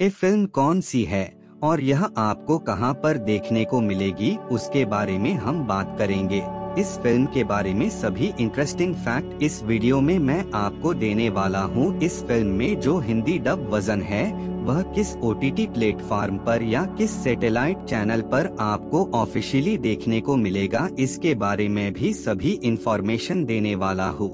ये फ़िल्म कौन सी है और यह आपको कहाँ पर देखने को मिलेगी, उसके बारे में हम बात करेंगे इस फ़िल्म के बारे में सभी इंटरेस्टिंग फैक्ट इस वीडियो में मैं आपको देने वाला हूँ। इस फ़िल्म में जो हिंदी डब वज़न है, वह किस ओ टी टी प्लेटफॉर्म पर या किस सैटेलाइट चैनल पर आपको ऑफिशियली देखने को मिलेगा, इसके बारे में भी सभी इंफॉर्मेशन देने वाला हूँ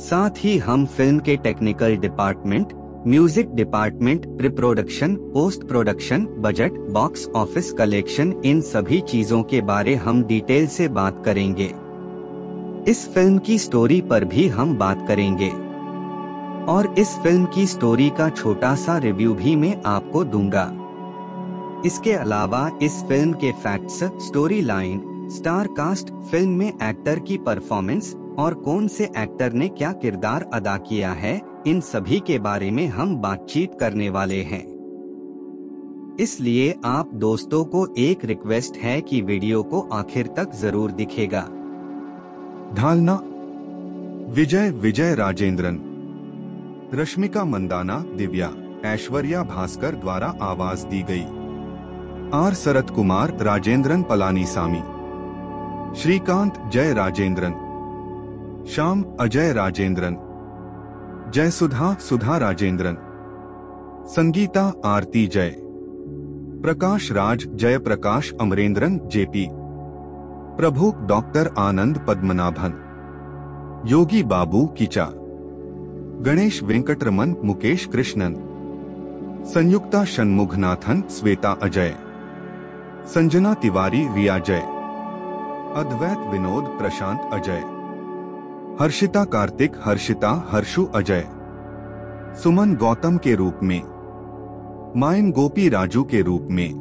साथ ही हम फ़िल्म के technical department music department production post production budget box office collection इन सभी चीज़ों के बारे हम डिटेल से बात करेंगे। इस फ़िल्म की स्टोरी पर भी हम बात करेंगे। और इस फ़िल्म की स्टोरी का छोटा सा रिव्यू भी मैं आपको दूँगा। इसके अलावा इस फ़िल्म के facts story line star cast film में एक्टर की परफॉर्मेंस और कौन से एक्टर ने क्या किरदार अदा किया है इन सभी के बारे में हम बातचीत करने वाले हैं। इसलिए आप दोस्तों को एक रिक्वेस्ट है कि वीडियो को आखिर तक ज़रूर दिखेगा। ढालना। विजय विजय राजेंद्रन। रश्मिका मंदाना, दिव्या, ऐश्वर्या भास्कर द्वारा आवाज़ दी गई। आर शरद कुमार, राजेंद्रन पलानी सामी श्रीकांत, जय राजेंद्रन। श्याम, अजय राजेंद्रन। जय सुधा सुधा राजेंद्रन। संगीता, आरती, जय। प्रकाश राज, जय प्रकाश, अमरेंद्रन, जेपी। प्रभु, डॉक्टर आनंद पद्मनाभन। योगी बाबू, किचा। गणेश वेंकटरमन, मुकेश कृष्णन। संयुक्ता षणमुखनाथन, श्वेता अजय। संजना तिवारी, रिया जय। अद्वैत विनोद, प्रशांत अजय। हर्षिता कार्तिक, हर्षिता, हर्षु, अजय। सुमन गौतम के रूप में। मायन गोपी राजू के रूप में।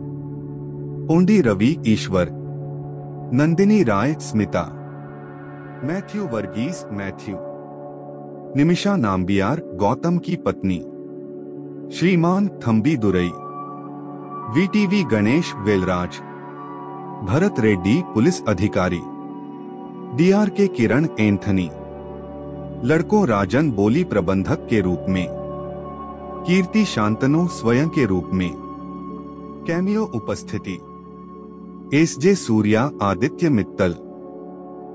ओंडी रवि, ईश्वर। Nandini Rai, Smita. Matthew Varghese, Matthew. Nimisha Nambiar, Gautam की पत्नी। श्रीमान थम्बी दुरई। वीटीवी गणेश वेलराज। भरत रेड्डी, पुलिस अधिकारी। DR K Kiran, Anthony. लड़कों राजन बोली प्रबंधक के रूप में, कीर्ति शांतनु स्वयं के रूप में। कैमियो उपस्थिति। S J Suryah, Aditya Mittal.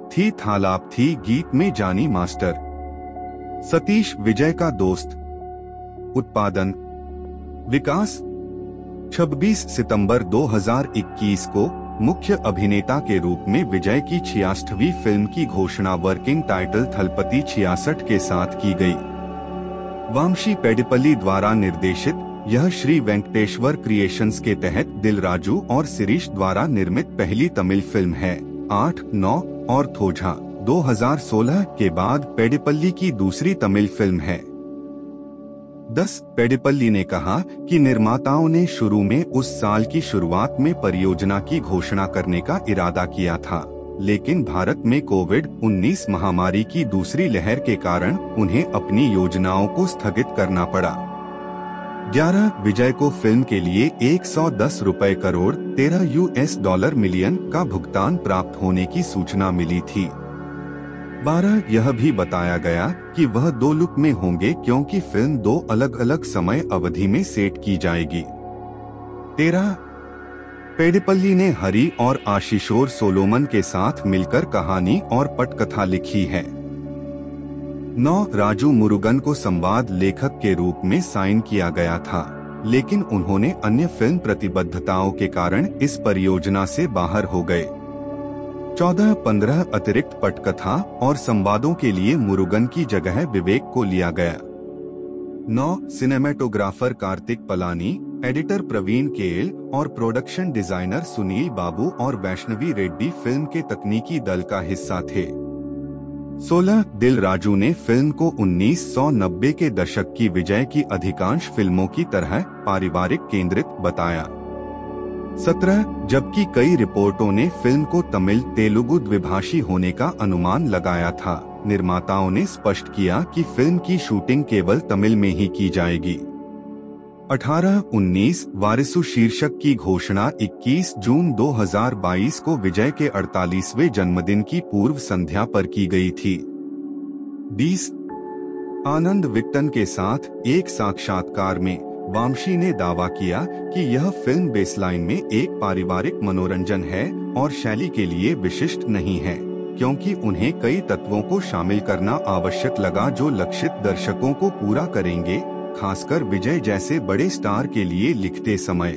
थी थालाप थी गीत में जानी मास्टर। सतीश विजय का दोस्त। उत्पादन। विकास। 26 सितंबर 2021 को मुख्य अभिनेता के रूप में विजय की छियासठवीं फ़िल्म की घोषणा वर्किंग टाइटल थलपति छियासठ के साथ की गई। वामशी पेडिपल्ली द्वारा निर्देशित, यह श्री वेंकटेश्वर क्रिएशंस के तहत दिल राजू और सिरीश द्वारा निर्मित पहली तमिल फ़िल्म है, आठ, नौ और थोझा 2016 के बाद पेडिपल्ली की दूसरी तमिल फ़िल्म है। दस पेडिपल्ली ने कहा कि निर्माताओं ने शुरू में उस साल की शुरुआत में परियोजना की घोषणा करने का इरादा किया था, लेकिन भारत में कोविड 19 महामारी की दूसरी लहर के कारण उन्हें अपनी योजनाओं को स्थगित करना पड़ा। 11 विजय को फ़िल्म के लिए 110 रुपए करोड़ 13 यूएस डॉलर मिलियन का भुगतान प्राप्त होने की सूचना मिली थी। बारह, यह भी बताया गया कि वह दो लुक में होंगे क्योंकि फ़िल्म दो अलग अलग समय अवधि में सेट की जाएगी। तेरह, पेडिपल्ली ने हरी और आशीषोर सोलोमन के साथ मिलकर कहानी और पटकथा लिखी है। नौ, राजू मुरुगन को संवाद लेखक के रूप में साइन किया गया था, लेकिन उन्होंने अन्य फ़िल्म प्रतिबद्धताओं के कारण इस परियोजना से बाहर हो गए। चौदह, पंद्रह अतिरिक्त पटकथा और संवादों के लिए मुरुगन की जगह विवेक को लिया गया। नौ, cinematographer Karthik Palani, editor Praveen K L और प्रोडक्शन डिज़ाइनर सुनील बाबू और वैष्णवी रेड्डी फ़िल्म के तकनीकी दल का हिस्सा थे। 16 दिल राजू ने फ़िल्म को 1990 के दशक की विजय की अधिकांश फ़िल्मों की तरह पारिवारिक केंद्रित बताया। सत्रह, जबकि कई रिपोर्टों ने फ़िल्म को तमिल, तेलुगु द्विभाषी होने का अनुमान लगाया था। निर्माताओं ने स्पष्ट किया कि फ़िल्म की शूटिंग केवल तमिल में ही की जाएगी। 18-19 वारिसु शीर्षक की घोषणा 21 जून 2022 को विजय के 48वें जन्मदिन की पूर्व संध्या पर की गई थी। 20 आनंद विक्टन के साथ एक साक्षात्कार में वामशी ने दावा किया कि यह फ़िल्म बेसलाइन में एक पारिवारिक मनोरंजन है और शैली के लिए विशिष्ट नहीं है क्योंकि उन्हें कई तत्वों को शामिल करना आवश्यक लगा जो लक्षित दर्शकों को पूरा करेंगे खासकर विजय जैसे बड़े स्टार के लिए लिखते समय।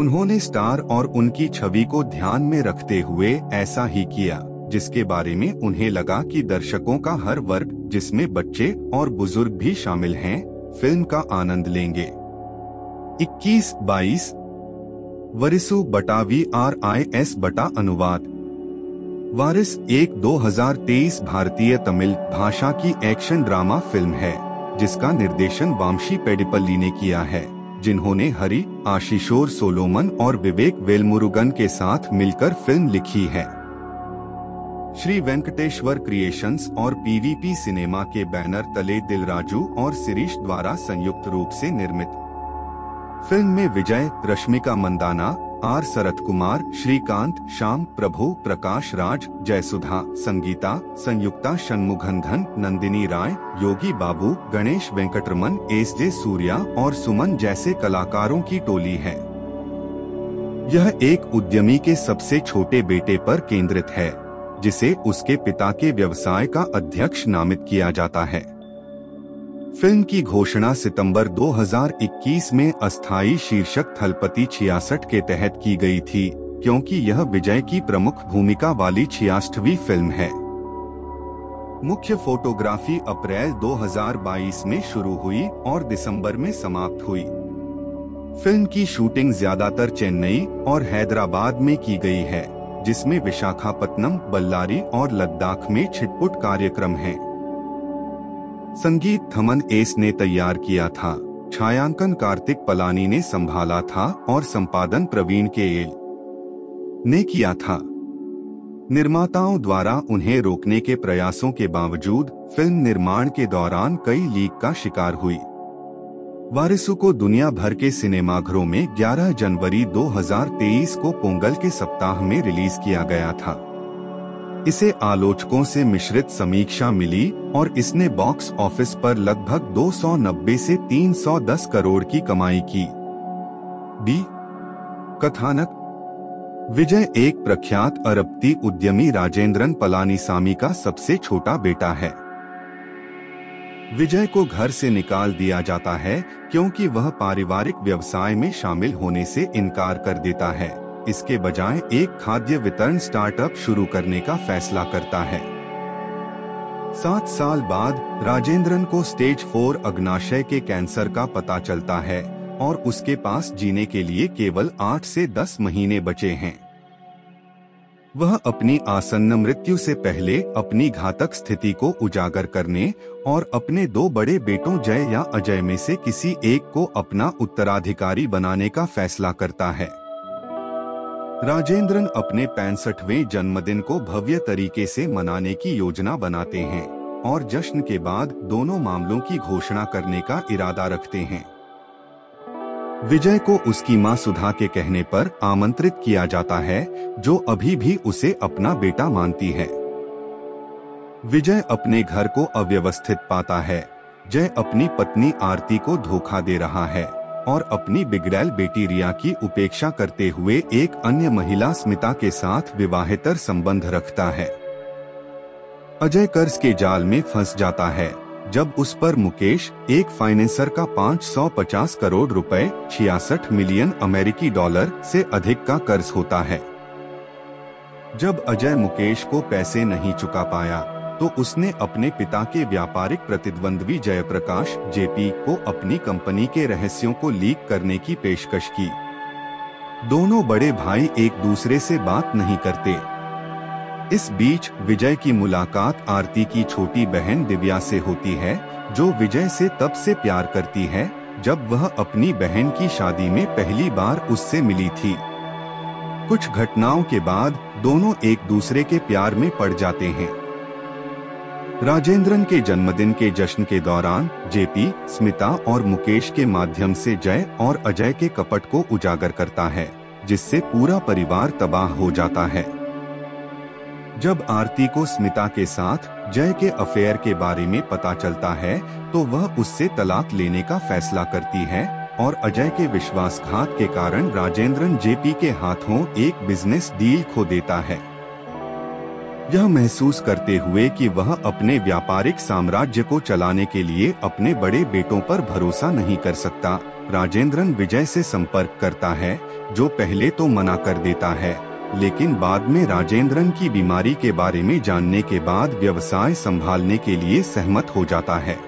उन्होंने स्टार और उनकी छवि को ध्यान में रखते हुए ऐसा ही किया जिसके बारे में उन्हें लगा कि दर्शकों का हर वर्ग जिसमें बच्चे और बुज़ुर्ग भी शामिल हैं, फ़िल्म का आनंद लेंगे। 21 22 वरिसु बटा वी आर आई एस बटा अनुवाद। वारिस एक 2023 भारतीय तमिल भाषा की एक्शन ड्रामा फ़िल्म है, जिसका निर्देशन वामशी पेडिपल्ली ने किया है, जिन्होंने हरि, आशीषोर सोलोमन और विवेक वेलमुरुगन के साथ मिलकर फ़िल्म लिखी है। श्री वेंकटेश्वर क्रिएशंस और पीवीपी सिनेमा के बैनर तले दिलराजू और सिरीश द्वारा संयुक्त रूप से निर्मित। फ़िल्म में Vijay, Rashmika Mandanna, R Sarath Kumar Srikanth, Shyam, Prabhu, Prakash Raj, Jayasudha, Sangeetha, Samyuktha Shanmughanathan Nandini Rai, Yogi Babu, Ganesh Venkatraman S J Suryah और सुमन जैसे कलाकारों की टोली है। यह एक उद्यमी के सबसे छोटे बेटे पर केंद्रित है। जिसे उसके पिता के व्यवसाय का अध्यक्ष नामित किया जाता है। फ़िल्म की घोषणा सितंबर 2021 में अस्थायी शीर्षक थलपति छियासठ के तहत की गई थी, क्योंकि यह विजय की प्रमुख भूमिका वाली छियासठवीं फ़िल्म है। मुख्य फोटोग्राफी अप्रैल 2022 में शुरू हुई और दिसंबर में समाप्त हुई। फ़िल्म की शूटिंग ज़्यादातर चेन्नई और हैदराबाद में की गई है। जिसमें विशाखापत्तनम, बल्लारी और लद्दाख में छिटपुट कार्यक्रम हैं। संगीत थमन एस ने तैयार किया था। छायांकन कार्तिक पलानी ने संभाला था और संपादन प्रवीण के एल ने किया था। निर्माताओं द्वारा उन्हें रोकने के प्रयासों के बावजूद फ़िल्म निर्माण के दौरान कई लीक का शिकार हुई। वारिसु को दुनिया भर के सिनेमाघरों में 11 जनवरी 2023 को पोंगल के सप्ताह में रिलीज़ किया गया था। इसे आलोचकों से मिश्रित समीक्षा मिली और इसने बॉक्स ऑफ़िस पर लगभग 290 से 310 करोड़ की कमाई की। डी. कथानक। विजय एक प्रख्यात अरबती उद्यमी राजेंद्रन पलानीसामी का सबसे छोटा बेटा है। विजय को घर से निकाल दिया जाता है, क्योंकि वह पारिवारिक व्यवसाय में शामिल होने से इनकार कर देता है। इसके बजाय एक खाद्य वितरण स्टार्टअप शुरू करने का फैसला करता है। सात साल बाद, राजेंद्रन को स्टेज फोर अग्नाशय के कैंसर का पता चलता है, और उसके पास जीने के लिए केवल आठ से दस महीने बचे हैं। वह अपनी आसन्न मृत्यु से पहले अपनी घातक स्थिति को उजागर करने और अपने दो बड़े बेटों जय या अजय में से किसी एक को अपना उत्तराधिकारी बनाने का फैसला करता है। राजेंद्रन अपने पैंसठवें जन्मदिन को भव्य तरीके से मनाने की योजना बनाते हैं और जश्न के बाद दोनों मामलों की घोषणा करने का इरादा रखते हैं। विजय को उसकी माँ सुधा के कहने पर आमंत्रित किया जाता है, जो अभी भी उसे अपना बेटा मानती है। विजय अपने घर को अव्यवस्थित पाता है। जय अपनी पत्नी आरती को धोखा दे रहा है और अपनी बिगड़ैल बेटी रिया की उपेक्षा करते हुए एक अन्य महिला स्मिता के साथ विवाहेतर संबंध रखता है। अजय कर्ज के जाल में फंस जाता है। जब उस पर मुकेश, एक फाइनेंसर का 550 करोड़ रुपए, छियासठ मिलियन अमेरिकी डॉलर से अधिक का कर्ज होता है। जब अजय मुकेश को पैसे नहीं चुका पाया तो उसने अपने पिता के व्यापारिक प्रतिद्वंद्वी जयप्रकाश, जेपी को अपनी कंपनी के रहस्यों को लीक करने की पेशकश की। दोनों बड़े भाई एक दूसरे से बात नहीं करते। इस बीच विजय की मुलाकात आरती की छोटी बहन दिव्या से होती है, जो विजय से तब से प्यार करती है, जब वह अपनी बहन की शादी में पहली बार उससे मिली थी। कुछ घटनाओं के बाद दोनों एक दूसरे के प्यार में पड़ जाते हैं। राजेंद्रन के जन्मदिन के जश्न के दौरान, जेपी, स्मिता और मुकेश के माध्यम से जय और अजय के कपट को उजागर करता है, जिससे पूरा परिवार तबाह हो जाता है। जब आरती को स्मिता के साथ, जय के अफेयर के बारे में पता चलता है तो वह उससे तलाक लेने का फैसला करती है, और अजय के विश्वासघात के कारण राजेंद्रन जेपी के हाथों एक बिज़नेस डील खो देता है। यह महसूस करते हुए कि वह अपने व्यापारिक साम्राज्य को चलाने के लिए अपने बड़े बेटों पर भरोसा नहीं कर सकता। राजेंद्रन विजय से संपर्क करता है, जो पहले तो मना कर देता है। लेकिन बाद में राजेंद्रन की बीमारी के बारे में जानने के बाद व्यवसाय संभालने के लिए सहमत हो जाता है।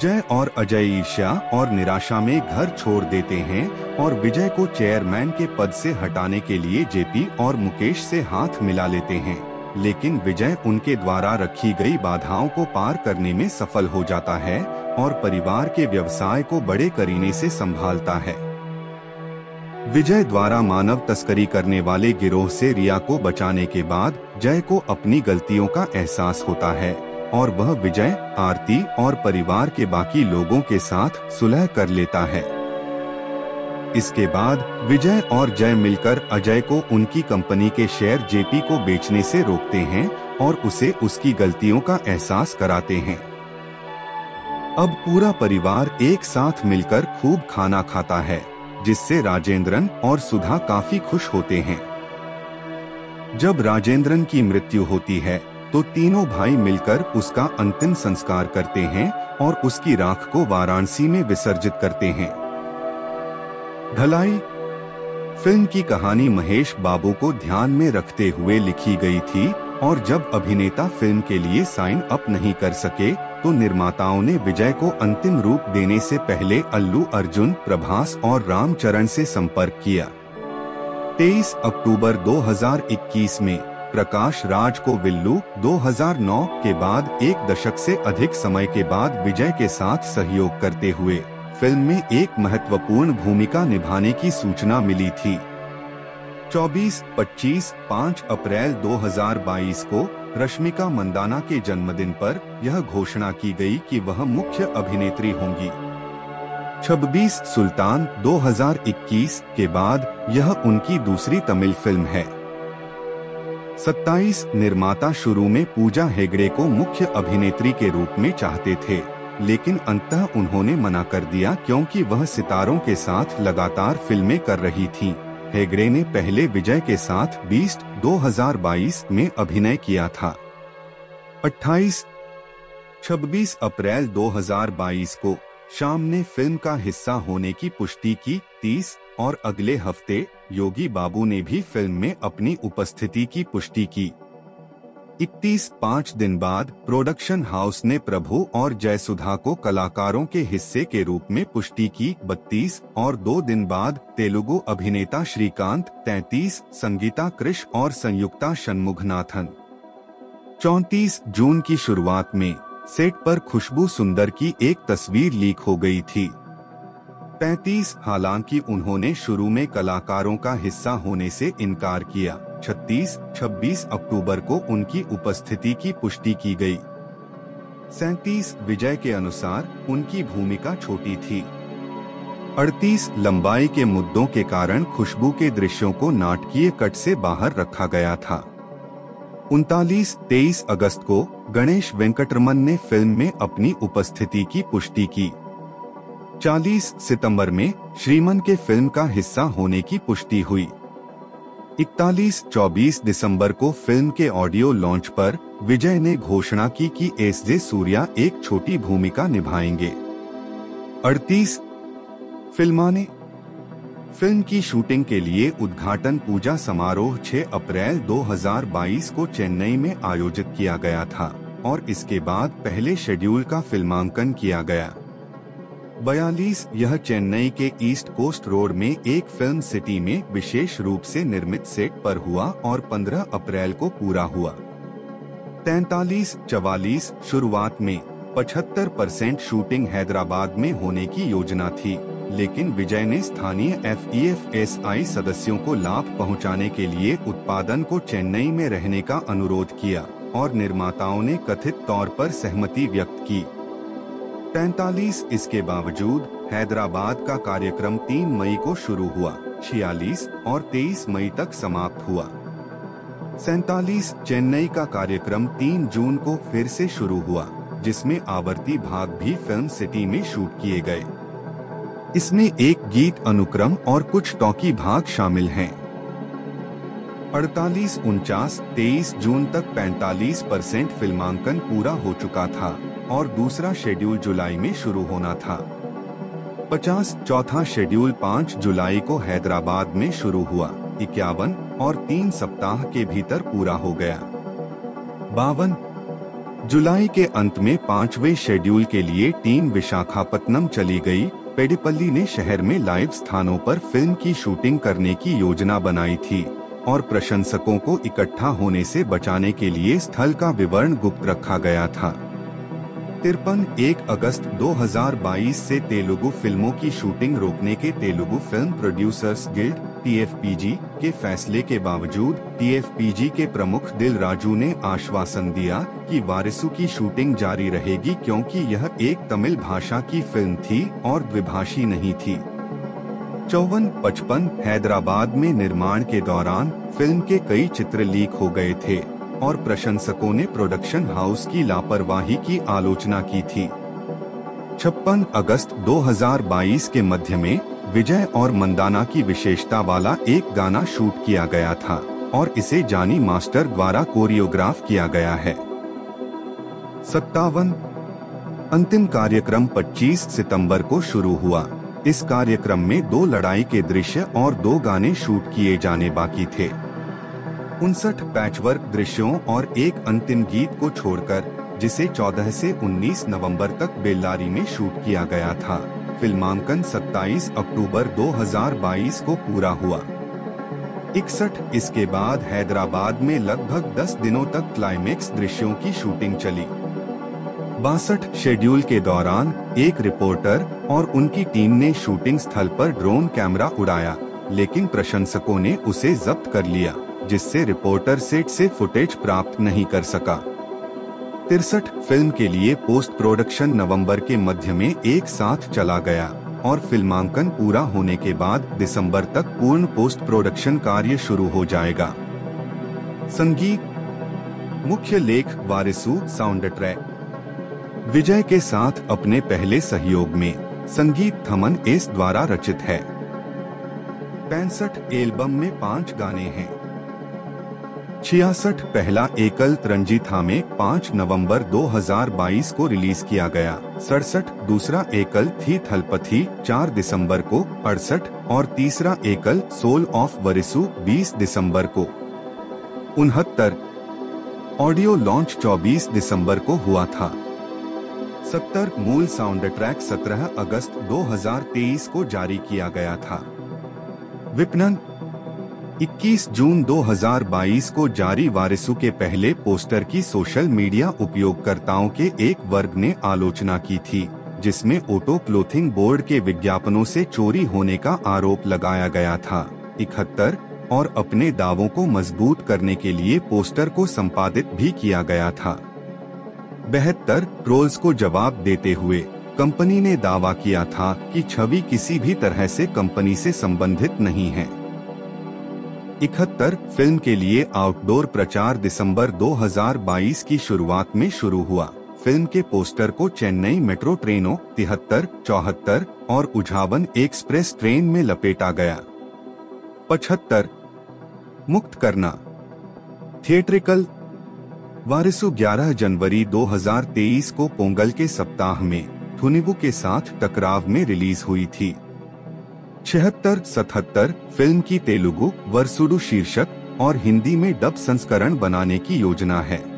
जय और अजय ईर्ष्या और निराशा में घर छोड़ देते हैं और विजय को चेयरमैन के पद से हटाने के लिए जेपी और मुकेश से हाथ मिला लेते हैं, लेकिन विजय उनके द्वारा रखी गई बाधाओं को पार करने में सफल हो जाता है और परिवार के व्यवसाय को बड़े करीने से संभालता है। विजय द्वारा मानव तस्करी करने वाले गिरोह से रिया को बचाने के बाद, जय को अपनी गलतियों का एहसास होता है, और वह विजय, आरती और परिवार के बाकी लोगों के साथ सुलह कर लेता है। इसके बाद, विजय और जय मिलकर अजय को उनकी कंपनी के शेयर जेपी को बेचने से रोकते हैं, और उसे उसकी गलतियों का एहसास कराते हैं। अब पूरा परिवार एक साथ मिलकर खूब खाना खाता है। जिससे राजेंद्रन और सुधा काफ़ी खुश होते हैं। जब राजेंद्रन की मृत्यु होती है तो तीनों भाई मिलकर उसका अंतिम संस्कार करते हैं और उसकी राख को वाराणसी में विसर्जित करते हैं। ढलाई फ़िल्म की कहानी महेश बाबू को ध्यान में रखते हुए लिखी गई थी और जब अभिनेता फ़िल्म के लिए साइन अप नहीं कर सके तो निर्माताओं ने विजय को अंतिम रूप देने से पहले अल्लू अर्जुन, प्रभास और रामचरण से संपर्क किया। 23 अक्टूबर 2021 में, प्रकाश राज को विल्लू 2009 के बाद एक दशक से अधिक समय के बाद विजय के साथ सहयोग करते हुए, फ़िल्म में एक महत्वपूर्ण भूमिका निभाने की सूचना मिली थी। 24, 25, 5 अप्रैल 2022 को रश्मिका मंदाना के जन्मदिन पर यह घोषणा की गई कि वह मुख्य अभिनेत्री होंगी 26 सुल्तान 2021 के बाद यह उनकी दूसरी तमिल फ़िल्म है 27 निर्माता शुरू में पूजा हेगड़े को मुख्य अभिनेत्री के रूप में चाहते थे लेकिन अंततः उन्होंने मना कर दिया क्योंकि वह सितारों के साथ लगातार फ़िल्में कर रही थीं। हेगड़े ने पहले विजय के साथ बीस्ट 2022 में अभिनय किया था। 28 26 अप्रैल 2022 को शाम ने फ़िल्म का हिस्सा होने की पुष्टि की 30 और अगले हफ़्ते योगी बाबू ने भी फ़िल्म में अपनी उपस्थिति की पुष्टि की। इकतीस पाँच दिन बाद प्रोडक्शन हाउस ने प्रभु और जयसुधा को कलाकारों के हिस्से के रूप में पुष्टि की, बत्तीस, और दो दिन बाद तेलुगु अभिनेता श्रीकांत, तैतीस, संगीता कृष और संयुक्ता शनमुघनाथन चौतीस जून की शुरुआत में सेट पर खुशबू सुंदर की एक तस्वीर लीक हो गई थी। पैतीस हालाँकि उन्होंने शुरू में कलाकारों का हिस्सा होने से इनकार किया। 36, 26 अक्टूबर को उनकी उपस्थिति की पुष्टि की गई। सैतीस विजय के अनुसार उनकी भूमिका छोटी थी। 38 लंबाई के मुद्दों के कारण खुशबू के दृश्यों को नाटकीय कट से बाहर रखा गया था। उनतालीस तेईस अगस्त को गणेश वेंकटरमन ने फ़िल्म में अपनी उपस्थिति की पुष्टि की। 40 सितंबर में श्रीमन के फ़िल्म का हिस्सा होने की पुष्टि हुई। इकतालीस चौबीस दिसंबर को फ़िल्म के ऑडियो लॉन्च पर विजय ने घोषणा की कि एस जे सूर्या एक छोटी भूमिका निभाएँगे। अड़तीस फिल्माने फ़िल्म की शूटिंग के लिए उद्घाटन पूजा समारोह 6 अप्रैल 2022 को चेन्नई में आयोजित किया गया था और इसके बाद पहले शेड्यूल का फिल्मांकन किया गया। बयालीस, यह चेन्नई के ईस्ट कोस्ट रोड में एक फ़िल्म सिटी में विशेष रूप से निर्मित सेट पर हुआ और 15 अप्रैल को पूरा हुआ। तैतालीस, चवालीस, शुरुआत में 75 परसेंट शूटिंग हैदराबाद में होने की योजना थी, लेकिन विजय ने स्थानीय एफ़ एस आई सदस्यों को लाभ पहुँचाने के लिए उत्पादन को चेन्नई में रहने का अनुरोध किया, और निर्माताओं ने कथित तौर पर सहमति व्यक्त की। पैतालीस, इसके बावजूद हैदराबाद का कार्यक्रम 3 मई को शुरू हुआ, छियालीस और 23 मई तक समाप्त हुआ सैतालीस, चेन्नई का कार्यक्रम 3 जून को फिर से शुरू हुआ, जिसमें आवर्ती भाग भी फ़िल्म सिटी में शूट किए गए इसमें एक गीत अनुक्रम और कुछ टॉकी भाग शामिल हैं। अड़तालीस, उनचास, तेईस जून तक 45 परसेंट फिल्मांकन पूरा हो चुका था और दूसरा शेड्यूल जुलाई में शुरू होना था। 50 चौथा शेड्यूल 5 जुलाई को हैदराबाद में शुरू हुआ, इक्यावन और तीन सप्ताह के भीतर पूरा हो गया। बावन, जुलाई के अंत में पांचवे शेड्यूल के लिए टीम विशाखापत्तनम चली गई, पेडिपल्ली ने शहर में लाइव स्थानों पर फ़िल्म की शूटिंग करने की योजना बनाई थी। और प्रशंसकों को इकट्ठा होने से बचाने के लिए स्थल का विवरण गुप्त रखा गया था। तिरपन एक अगस्त 2022 से तेलुगु फ़िल्मों की शूटिंग रोकने के Telugu film producers guild TFPG के फैसले के बावजूद टीएफपीजी के प्रमुख दिल राजू ने आश्वासन दिया कि वारिसु की शूटिंग जारी रहेगी क्योंकि यह एक तमिल भाषा की फ़िल्म थी और द्विभाषी नहीं थी। चौवन पचपन हैदराबाद में निर्माण के दौरान फ़िल्म के कई चित्र लीक हो गए थे, और प्रशंसकों ने प्रोडक्शन हाउस की लापरवाही की आलोचना की थी। छप्पन अगस्त 2022 के मध्य में विजय और मंदाना की विशेषता वाला एक गाना शूट किया गया था, और इसे जानी मास्टर द्वारा कोरियोग्राफ किया गया है। सत्तावन, अंतिम कार्यक्रम 25 सितंबर को शुरू हुआ। इस कार्यक्रम में दो लड़ाई के दृश्य और दो गाने शूट किए जाने बाकी थे। उनसठ पैचवर्क दृश्यों और एक अंतिम गीत को छोड़कर, जिसे 14 से 19 नवंबर तक बेल्लारी में शूट किया गया था। फिल्मांकन 27 अक्टूबर 2022 को पूरा हुआ। इकसठ इसके बाद हैदराबाद में लगभग 10 दिनों तक क्लाइमेक्स दृश्यों की शूटिंग चली। बासठ शेड्यूल के दौरान एक रिपोर्टर और उनकी टीम ने शूटिंग स्थल पर ड्रोन कैमरा उड़ाया, लेकिन प्रशंसकों ने उसे जब्त कर लिया, जिससे रिपोर्टर सेट से फुटेज प्राप्त नहीं कर सका। तिरसठ फ़िल्म के लिए पोस्ट प्रोडक्शन नवंबर के मध्य में एक साथ चला गया और फिल्मांकन पूरा होने के बाद दिसंबर तक पूर्ण पोस्ट प्रोडक्शन कार्य शुरू हो जाएगा। संगीत, मुख्य लेख वारिसु साउंड ट्रैक विजय के साथ अपने पहले सहयोग में संगीत थमन एस द्वारा रचित है। पैंसठ एल्बम में पाँच गाने हैं। छियासठ पहला एकल रंजीथा में 5 नवंबर 2022 को रिलीज़ किया गया। सड़सठ दूसरा एकल थी थलपथी 4 दिसंबर को अड़सठ और तीसरा एकल सोल ऑफ़ वरिसु 20 दिसंबर को। उनहत्तर, ऑडियो लॉन्च 24 दिसंबर को हुआ था। सत्तर मूल साउंड ट्रैक 17 अगस्त 2023 को जारी किया गया था। विपणन 21 जून 2022 को जारी वारिसु के पहले पोस्टर की सोशल मीडिया उपयोगकर्ताओं के एक वर्ग ने आलोचना की थी, जिसमें ऑटो क्लोथिंग बोर्ड के विज्ञापनों से चोरी होने का आरोप लगाया गया था। इकहत्तर, और अपने दावों को मज़बूत करने के लिए पोस्टर को संपादित भी किया गया था। बेहतर ट्रोल्स को जवाब देते हुए, कंपनी ने दावा किया था कि छवि किसी भी तरह से कंपनी से संबंधित नहीं है। इकहत्तर फ़िल्म के लिए आउटडोर प्रचार दिसंबर 2022 की शुरुआत में शुरू हुआ। फ़िल्म के पोस्टर को चेन्नई मेट्रो ट्रेनों, तिहत्तर, चौहत्तर और उझावन एक्सप्रेस ट्रेन में लपेटा गया। पचहत्तर मुक्त करना। थिएट्रिकल वारिसु 11 जनवरी 2023 को पोंगल के सप्ताह में, थुनिबू के साथ टकराव में रिलीज़ हुई थी। छिहत्तर सतहत्तर फ़िल्म की तेलुगु, वर्सुडु शीर्षक, और हिंदी में डब संस्करण बनाने की योजना है।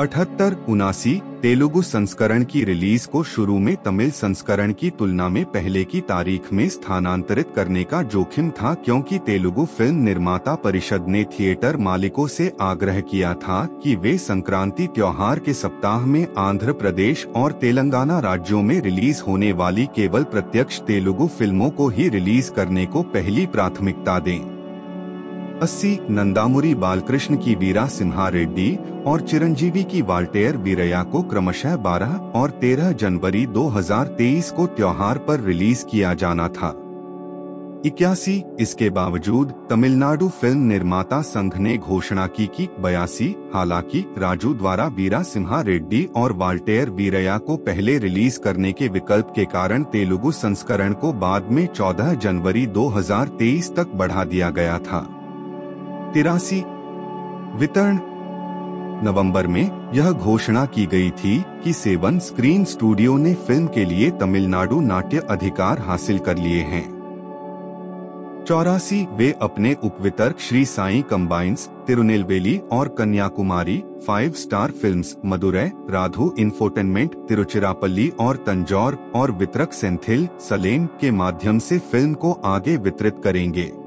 अठहत्तर उनासी तेलुगु संस्करण की रिलीज़ को शुरू में तमिल संस्करण की तुलना में पहले की तारीख में स्थानांतरित करने का जोखिम था क्योंकि तेलुगु फ़िल्म निर्माता परिषद ने थिएटर मालिकों से आग्रह किया था कि वे संक्रांति त्योहार के सप्ताह में आंध्र प्रदेश और तेलंगाना राज्यों में रिलीज़ होने वाली केवल प्रत्यक्ष तेलुगु फ़िल्मों को ही रिलीज़ करने को पहली प्राथमिकता दें। अस्सी नंदामुरी बालकृष्ण की वीरा सिम्हा रेड्डी और चिरंजीवी की वाल्टेयर वीरया को क्रमशः 12 और 13 जनवरी 2023 को त्योहार पर रिलीज़ किया जाना था। इक्यासी, इसके बावजूद तमिलनाडु फ़िल्म निर्माता संघ ने घोषणा की कि बयासी, हालाँकि राजू द्वारा वीरा सिम्हा रेड्डी और वाल्टेयर वीरया को पहले रिलीज़ करने के विकल्प के कारण तेलुगु संस्करण को बाद में 14 जनवरी 2023 तक बढ़ा दिया गया था। तिरासी, वितरण। नवंबर में यह घोषणा की गई थी कि सेवन स्क्रीन स्टूडियो ने फ़िल्म के लिए तमिलनाडु नाट्य अधिकार हासिल कर लिए हैं। चौरासी, वे अपने उपवितरक श्री साई कंबाइंस, तिरुनेलवेली और Kanyakumari, five star films, Madurai, Radhu infotainment, Tiruchirappalli और तंजौर और वितरक सेंथिल सलेम के माध्यम से फ़िल्म को आगे वितरित करेंगे।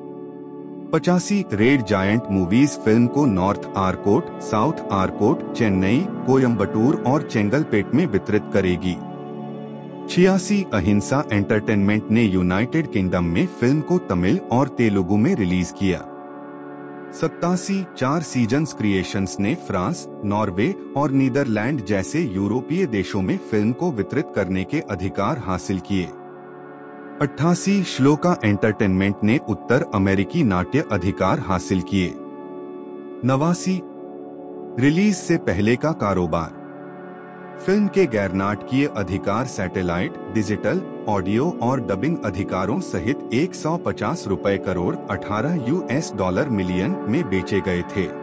पचासी रेड जायंट मूवीज़ फ़िल्म को नॉर्थ आरकोट, साउथ आरकोट, चेन्नई कोयम्बटूर और चेंगलपेट में वितरित करेगी। छियासी अहिंसा एंटरटेनमेंट ने यूनाइटेड किंगडम में फ़िल्म को तमिल और तेलुगु में रिलीज़ किया। सत्तासी चार सीजन्स क्रिएशंस ने फ्रांस, नॉर्वे और नीदरलैंड जैसे यूरोपीय देशों में फ़िल्म को वितरित करने के अधिकार हासिल किए। अट्ठासी श्लोका एंटरटेनमेंट ने उत्तर अमेरिकी नाट्य अधिकार हासिल किए। नवासी, रिलीज़ से पहले का कारोबार। फ़िल्म के गैर नाटकीय अधिकार सैटेलाइट, डिजिटल, ऑडियो और डबिंग अधिकारों सहित 150 रुपए करोड़ 18 यूएस डॉलर मिलियन में बेचे गए थे।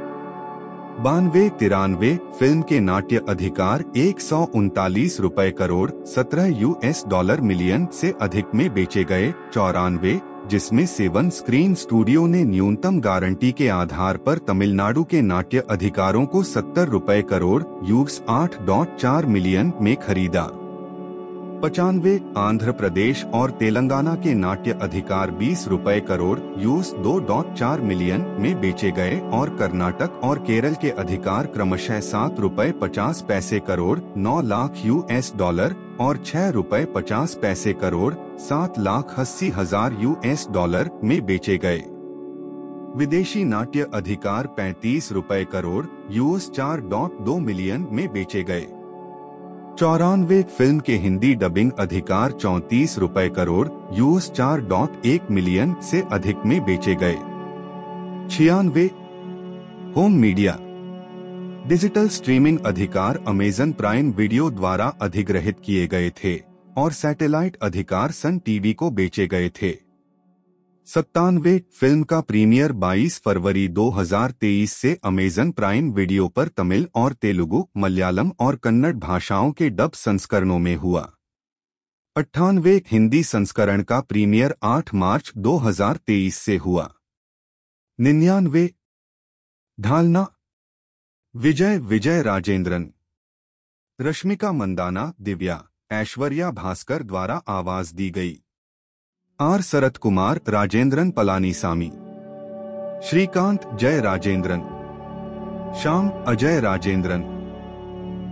बानवे तिरानवे फ़िल्म के नाट्य अधिकार एक सौ उनतालीस रूपए करोड़ 17 यूएस डॉलर मिलियन से अधिक में बेचे गए चौरानवे, जिसमें सेवन स्क्रीन स्टूडियो ने न्यूनतम गारंटी के आधार पर तमिलनाडु के नाट्य अधिकारों को सत्तर रूपए करोड़ यूस आठ डॉट चार मिलियन में खरीदा। पचानवे आंध्र प्रदेश और तेलंगाना के नाट्य अधिकार बीस रुपए करोड़ यूस दो डॉट चार मिलियन में बेचे गए और कर्नाटक और केरल के अधिकार क्रमशः सात रूपए पचास पैसे करोड़, नौ लाख यूएस डॉलर और छह रूपए पचास पैसे करोड़, सात लाख अस्सी हज़ार यूएस डॉलर में बेचे गए। विदेशी नाट्य अधिकार पैंतीस रूपए करोड़, यूएस चार डॉट दो मिलियन में बेचे गए। चौरानवे फ़िल्म के हिंदी डबिंग अधिकार चौतीस रुपए करोड़, यूएस चार डॉट एक मिलियन से अधिक में बेचे गए। छियानवे, होम मीडिया। डिजिटल स्ट्रीमिंग अधिकार अमेजन प्राइम वीडियो द्वारा अधिग्रहित किए गए थे और सैटेलाइट अधिकार सन टीवी को बेचे गए थे। सत्तानवे फ़िल्म का प्रीमियर 22 फरवरी 2023 से अमेजन प्राइम वीडियो पर तमिल और तेलुगु, मलयालम और कन्नड़ भाषाओं के डब संस्करणों में हुआ। अट्ठानवे हिंदी संस्करण का प्रीमियर 8 मार्च 2023 से हुआ। निन्यानवे ढालना, विजय विजय राजेंद्रन, रश्मिका मंदाना, दिव्या, ऐश्वर्या भास्कर द्वारा आवाज़ दी गई। आर शरत कुमार, राजेंद्रन पलानीसामी। श्रीकांत, जय राजेंद्रन। श्याम, अजय राजेंद्रन।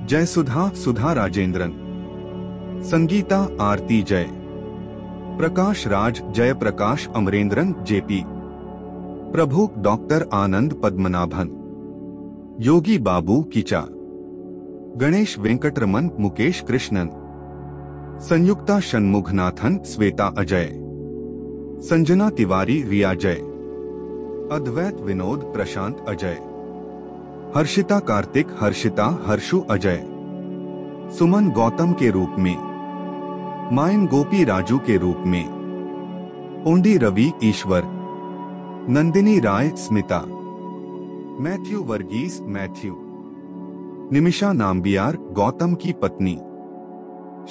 जय सुधा सुधा राजेंद्रन। संगीता, आरती, जय। प्रकाश राज जय प्रकाश अमरेंद्रन, जेपी। प्रभु, डॉक्टर आनंद पद्मनाभन। योगी बाबू, किचा। गणेश वेंकटरमन, मुकेश कृष्णन। संयुक्ता षणमुखनाथन, श्वेता अजय। संजना तिवारी, रिया जय। अद्वैत विनोद, प्रशांत अजय। हर्षिता कार्तिक, हर्षिता, हर्षु अजय। सुमन गौतम के रूप में। मायन गोपी राजू के रूप में। ओंडी रवि, ईश्वर। Nandini Rai, Smita. Matthew Varghese, Matthew. Nimisha Nambiar, Gautam की पत्नी।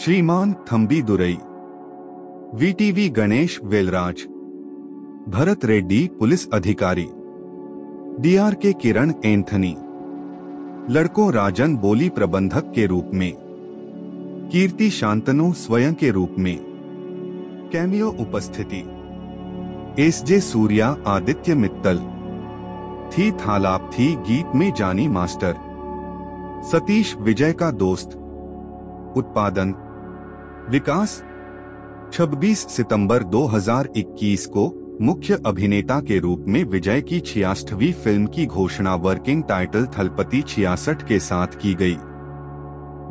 श्रीमान थम्बी दुरई। वीटीवी गणेश वेलराज, भरत रेड्डी पुलिस अधिकारी डीआर के किरण एंथनी, लड़कों राजन बोली प्रबंधक के रूप में, कीर्ति शांतनु स्वयं के रूप में, कैमियो उपस्थिति, एस जे सूर्या, आदित्य मित्तल, थी थालाप थी गीत में जानी मास्टर, सतीश विजय का दोस्त, उत्पादन, विकास 26 सितंबर 2021 को मुख्य अभिनेता के रूप में विजय की छियासठवीं फ़िल्म की घोषणा वर्किंग टाइटल थलपति छियासठ के साथ की गई।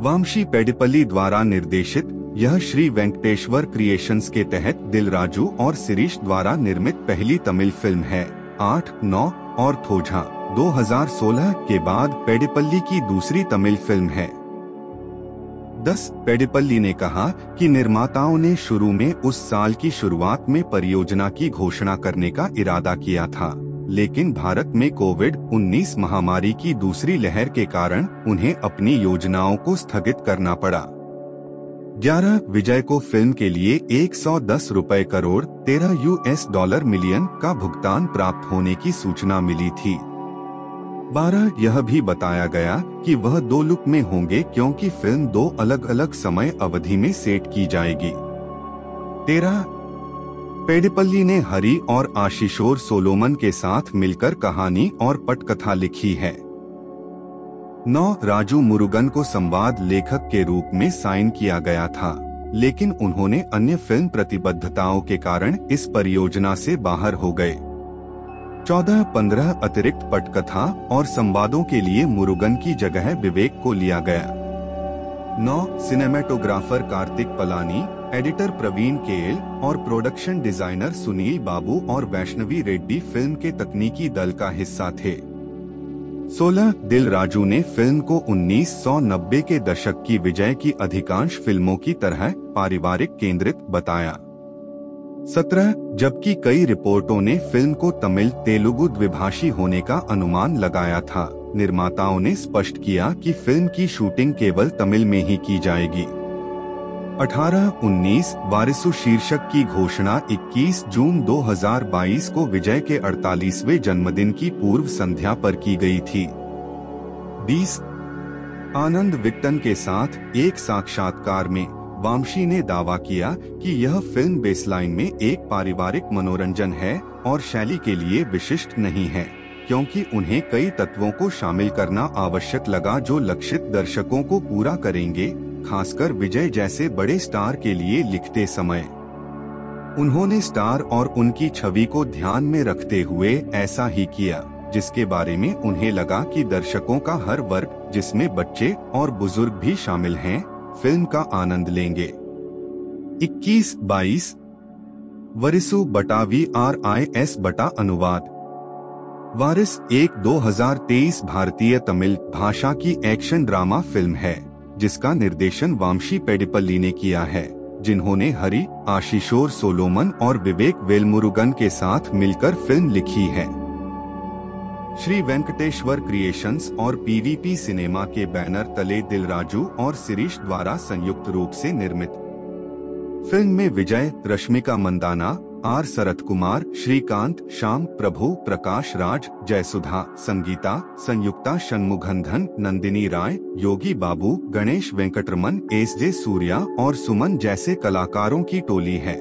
वामशी पेडिपल्ली द्वारा निर्देशित यह श्री वेंकटेश्वर क्रिएशंस के तहत दिल राजू और सिरीश द्वारा निर्मित पहली तमिल फ़िल्म है, आठ, नौ और थोझा। 2016 के बाद पेडिपल्ली की दूसरी तमिल फ़िल्म है। दस पेडिपल्ली ने कहा कि निर्माताओं ने शुरू में उस साल की शुरुआत में परियोजना की घोषणा करने का इरादा किया था, लेकिन भारत में कोविड 19 महामारी की दूसरी लहर के कारण उन्हें अपनी योजनाओं को स्थगित करना पड़ा। 11 विजय को फ़िल्म के लिए 110 रुपए करोड़ 13 यूएस डॉलर मिलियन का भुगतान प्राप्त होने की सूचना मिली थी। 12 यह भी बताया गया कि वह दो लुक में होंगे क्योंकि फ़िल्म दो अलग अलग समय अवधि में सेट की जाएगी। तेरह, पेडिपल्ली ने हरी और आशीषोर सोलोमन के साथ मिलकर कहानी और पटकथा लिखी है। नौ, राजू मुरुगन को संवाद लेखक के रूप में साइन किया गया था, लेकिन उन्होंने अन्य फ़िल्म प्रतिबद्धताओं के कारण इस परियोजना से बाहर हो गए। चौदह, पंद्रह अतिरिक्त पटकथा और संवादों के लिए मुरुगन की जगह विवेक को लिया गया। नौ, cinematographer Karthik Palani, editor Praveen K L और प्रोडक्शन डिज़ाइनर सुनील बाबू और वैष्णवी रेड्डी फ़िल्म के तकनीकी दल का हिस्सा थे। 16 दिल राजू ने फ़िल्म को 1990 के दशक की विजय की अधिकांश फ़िल्मों की तरह पारिवारिक केंद्रित बताया। 17 जबकि कई रिपोर्टों ने फ़िल्म को तमिल, तेलुगु द्विभाषी होने का अनुमान लगाया था। निर्माताओं ने स्पष्ट किया कि फ़िल्म की शूटिंग केवल तमिल में ही की जाएगी। 18-19 वारिसु शीर्षक की घोषणा 21 जून 2022 को विजय के 48वें जन्मदिन की पूर्व संध्या पर की गई थी। 20 आनंद विक्टन के साथ एक साक्षात्कार में वामशी ने दावा किया कि यह फ़िल्म बेसलाइन में एक पारिवारिक मनोरंजन है और शैली के लिए विशिष्ट नहीं है क्योंकि उन्हें कई तत्वों को शामिल करना आवश्यक लगा जो लक्षित दर्शकों को पूरा करेंगे खासकर विजय जैसे बड़े स्टार के लिए लिखते समय। उन्होंने स्टार और उनकी छवि को ध्यान में रखते हुए ऐसा ही किया जिसके बारे में उन्हें लगा कि दर्शकों का हर वर्ग जिसमें बच्चे और बुज़ुर्ग भी शामिल हैं, फ़िल्म का आनंद लेंगे। 21 22 वरिसु बटा वी आर आई एस बटा अनुवाद। वारिस एक 2023 भारतीय तमिल भाषा की एक्शन ड्रामा फ़िल्म है, जिसका निर्देशन वामशी पेडिपल्ली ने किया है, जिन्होंने हरि, आशीषोर सोलोमन और विवेक वेलमुरुगन के साथ मिलकर फ़िल्म लिखी है। श्री वेंकटेश्वर क्रिएशंस और पीवीपी सिनेमा के बैनर तले दिलराजू और सिरीश द्वारा संयुक्त रूप से निर्मित। फ़िल्म में Vijay, Rashmika Mandanna, R Sarath Kumar Srikanth, Shaam, Prabhu, Prakash Raj, Jayasudha, Sangeetha, Samyuktha, Shanmughanathan, Nandini Rai, Yogi Babu, Ganesh Venkatraman S J Suryah और सुमन जैसे कलाकारों की टोली है।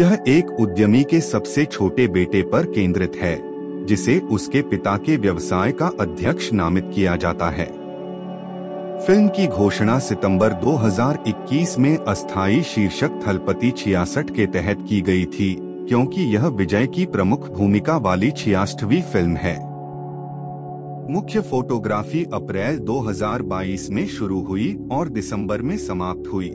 यह एक उद्यमी के सबसे छोटे बेटे पर केंद्रित है। जिसे उसके पिता के व्यवसाय का अध्यक्ष नामित किया जाता है। फ़िल्म की घोषणा सितंबर 2021 में अस्थायी शीर्षक थलपति छियासठ के तहत की गई थी, क्योंकि यह विजय की प्रमुख भूमिका वाली छियासठवीं फ़िल्म है। मुख्य फोटोग्राफी अप्रैल 2022 में शुरू हुई और दिसंबर में समाप्त हुई।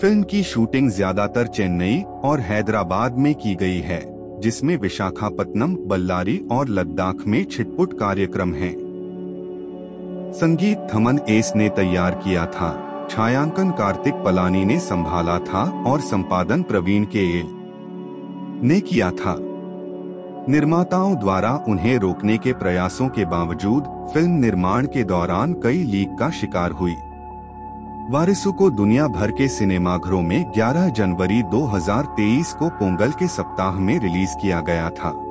फ़िल्म की शूटिंग ज़्यादातर चेन्नई और हैदराबाद में की गई है। जिसमें विशाखापत्तनम, बल्लारी और लद्दाख में छिटपुट कार्यक्रम हैं। संगीत थमन एस ने तैयार किया था। छायांकन कार्तिक पलानी ने संभाला था और संपादन प्रवीण के एल ने किया था। निर्माताओं द्वारा उन्हें रोकने के प्रयासों के बावजूद, फ़िल्म निर्माण के दौरान कई लीक का शिकार हुई। वारिसु को दुनिया भर के सिनेमाघरों में 11 जनवरी 2023 को पोंगल के सप्ताह में रिलीज़ किया गया था।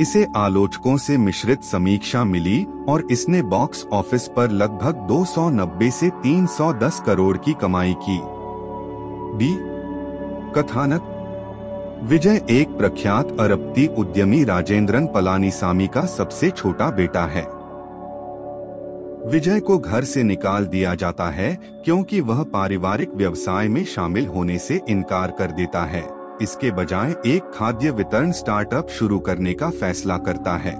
इसे आलोचकों से मिश्रित समीक्षा मिली और इसने बॉक्स ऑफ़िस पर लगभग 290 से 310 करोड़ की कमाई की। बी. कथानक। विजय एक प्रख्यात अरबती उद्यमी राजेंद्रन पलानीसामी का सबसे छोटा बेटा है। विजय को घर से निकाल दिया जाता है, क्योंकि वह पारिवारिक व्यवसाय में शामिल होने से इनकार कर देता है। इसके बजाय एक खाद्य वितरण स्टार्टअप शुरू करने का फैसला करता है।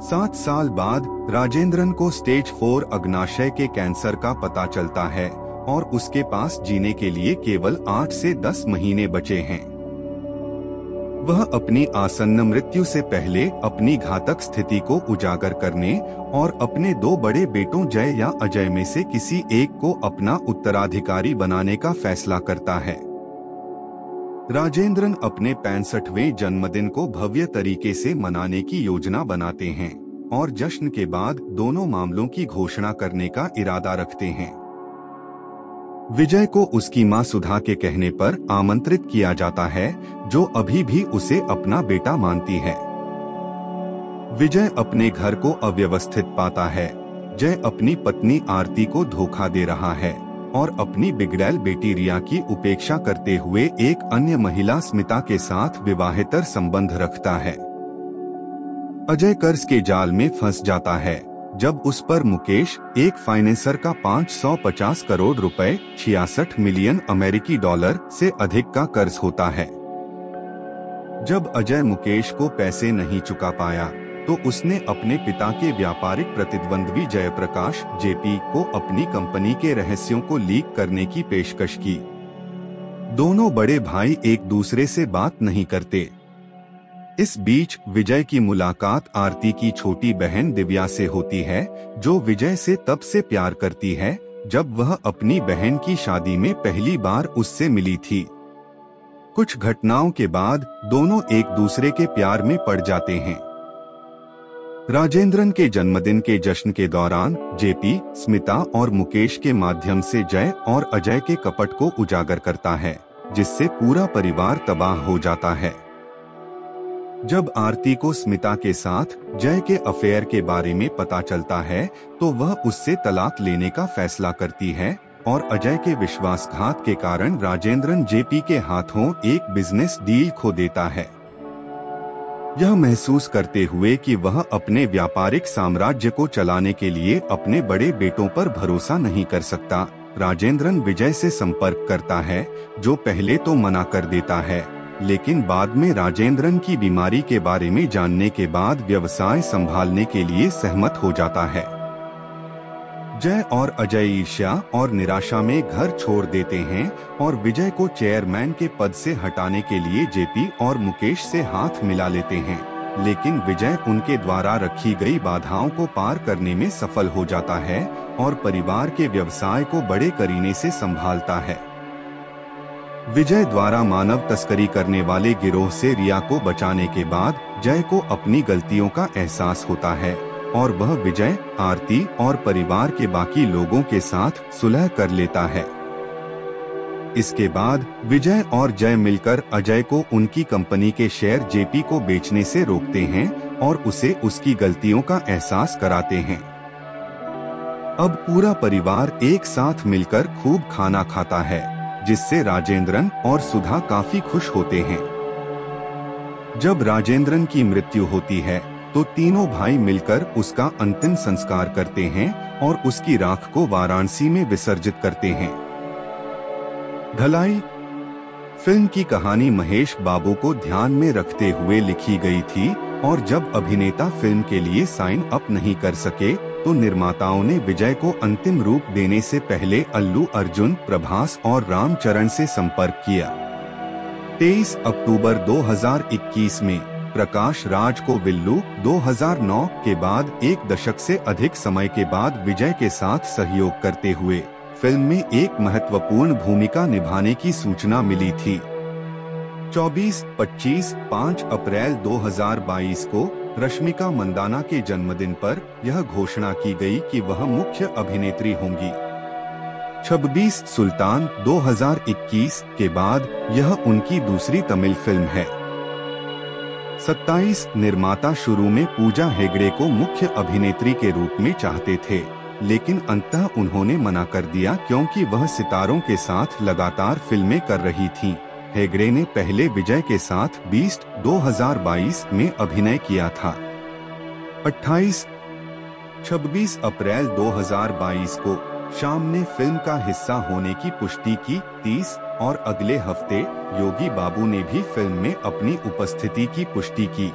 सात साल बाद, राजेंद्रन को स्टेज फोर अग्नाशय के कैंसर का पता चलता है, और उसके पास जीने के लिए केवल आठ से दस महीने बचे हैं। वह अपनी आसन्न मृत्यु से पहले अपनी घातक स्थिति को उजागर करने और अपने दो बड़े बेटों जय या अजय में से किसी एक को अपना उत्तराधिकारी बनाने का फैसला करता है। राजेंद्रन अपने पैंसठवें जन्मदिन को भव्य तरीके से मनाने की योजना बनाते हैं और जश्न के बाद दोनों मामलों की घोषणा करने का इरादा रखते हैं। विजय को उसकी माँ सुधा के कहने पर आमंत्रित किया जाता है, जो अभी भी उसे अपना बेटा मानती है। विजय अपने घर को अव्यवस्थित पाता है। जय अपनी पत्नी आरती को धोखा दे रहा है और अपनी बिगड़ैल बेटी रिया की उपेक्षा करते हुए एक अन्य महिला स्मिता के साथ विवाहेतर संबंध रखता है। अजय कर्ज के जाल में फंस जाता है। जब उस पर मुकेश, एक फाइनेंसर का 550 करोड़ रुपए, छियासठ मिलियन अमेरिकी डॉलर से अधिक का कर्ज होता है। जब अजय मुकेश को पैसे नहीं चुका पाया तो उसने अपने पिता के व्यापारिक प्रतिद्वंद्वी जयप्रकाश, जेपी को अपनी कंपनी के रहस्यों को लीक करने की पेशकश की। दोनों बड़े भाई एक दूसरे से बात नहीं करते। इस बीच विजय की मुलाकात आरती की छोटी बहन दिव्या से होती है, जो विजय से तब से प्यार करती है, जब वह अपनी बहन की शादी में पहली बार उससे मिली थी। कुछ घटनाओं के बाद दोनों एक दूसरे के प्यार में पड़ जाते हैं। राजेंद्रन के जन्मदिन के जश्न के दौरान, जेपी, स्मिता और मुकेश के माध्यम से जय और अजय के कपट को उजागर करता है, जिससे पूरा परिवार तबाह हो जाता है। जब आरती को स्मिता के साथ, जय के अफेयर के बारे में पता चलता है तो वह उससे तलाक लेने का फैसला करती है, और अजय के विश्वासघात के कारण राजेंद्रन जेपी के हाथों एक बिज़नेस डील खो देता है। यह महसूस करते हुए कि वह अपने व्यापारिक साम्राज्य को चलाने के लिए अपने बड़े बेटों पर भरोसा नहीं कर सकता। राजेंद्रन विजय से संपर्क करता है, जो पहले तो मना कर देता है। लेकिन बाद में राजेंद्रन की बीमारी के बारे में जानने के बाद व्यवसाय संभालने के लिए सहमत हो जाता है। जय और अजय ईर्ष्या और निराशा में घर छोड़ देते हैं और विजय को चेयरमैन के पद से हटाने के लिए जेपी और मुकेश से हाथ मिला लेते हैं, लेकिन विजय उनके द्वारा रखी गई बाधाओं को पार करने में सफल हो जाता है और परिवार के व्यवसाय को बड़े करीने से संभालता है। विजय द्वारा मानव तस्करी करने वाले गिरोह से रिया को बचाने के बाद जय को अपनी गलतियों का एहसास होता है और वह विजय, आरती और परिवार के बाकी लोगों के साथ सुलह कर लेता है। इसके बाद विजय और जय मिलकर अजय को उनकी कंपनी के शेयर जेपी को बेचने से रोकते हैं और उसे उसकी गलतियों का एहसास कराते हैं। अब पूरा परिवार एक साथ मिलकर खूब खाना खाता है। जिससे राजेंद्रन और सुधा काफ़ी खुश होते हैं। जब राजेंद्रन की मृत्यु होती है तो तीनों भाई मिलकर उसका अंतिम संस्कार करते हैं और उसकी राख को वाराणसी में विसर्जित करते हैं। ढलाई फ़िल्म की कहानी महेश बाबू को ध्यान में रखते हुए लिखी गई थी और जब अभिनेता फ़िल्म के लिए साइन अप नहीं कर सके तो निर्माताओं ने विजय को अंतिम रूप देने से पहले अल्लू अर्जुन प्रभास और रामचरण से संपर्क किया। 23 अक्टूबर 2021 में प्रकाश राज को विल्लू 2009 के बाद एक दशक से अधिक समय के बाद विजय के साथ सहयोग करते हुए फ़िल्म में एक महत्वपूर्ण भूमिका निभाने की सूचना मिली थी। 24, 25, 5 अप्रैल 2022 को रश्मिका मंदाना के जन्मदिन पर यह घोषणा की गई कि वह मुख्य अभिनेत्री होंगी 26 सुल्तान 2021 के बाद यह उनकी दूसरी तमिल फ़िल्म है 27 निर्माता शुरू में पूजा हेगड़े को मुख्य अभिनेत्री के रूप में चाहते थे, लेकिन अंततः उन्होंने मना कर दिया क्योंकि वह सितारों के साथ लगातार फ़िल्में कर रही थीं। हेगड़े ने पहले विजय के साथ बीस्ट 2022 में अभिनय किया था। 28 26 अप्रैल 2022 को शाम ने फ़िल्म का हिस्सा होने की पुष्टि की 30 और अगले हफ़्ते योगी बाबू ने भी फ़िल्म में अपनी उपस्थिति की पुष्टि की।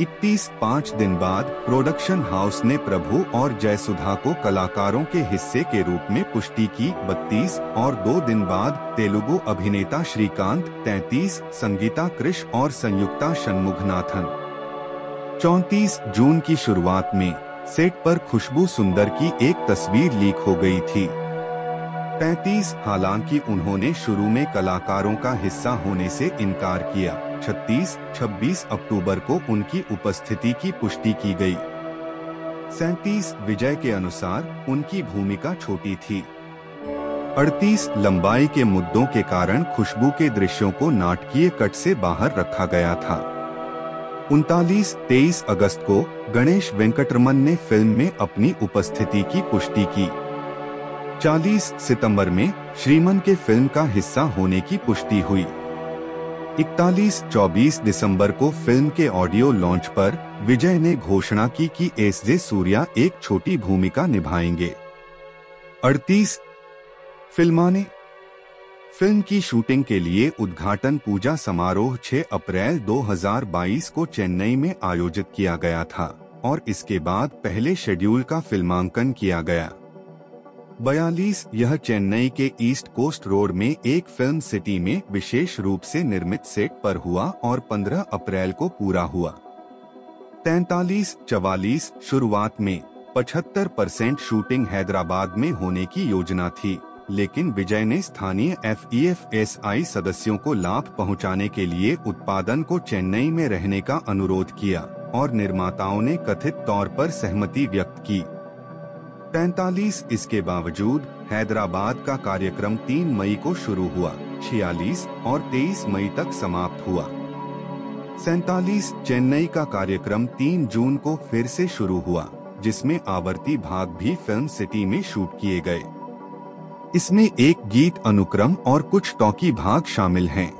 इकतीस पाँच दिन बाद प्रोडक्शन हाउस ने प्रभु और जयसुधा को कलाकारों के हिस्से के रूप में पुष्टि की। बत्तीस और दो दिन बाद तेलुगु अभिनेता श्रीकांत, तैतीस संगीता कृष और संयुक्ता शनमुखनाथन चौतीस जून की शुरुआत में सेट पर खुशबू सुंदर की एक तस्वीर लीक हो गई थी। पैतीस हालाँकि उन्होंने शुरू में कलाकारों का हिस्सा होने से इनकार किया। 36, 26 अक्टूबर को उनकी उपस्थिति की पुष्टि की गई। सैतीस विजय के अनुसार उनकी भूमिका छोटी थी। अड़तीस लंबाई के मुद्दों के कारण खुशबू के दृश्यों को नाटकीय कट से बाहर रखा गया था। उनतालीस तेईस अगस्त को गणेश वेंकटरमन ने फ़िल्म में अपनी उपस्थिति की पुष्टि की। 40 सितंबर में श्रीमन के फ़िल्म का हिस्सा होने की पुष्टि हुई। इकतालीस चौबीस दिसंबर को फ़िल्म के ऑडियो लॉन्च पर विजय ने घोषणा की कि एस जे सूर्या एक छोटी भूमिका निभाएँगे। अड़तीस फिल्माने। फ़िल्म की शूटिंग के लिए उद्घाटन पूजा समारोह 6 अप्रैल 2022 को चेन्नई में आयोजित किया गया था और इसके बाद पहले शेड्यूल का फिल्मांकन किया गया। बयालीस, यह चेन्नई के ईस्ट कोस्ट रोड में एक फ़िल्म सिटी में विशेष रूप से निर्मित सेट पर हुआ और 15 अप्रैल को पूरा हुआ। तैतालीस, चवालीस, शुरुआत में 75 परसेंट शूटिंग हैदराबाद में होने की योजना थी, लेकिन विजय ने स्थानीय F E F S I सदस्यों को लाभ पहुँचाने के लिए उत्पादन को चेन्नई में रहने का अनुरोध किया और निर्माताओं ने कथित तौर पर सहमति व्यक्त की। पैतालीस, इसके बावजूद हैदराबाद का कार्यक्रम 3 मई को शुरू हुआ, छियालीस और 23 मई तक समाप्त हुआ। सैतालीस, चेन्नई का कार्यक्रम 3 जून को फिर से शुरू हुआ, जिसमें आवर्ती भाग भी फ़िल्म सिटी में शूट किए गए। इसमें एक गीत अनुक्रम और कुछ टॉकी भाग शामिल हैं।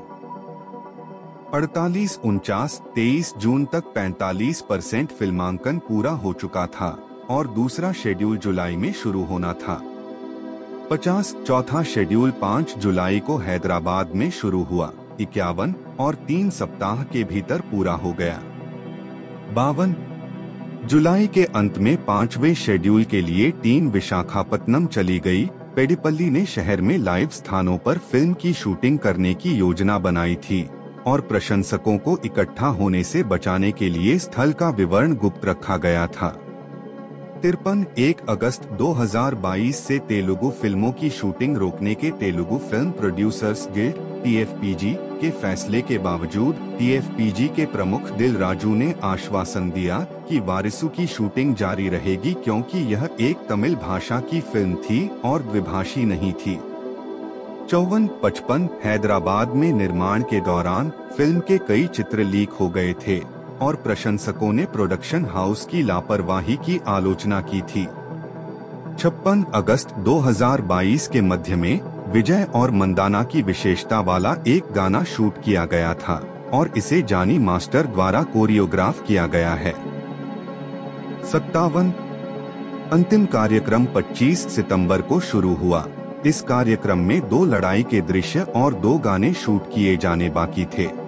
अड़तालीस, उनचास, तेईस जून तक 45 परसेंट फिल्मांकन पूरा हो चुका था। और दूसरा शेड्यूल जुलाई में शुरू होना था। पचास चौथा शेड्यूल पाँच जुलाई को हैदराबाद में शुरू हुआ, इक्यावन और तीन सप्ताह के भीतर पूरा हो गया। बावन जुलाई के अंत में पाँचवें शेड्यूल के लिए टीम विशाखापत्तनम चली गई, पेडिपल्ली ने शहर में लाइव स्थानों पर फ़िल्म की शूटिंग करने की योजना बनाई थी और प्रशंसकों को इकट्ठा होने से बचाने के लिए स्थल का विवरण गुप्त रखा गया था। तिरपन एक अगस्त 2022 से तेलुगु फ़िल्मों की शूटिंग रोकने के Telugu film producers guild, TFPG के फैसले के बावजूद, टीएफपीजी के प्रमुख दिल राजू ने आश्वासन दिया कि वारिसु की शूटिंग जारी रहेगी क्योंकि यह एक तमिल भाषा की फ़िल्म थी और द्विभाषी नहीं थी। चौवन पचपन हैदराबाद में निर्माण के दौरान फ़िल्म के कई चित्र लीक हो गए थे। और प्रशंसकों ने प्रोडक्शन हाउस की लापरवाही की आलोचना की थी। छप्पन अगस्त 2022 के मध्य में विजय और मंदाना की विशेषता वाला एक गाना शूट किया गया था और इसे जानी मास्टर द्वारा कोरियोग्राफ किया गया है। सत्तावन अंतिम कार्यक्रम 25 सितंबर को शुरू हुआ। इस कार्यक्रम में दो लड़ाई के दृश्य और दो गाने शूट किए जाने बाकी थे।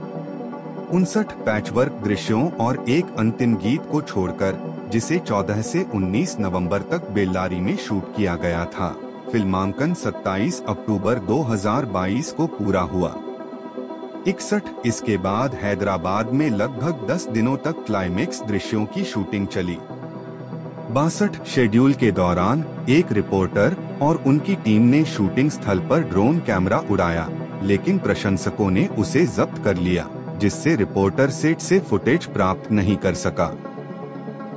उनसठ पैचवर्क दृश्यों और एक अंतिम गीत को छोड़कर, जिसे 14 से 19 नवंबर तक बेल्लारी में शूट किया गया था। फिल्मांकन 27 अक्टूबर 2022 को पूरा हुआ। इकसठ इसके बाद हैदराबाद में लगभग 10 दिनों तक क्लाइमेक्स दृश्यों की शूटिंग चली। बासठ शेड्यूल के दौरान, एक रिपोर्टर और उनकी टीम ने शूटिंग स्थल पर ड्रोन कैमरा उड़ाया, लेकिन प्रशंसकों ने उसे जब्त कर लिया। जिससे रिपोर्टर सेट से फुटेज प्राप्त नहीं कर सका।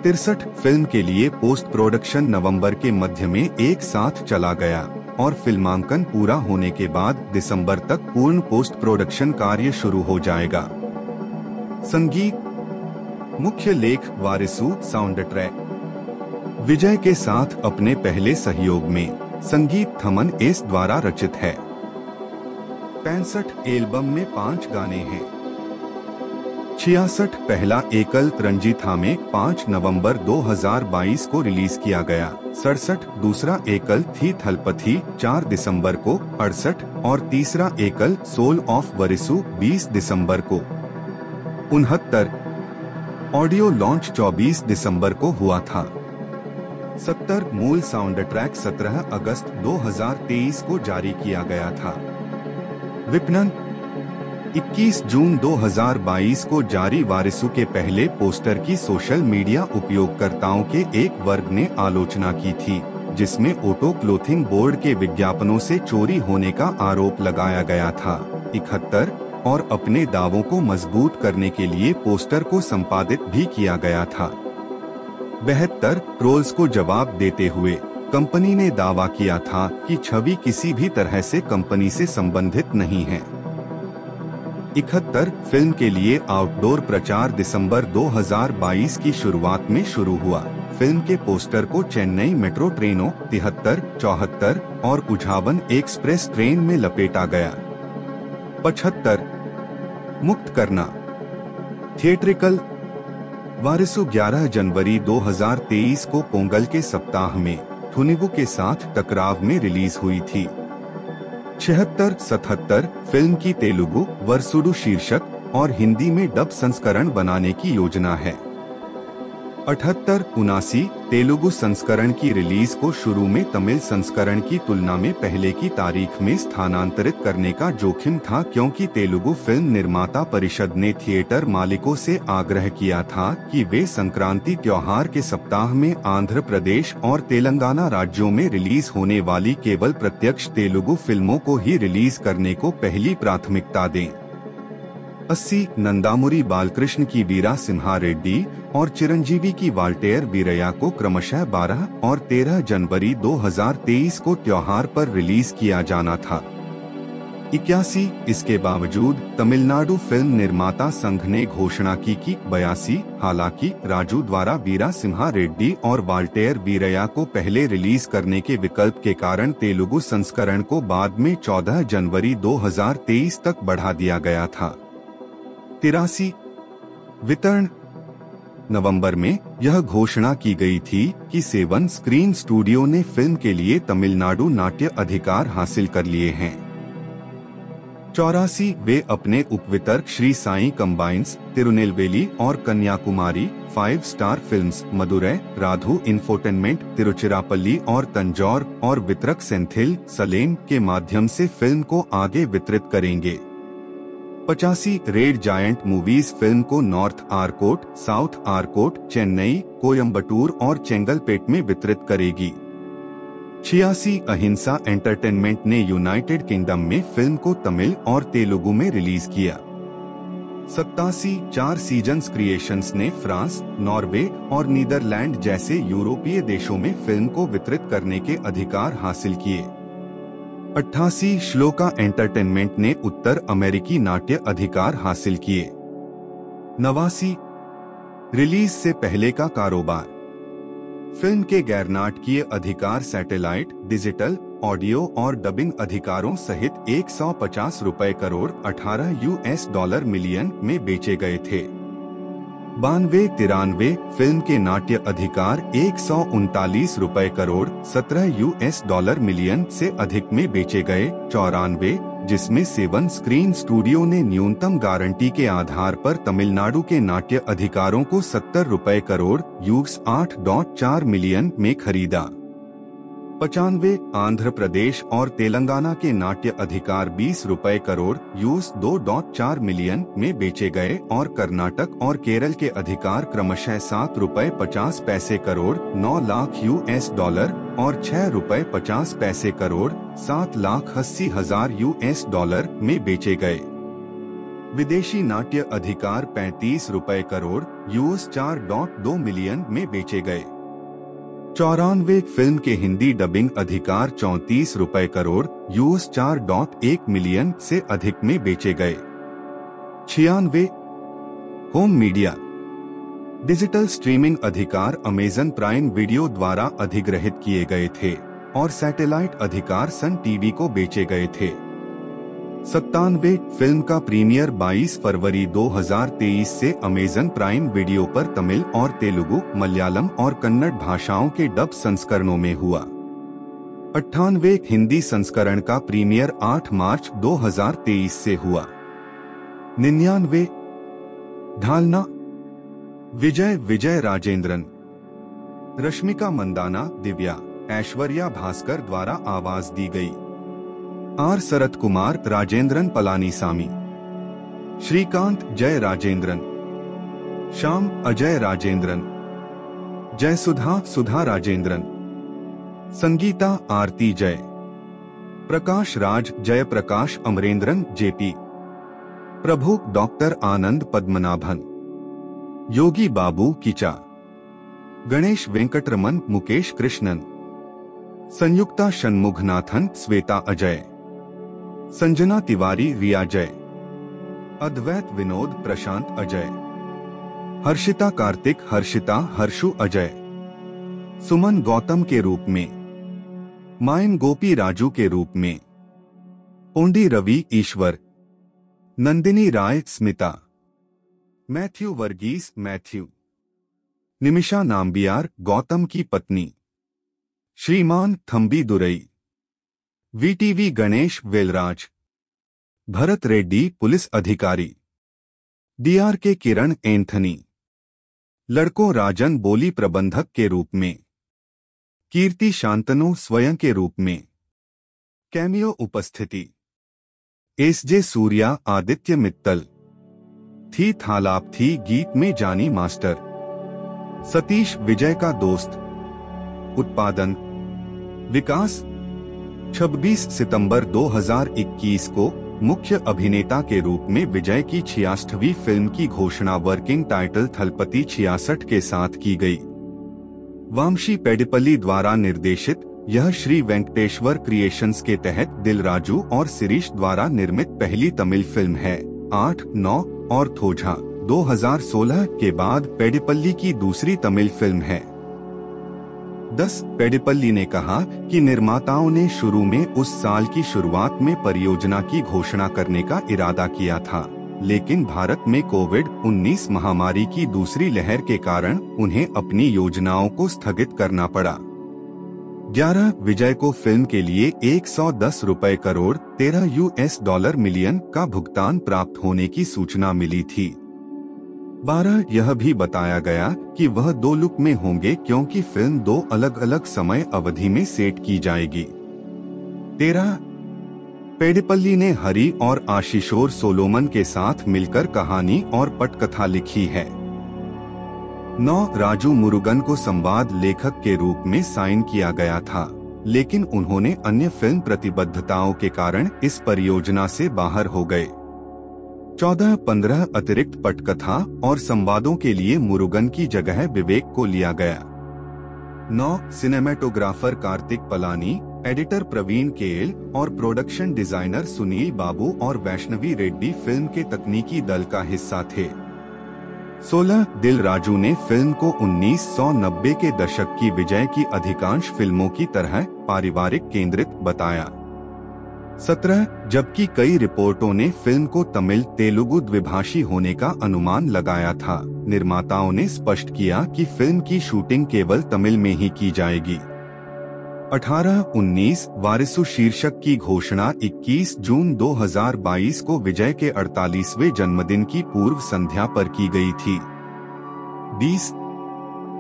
तिरसठ फ़िल्म के लिए पोस्ट प्रोडक्शन नवंबर के मध्य में एक साथ चला गया और फिल्मांकन पूरा होने के बाद दिसंबर तक पूर्ण पोस्ट प्रोडक्शन कार्य शुरू हो जाएगा। संगीत, मुख्य लेख वारिसु, साउंड ट्रैक। विजय के साथ अपने पहले सहयोग में संगीत थमन एस द्वारा रचित है। पैंसठ एल्बम में पाँच गाने हैं। छियासठ पहला एकल रंजीथा में 5 नवंबर 2022 को रिलीज़ किया गया। सड़सठ दूसरा एकल थी थलपथी 4 दिसंबर को अड़सठ और तीसरा एकल सोल ऑफ़ वरिसु 20 दिसंबर को। उनहत्तर, ऑडियो लॉन्च 24 दिसंबर को हुआ था। 70 मूल साउंड ट्रैक 17 अगस्त 2023 को जारी किया गया था। विपणन 21 जून 2022 को जारी वारिसु के पहले पोस्टर की सोशल मीडिया उपयोगकर्ताओं के एक वर्ग ने आलोचना की थी, जिसमें ओटो क्लोथिंग बोर्ड के विज्ञापनों से चोरी होने का आरोप लगाया गया था। इकहत्तर और अपने दावों को मज़बूत करने के लिए पोस्टर को संपादित भी किया गया था। बेहतर ट्रोल्स को जवाब देते हुए, कंपनी ने दावा किया था कि छवि किसी भी तरह से कंपनी से संबंधित नहीं है। इकहत्तर फ़िल्म के लिए आउटडोर प्रचार दिसंबर 2022 की शुरुआत में शुरू हुआ। फ़िल्म के पोस्टर को चेन्नई मेट्रो ट्रेनों, तिहत्तर, चौहत्तर और उझावन एक्सप्रेस ट्रेन में लपेटा गया। पचहत्तर, मुक्त करना। थिएट्रिकल, वारिसु 11 जनवरी 2023 को पोंगल के सप्ताह में थुनिवु के साथ टकराव में रिलीज़ हुई थी। छिहत्तर, सतहत्तर फ़िल्म की तेलुगु, वर्सुडु शीर्षक और हिंदी में डब संस्करण बनाने की योजना है। अठहत्तर उनासी तेलुगु संस्करण की रिलीज़ को शुरू में तमिल संस्करण की तुलना में पहले की तारीख में स्थानांतरित करने का जोखिम था क्योंकि तेलुगु फ़िल्म निर्माता परिषद ने थिएटर मालिकों से आग्रह किया था कि वे संक्रांति त्योहार के सप्ताह में आंध्र प्रदेश और तेलंगाना राज्यों में रिलीज़ होने वाली केवल प्रत्यक्ष तेलुगु फ़िल्मों को ही रिलीज़ करने को पहली प्राथमिकता दें। अस्सी नंदामुरी बालकृष्ण की वीरा सिम्हा रेड्डी और चिरंजीवी की वाल्टेयर वीरया को क्रमशः 12 और 13 जनवरी 2023 को त्योहार पर रिलीज़ किया जाना था। इक्यासी, इसके बावजूद तमिलनाडु फ़िल्म निर्माता संघ ने घोषणा की कि बयासी, हालाँकि राजू द्वारा वीरा सिम्हा रेड्डी और वाल्टेयर वीरया को पहले रिलीज़ करने के विकल्प के कारण तेलुगु संस्करण को बाद में 14 जनवरी 2023 तक बढ़ा दिया गया था। तिरासी, वितरण। नवंबर में यह घोषणा की गई थी कि सेवन स्क्रीन स्टूडियो ने फ़िल्म के लिए तमिलनाडु नाट्य अधिकार हासिल कर लिए हैं। चौरासी, वे अपने उपवितरक श्री साई कंबाइंस, तिरुनेलवेली और Kanyakumari, five star films, Madurai, Radhu infotainment, Tiruchirappalli और तंजौर और वितरक सेंथिल सलेम के माध्यम से फ़िल्म को आगे वितरित करेंगे। पचासी रेड जायंट मूवीज़ फ़िल्म को नॉर्थ आरकोट, साउथ आरकोट, चेन्नई कोयम्बटूर और चेंगलपेट में वितरित करेगी। छियासी अहिंसा एंटरटेनमेंट ने यूनाइटेड किंगडम में फ़िल्म को तमिल और तेलुगु में रिलीज़ किया। सत्तासी चार सीजन्स क्रिएशंस ने फ्रांस, नॉर्वे और नीदरलैंड जैसे यूरोपीय देशों में फ़िल्म को वितरित करने के अधिकार हासिल किए। अट्ठासी श्लोका एंटरटेनमेंट ने उत्तर अमेरिकी नाट्य अधिकार हासिल किए। नवासी, रिलीज़ से पहले का कारोबार। फ़िल्म के गैर नाटकीय अधिकार सैटेलाइट, डिजिटल, ऑडियो और डबिंग अधिकारों सहित 150 रुपए करोड़ 18 यूएस डॉलर मिलियन में बेचे गए थे। बानवे तिरानवे फ़िल्म के नाट्य अधिकार एक सौ उनतालीस रूपए करोड़ सत्रह यूएस डॉलर मिलियन से अधिक में बेचे गए चौरानवे, जिसमें सेवन स्क्रीन स्टूडियो ने न्यूनतम गारंटी के आधार पर तमिलनाडु के नाट्य अधिकारों को सत्तर रूपए करोड़ यूस आठ डॉट चार मिलियन में खरीदा। पचानवे आंध्र प्रदेश और तेलंगाना के नाट्य अधिकार 20 रुपए करोड़ यूस दो डॉट चार मिलियन में बेचे गए और कर्नाटक और केरल के अधिकार क्रमशः सात रुपए पचास पैसे करोड़, नौ लाख यूएस डॉलर और छह रुपए पचास पैसे करोड़, सात लाख अस्सी हज़ार यूएस डॉलर में बेचे गए। विदेशी नाट्य अधिकार पैंतीस रुपए करोड़, यूएस चार डॉट दो मिलियन में बेचे गए। चौरानवे फ़िल्म के हिंदी डबिंग अधिकार चौतीस रुपए करोड़, यूएस चार डॉट एक मिलियन से अधिक में बेचे गए। छियानवे, होम मीडिया। डिजिटल स्ट्रीमिंग अधिकार अमेजन प्राइम वीडियो द्वारा अधिग्रहित किए गए थे और सैटेलाइट अधिकार सन टीवी को बेचे गए थे। सत्तानवे फ़िल्म का प्रीमियर 22 फरवरी 2023 से अमेजन प्राइम वीडियो पर तमिल और तेलुगु, मलयालम और कन्नड़ भाषाओं के डब संस्करणों में हुआ। अट्ठानवे हिंदी संस्करण का प्रीमियर 8 मार्च 2023 से हुआ। निन्यानवे ढालना, विजय विजय राजेंद्रन, रश्मिका मंदाना, दिव्या, ऐश्वर्या भास्कर द्वारा आवाज़ दी गई। आर शरत कुमार राजेंद्रन पलानीसामी श्रीकांत जय राजेंद्रन। श्याम अजय राजेंद्रन। जय सुधा सुधा राजेंद्रन। संगीता आरती जय। प्रकाश राज जय प्रकाश अमरेंद्रन जेपी। प्रभु डॉक्टर आनंद पद्मनाभन। योगी बाबू किचा। गणेश वेंकटरमन मुकेश कृष्णन। संयुक्ता षणमुखनाथन श्वेता अजय। संजना तिवारी रिया जय। अद्वैत विनोद, प्रशांत अजय। हर्षिता कार्तिक, हर्षिता, हर्षु अजय। सुमन गौतम के रूप में। मायन गोपी राजू के रूप में। ओंडी रवि, ईश्वर। नंदिनी राय, स्मिता। Matthew Varghese, Matthew. निमिषा नाम्बियार, गौतम की पत्नी। श्रीमान थम्बी दुरई। वीटीवी गणेश वेलराज भरत रेड्डी पुलिस अधिकारी डीआर के किरण एंथनी लड़कों राजन बोली प्रबंधक के रूप में कीर्ति शांतनु स्वयं के रूप में कैमियो उपस्थिति एस जे सूर्या आदित्य मित्तल थी थालाप थी गीत में जानी मास्टर सतीश विजय का दोस्त उत्पादन विकास 26 सितंबर 2021 को मुख्य अभिनेता के रूप में विजय की छियासठवीं फ़िल्म की घोषणा वर्किंग टाइटल थलपति छियासठ के साथ की गई। वामशी पेडिपल्ली द्वारा निर्देशित यह श्री वेंकटेश्वर क्रिएशंस के तहत दिल राजू और सिरीश द्वारा निर्मित पहली तमिल फ़िल्म है, आठ, नौ और थोझा 2016 के बाद पेडिपल्ली की दूसरी तमिल फ़िल्म है। दस पेडिपल्ली ने कहा कि निर्माताओं ने शुरू में उस साल की शुरुआत में परियोजना की घोषणा करने का इरादा किया था, लेकिन भारत में कोविड 19 महामारी की दूसरी लहर के कारण उन्हें अपनी योजनाओं को स्थगित करना पड़ा। 11 विजय को फ़िल्म के लिए 110 रुपए करोड़ 13 यूएस डॉलर मिलियन का भुगतान प्राप्त होने की सूचना मिली थी। बारह, यह भी बताया गया कि वह दो लुक में होंगे क्योंकि फ़िल्म दो अलग अलग समय अवधि में सेट की जाएगी। तेरह, पेडिपल्ली ने हरी और आशीषोर सोलोमन के साथ मिलकर कहानी और पटकथा लिखी है। नौ, राजू मुरुगन को संवाद लेखक के रूप में साइन किया गया था, लेकिन उन्होंने अन्य फ़िल्म प्रतिबद्धताओं के कारण इस परियोजना से बाहर हो गए। चौदह, पंद्रह अतिरिक्त पटकथा और संवादों के लिए मुरुगन की जगह विवेक को लिया गया। नौ, cinematographer Karthik Palani, editor Praveen K L और प्रोडक्शन डिज़ाइनर सुनील बाबू और वैष्णवी रेड्डी फ़िल्म के तकनीकी दल का हिस्सा थे। 16 दिल राजू ने फ़िल्म को 1990 के दशक की विजय की अधिकांश फ़िल्मों की तरह पारिवारिक केंद्रित बताया। सत्रह, जबकि कई रिपोर्टों ने फ़िल्म को तमिल, तेलुगु द्विभाषी होने का अनुमान लगाया था। निर्माताओं ने स्पष्ट किया कि फ़िल्म की शूटिंग केवल तमिल में ही की जाएगी। 18-19 वारिसु शीर्षक की घोषणा 21 जून 2022 को विजय के 48वें जन्मदिन की पूर्व संध्या पर की गई थी। 20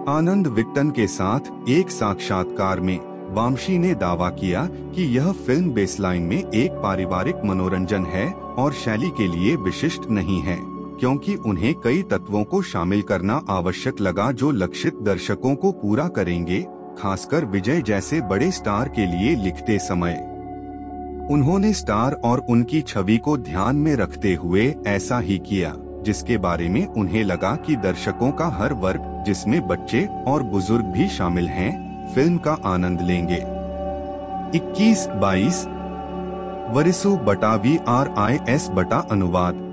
आनंद विक्टन के साथ एक साक्षात्कार में वामशी ने दावा किया कि यह फ़िल्म बेसलाइन में एक पारिवारिक मनोरंजन है और शैली के लिए विशिष्ट नहीं है, क्योंकि उन्हें कई तत्वों को शामिल करना आवश्यक लगा जो लक्षित दर्शकों को पूरा करेंगे, खासकर विजय जैसे बड़े स्टार के लिए लिखते समय। उन्होंने स्टार और उनकी छवि को ध्यान में रखते हुए ऐसा ही किया, जिसके बारे में उन्हें लगा कि दर्शकों का हर वर्ग, जिसमें बच्चे और बुज़ुर्ग भी शामिल हैं फ़िल्म का आनंद लेंगे। 21 22 वरिसु बटा वी आर आई एस बटा अनुवाद।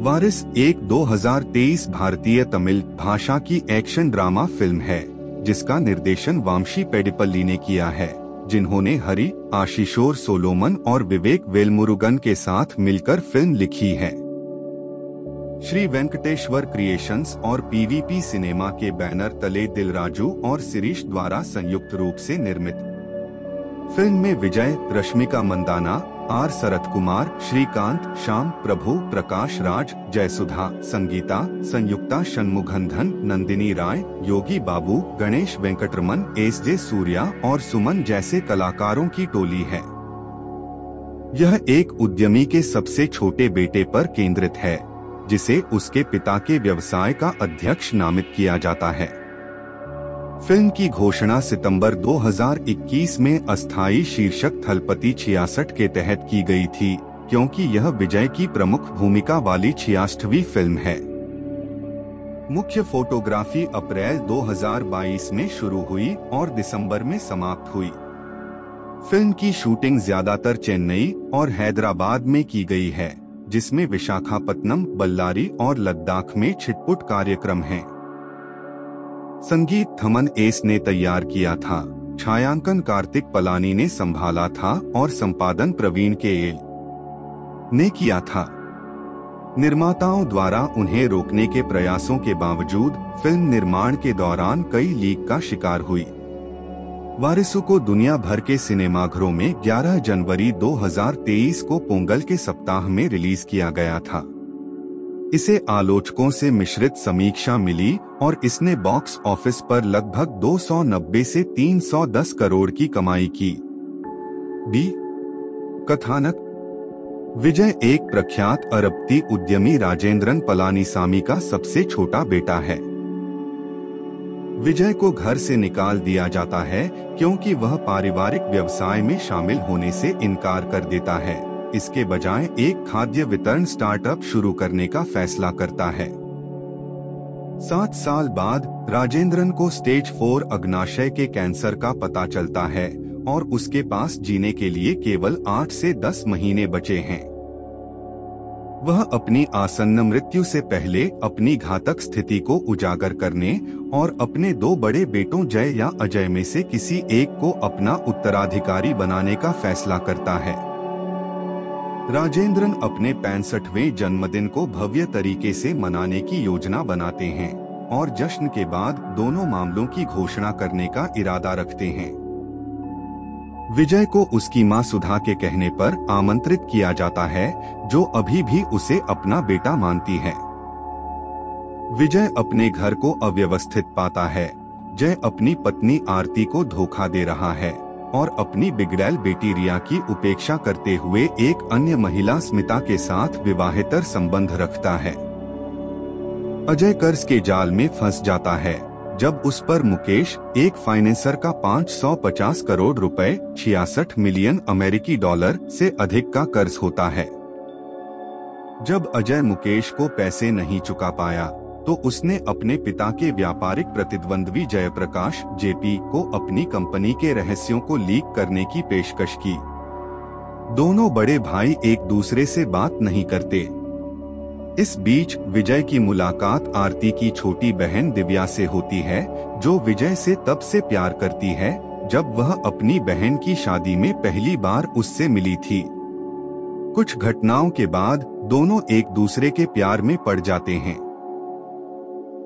वारिस एक 2023 भारतीय तमिल भाषा की एक्शन ड्रामा फ़िल्म है, जिसका निर्देशन वामशी पेडिपल्ली ने किया है, जिन्होंने हरि, आशीषोर सोलोमन और विवेक वेलमुरुगन के साथ मिलकर फ़िल्म लिखी है। श्री वेंकटेश्वर क्रिएशंस और पीवीपी सिनेमा के बैनर तले दिलराजू और सिरीश द्वारा संयुक्त रूप से निर्मित। फ़िल्म में Vijay, Rashmika Mandanna, R Sarath Kumar Srikanth, Shaam, Prabhu, Prakash Raj, Jayasudha, Sangeetha, Samyuktha, Shanmughanathan, Nandini Rai, Yogi Babu, Ganesh Venkatraman S J Suryah और सुमन जैसे कलाकारों की टोली है। यह एक उद्यमी के सबसे छोटे बेटे पर केंद्रित है। जिसे उसके पिता के व्यवसाय का अध्यक्ष नामित किया जाता है। फ़िल्म की घोषणा सितंबर 2021 में अस्थायी शीर्षक थलपति छियासठ के तहत की गई थी, क्योंकि यह विजय की प्रमुख भूमिका वाली छियासठवीं फ़िल्म है। मुख्य फोटोग्राफी अप्रैल 2022 में शुरू हुई और दिसंबर में समाप्त हुई। फ़िल्म की शूटिंग ज़्यादातर चेन्नई और हैदराबाद में की गई है। जिसमें विशाखापत्तनम, बल्लारी और लद्दाख में छिटपुट कार्यक्रम हैं। संगीत थमन एस ने तैयार किया था। छायांकन कार्तिक पलानी ने संभाला था और संपादन प्रवीण के एल ने किया था। निर्माताओं द्वारा उन्हें रोकने के प्रयासों के बावजूद फ़िल्म निर्माण के दौरान कई लीक का शिकार हुई। वारिसु को दुनिया भर के सिनेमाघरों में 11 जनवरी 2023 को पोंगल के सप्ताह में रिलीज़ किया गया था। इसे आलोचकों से मिश्रित समीक्षा मिली और इसने बॉक्स ऑफ़िस पर लगभग 290 से 310 करोड़ की कमाई की। बी, कथानक। विजय एक प्रख्यात अरबती उद्यमी राजेंद्रन पलानीसामी का सबसे छोटा बेटा है। विजय को घर से निकाल दिया जाता है, क्योंकि वह पारिवारिक व्यवसाय में शामिल होने से इनकार कर देता है। इसके बजाय एक खाद्य वितरण स्टार्टअप शुरू करने का फैसला करता है। सात साल बाद, राजेंद्रन को स्टेज फोर अग्नाशय के कैंसर का पता चलता है, और उसके पास जीने के लिए केवल आठ से दस महीने बचे हैं। वह अपनी आसन्न मृत्यु से पहले अपनी घातक स्थिति को उजागर करने और अपने दो बड़े बेटों जय या अजय में से किसी एक को अपना उत्तराधिकारी बनाने का फैसला करता है। राजेंद्रन अपने पैंसठवें जन्मदिन को भव्य तरीके से मनाने की योजना बनाते हैं और जश्न के बाद दोनों मामलों की घोषणा करने का इरादा रखते हैं। विजय को उसकी माँ सुधा के कहने पर आमंत्रित किया जाता है, जो अभी भी उसे अपना बेटा मानती है। विजय अपने घर को अव्यवस्थित पाता है। जय अपनी पत्नी आरती को धोखा दे रहा है और अपनी बिगड़ैल बेटी रिया की उपेक्षा करते हुए एक अन्य महिला स्मिता के साथ विवाहेतर संबंध रखता है। अजय कर्ज के जाल में फंस जाता है। जब उस पर मुकेश, एक फाइनेंसर का 550 करोड़ रुपए, छियासठ मिलियन अमेरिकी डॉलर से अधिक का कर्ज होता है। जब अजय मुकेश को पैसे नहीं चुका पाया तो उसने अपने पिता के व्यापारिक प्रतिद्वंद्वी जयप्रकाश, जेपी को अपनी कंपनी के रहस्यों को लीक करने की पेशकश की। दोनों बड़े भाई एक दूसरे से बात नहीं करते। इस बीच विजय की मुलाकात आरती की छोटी बहन दिव्या से होती है, जो विजय से तब से प्यार करती है, जब वह अपनी बहन की शादी में पहली बार उससे मिली थी। कुछ घटनाओं के बाद दोनों एक दूसरे के प्यार में पड़ जाते हैं।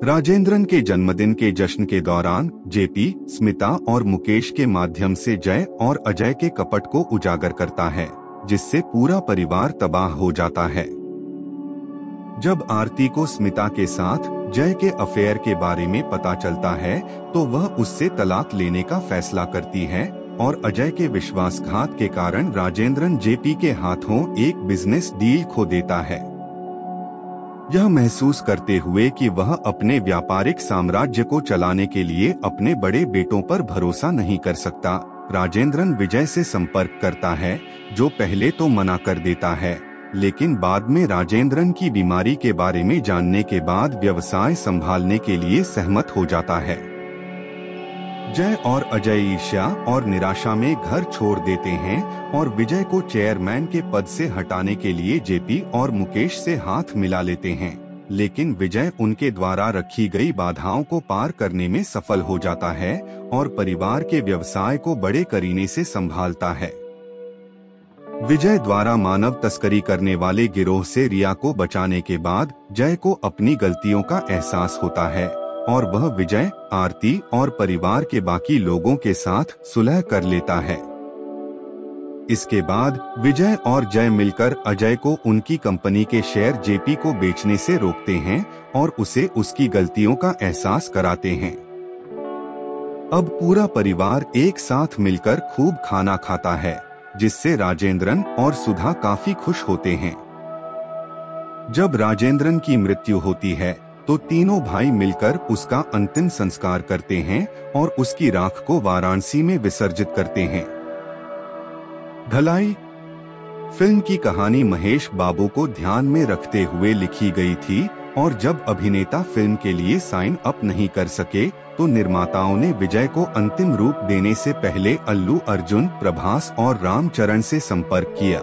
राजेंद्रन के जन्मदिन के जश्न के दौरान, जेपी, स्मिता और मुकेश के माध्यम से जय और अजय के कपट को उजागर करता है, जिससे पूरा परिवार तबाह हो जाता है। जब आरती को स्मिता के साथ, जय के अफेयर के बारे में पता चलता है तो वह उससे तलाक लेने का फैसला करती है, और अजय के विश्वासघात के कारण राजेंद्रन जेपी के हाथों एक बिज़नेस डील खो देता है। यह महसूस करते हुए कि वह अपने व्यापारिक साम्राज्य को चलाने के लिए अपने बड़े बेटों पर भरोसा नहीं कर सकता। राजेंद्रन विजय से संपर्क करता है, जो पहले तो मना कर देता है। लेकिन बाद में राजेंद्रन की बीमारी के बारे में जानने के बाद व्यवसाय संभालने के लिए सहमत हो जाता है। जय और अजय ईर्ष्या और निराशा में घर छोड़ देते हैं और विजय को चेयरमैन के पद से हटाने के लिए जेपी और मुकेश से हाथ मिला लेते हैं, लेकिन विजय उनके द्वारा रखी गई बाधाओं को पार करने में सफल हो जाता है और परिवार के व्यवसाय को बड़े करीने से संभालता है। विजय द्वारा मानव तस्करी करने वाले गिरोह से रिया को बचाने के बाद, जय को अपनी गलतियों का एहसास होता है, और वह विजय, आरती और परिवार के बाकी लोगों के साथ सुलह कर लेता है। इसके बाद, विजय और जय मिलकर अजय को उनकी कंपनी के शेयर जेपी को बेचने से रोकते हैं, और उसे उसकी गलतियों का एहसास कराते हैं। अब पूरा परिवार एक साथ मिलकर खूब खाना खाता है। जिससे राजेंद्रन और सुधा काफ़ी खुश होते हैं। जब राजेंद्रन की मृत्यु होती है तो तीनों भाई मिलकर उसका अंतिम संस्कार करते हैं और उसकी राख को वाराणसी में विसर्जित करते हैं। ढलाई। फ़िल्म की कहानी महेश बाबू को ध्यान में रखते हुए लिखी गई थी और जब अभिनेता फ़िल्म के लिए साइन अप नहीं कर सके तो निर्माताओं ने विजय को अंतिम रूप देने से पहले अल्लू अर्जुन, प्रभास और रामचरण से संपर्क किया।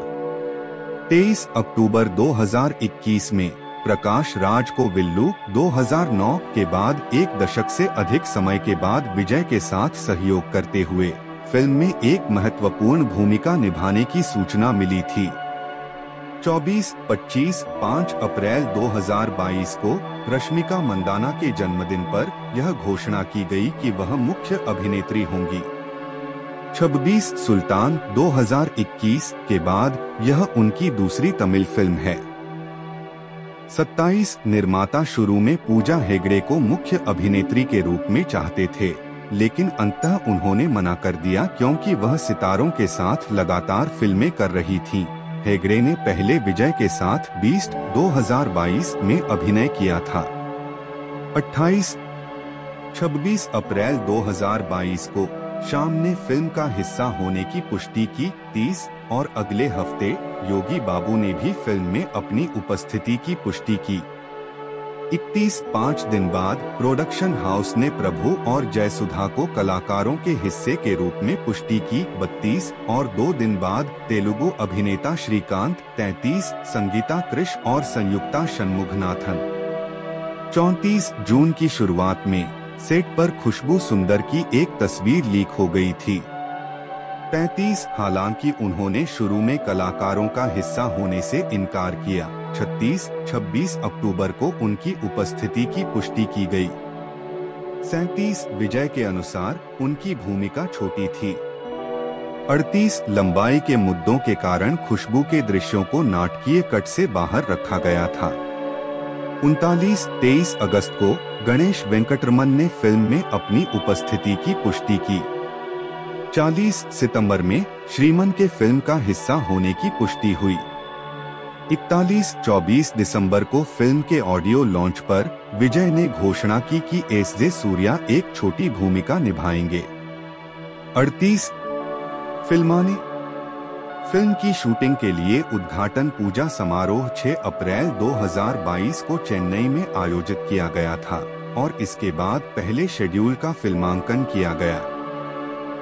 23 अक्टूबर 2021 में, प्रकाश राज को विल्लू 2009 के बाद एक दशक से अधिक समय के बाद विजय के साथ सहयोग करते हुए, फ़िल्म में एक महत्वपूर्ण भूमिका निभाने की सूचना मिली थी। 24, 25, 5 अप्रैल 2022 को रश्मिका मंदाना के जन्मदिन पर यह घोषणा की गई कि वह मुख्य अभिनेत्री होंगी। 26 सुल्तान 2021 के बाद यह उनकी दूसरी तमिल फ़िल्म है। 27 निर्माता शुरू में पूजा हेगड़े को मुख्य अभिनेत्री के रूप में चाहते थे लेकिन अंतः उन्होंने मना कर दिया क्योंकि वह सितारों के साथ लगातार फ़िल्में कर रही थी। हेगड़े ने पहले विजय के साथ बीस्ट 2022 में अभिनय किया था। 28 26 अप्रैल 2022 को शाम ने फ़िल्म का हिस्सा होने की पुष्टि की। 30 और अगले हफ़्ते योगी बाबू ने भी फ़िल्म में अपनी उपस्थिति की पुष्टि की। इकतीस पाँच दिन बाद प्रोडक्शन हाउस ने प्रभु और जयसुधा को कलाकारों के हिस्से के रूप में पुष्टि की बत्तीस और दो दिन बाद तेलुगु अभिनेता श्रीकांत, तैतीस, संगीता कृष और संयुक्ता शनमुघनाथन चौतीस जून की शुरुआत में सेट पर खुशबू सुंदर की एक तस्वीर लीक हो गई थी। 35 हालाँकि उन्होंने शुरू में कलाकारों का हिस्सा होने से इनकार किया। 36 26 अक्टूबर को उनकी उपस्थिति की पुष्टि की गई। सैतीस विजय के अनुसार उनकी भूमिका छोटी थी। 38 लंबाई के मुद्दों के कारण खुशबू के दृश्यों को नाटकीय कट से बाहर रखा गया था। उनतालीस, तेईस अगस्त को गणेश वेंकटरमन ने फ़िल्म में अपनी उपस्थिति की पुष्टि की। 40 सितंबर में श्रीमन के फ़िल्म का हिस्सा होने की पुष्टि हुई। इकतालीस चौबीस दिसंबर को फ़िल्म के ऑडियो लॉन्च पर विजय ने घोषणा की कि एस जे सूर्या एक छोटी भूमिका निभाएँगे। अड़तीस फिल्माने फ़िल्म की शूटिंग के लिए उद्घाटन पूजा समारोह 6 अप्रैल 2022 को चेन्नई में आयोजित किया गया था और इसके बाद पहले शेड्यूल का फिल्मांकन किया गया।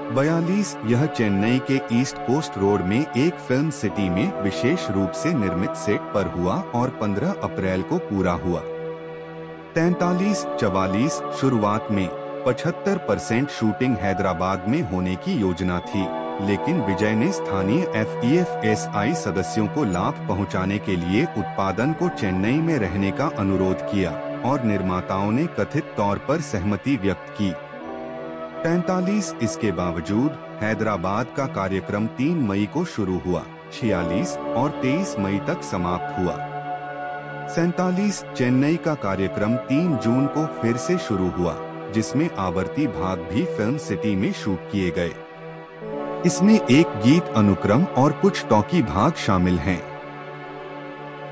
बयालीस, यह चेन्नई के ईस्ट कोस्ट रोड में एक फ़िल्म सिटी में विशेष रूप से निर्मित सेट पर हुआ और 15 अप्रैल को पूरा हुआ। तैतालीस, चवालीस, शुरुआत में 75 परसेंट शूटिंग हैदराबाद में होने की योजना थी, लेकिन विजय ने स्थानीय F E F S I सदस्यों को लाभ पहुँचाने के लिए उत्पादन को चेन्नई में रहने का अनुरोध किया और निर्माताओं ने कथित तौर पर सहमति व्यक्त की। पैंतालीस, इसके बावजूद हैदराबाद का कार्यक्रम 3 मई को शुरू हुआ, छियालीस और 23 मई तक समाप्त हुआ। सैतालीस, चेन्नई का कार्यक्रम 3 जून को फिर से शुरू हुआ, जिसमें आवर्ती भाग भी फ़िल्म सिटी में शूट किए गए। इसमें एक गीत अनुक्रम और कुछ टॉकी भाग शामिल हैं।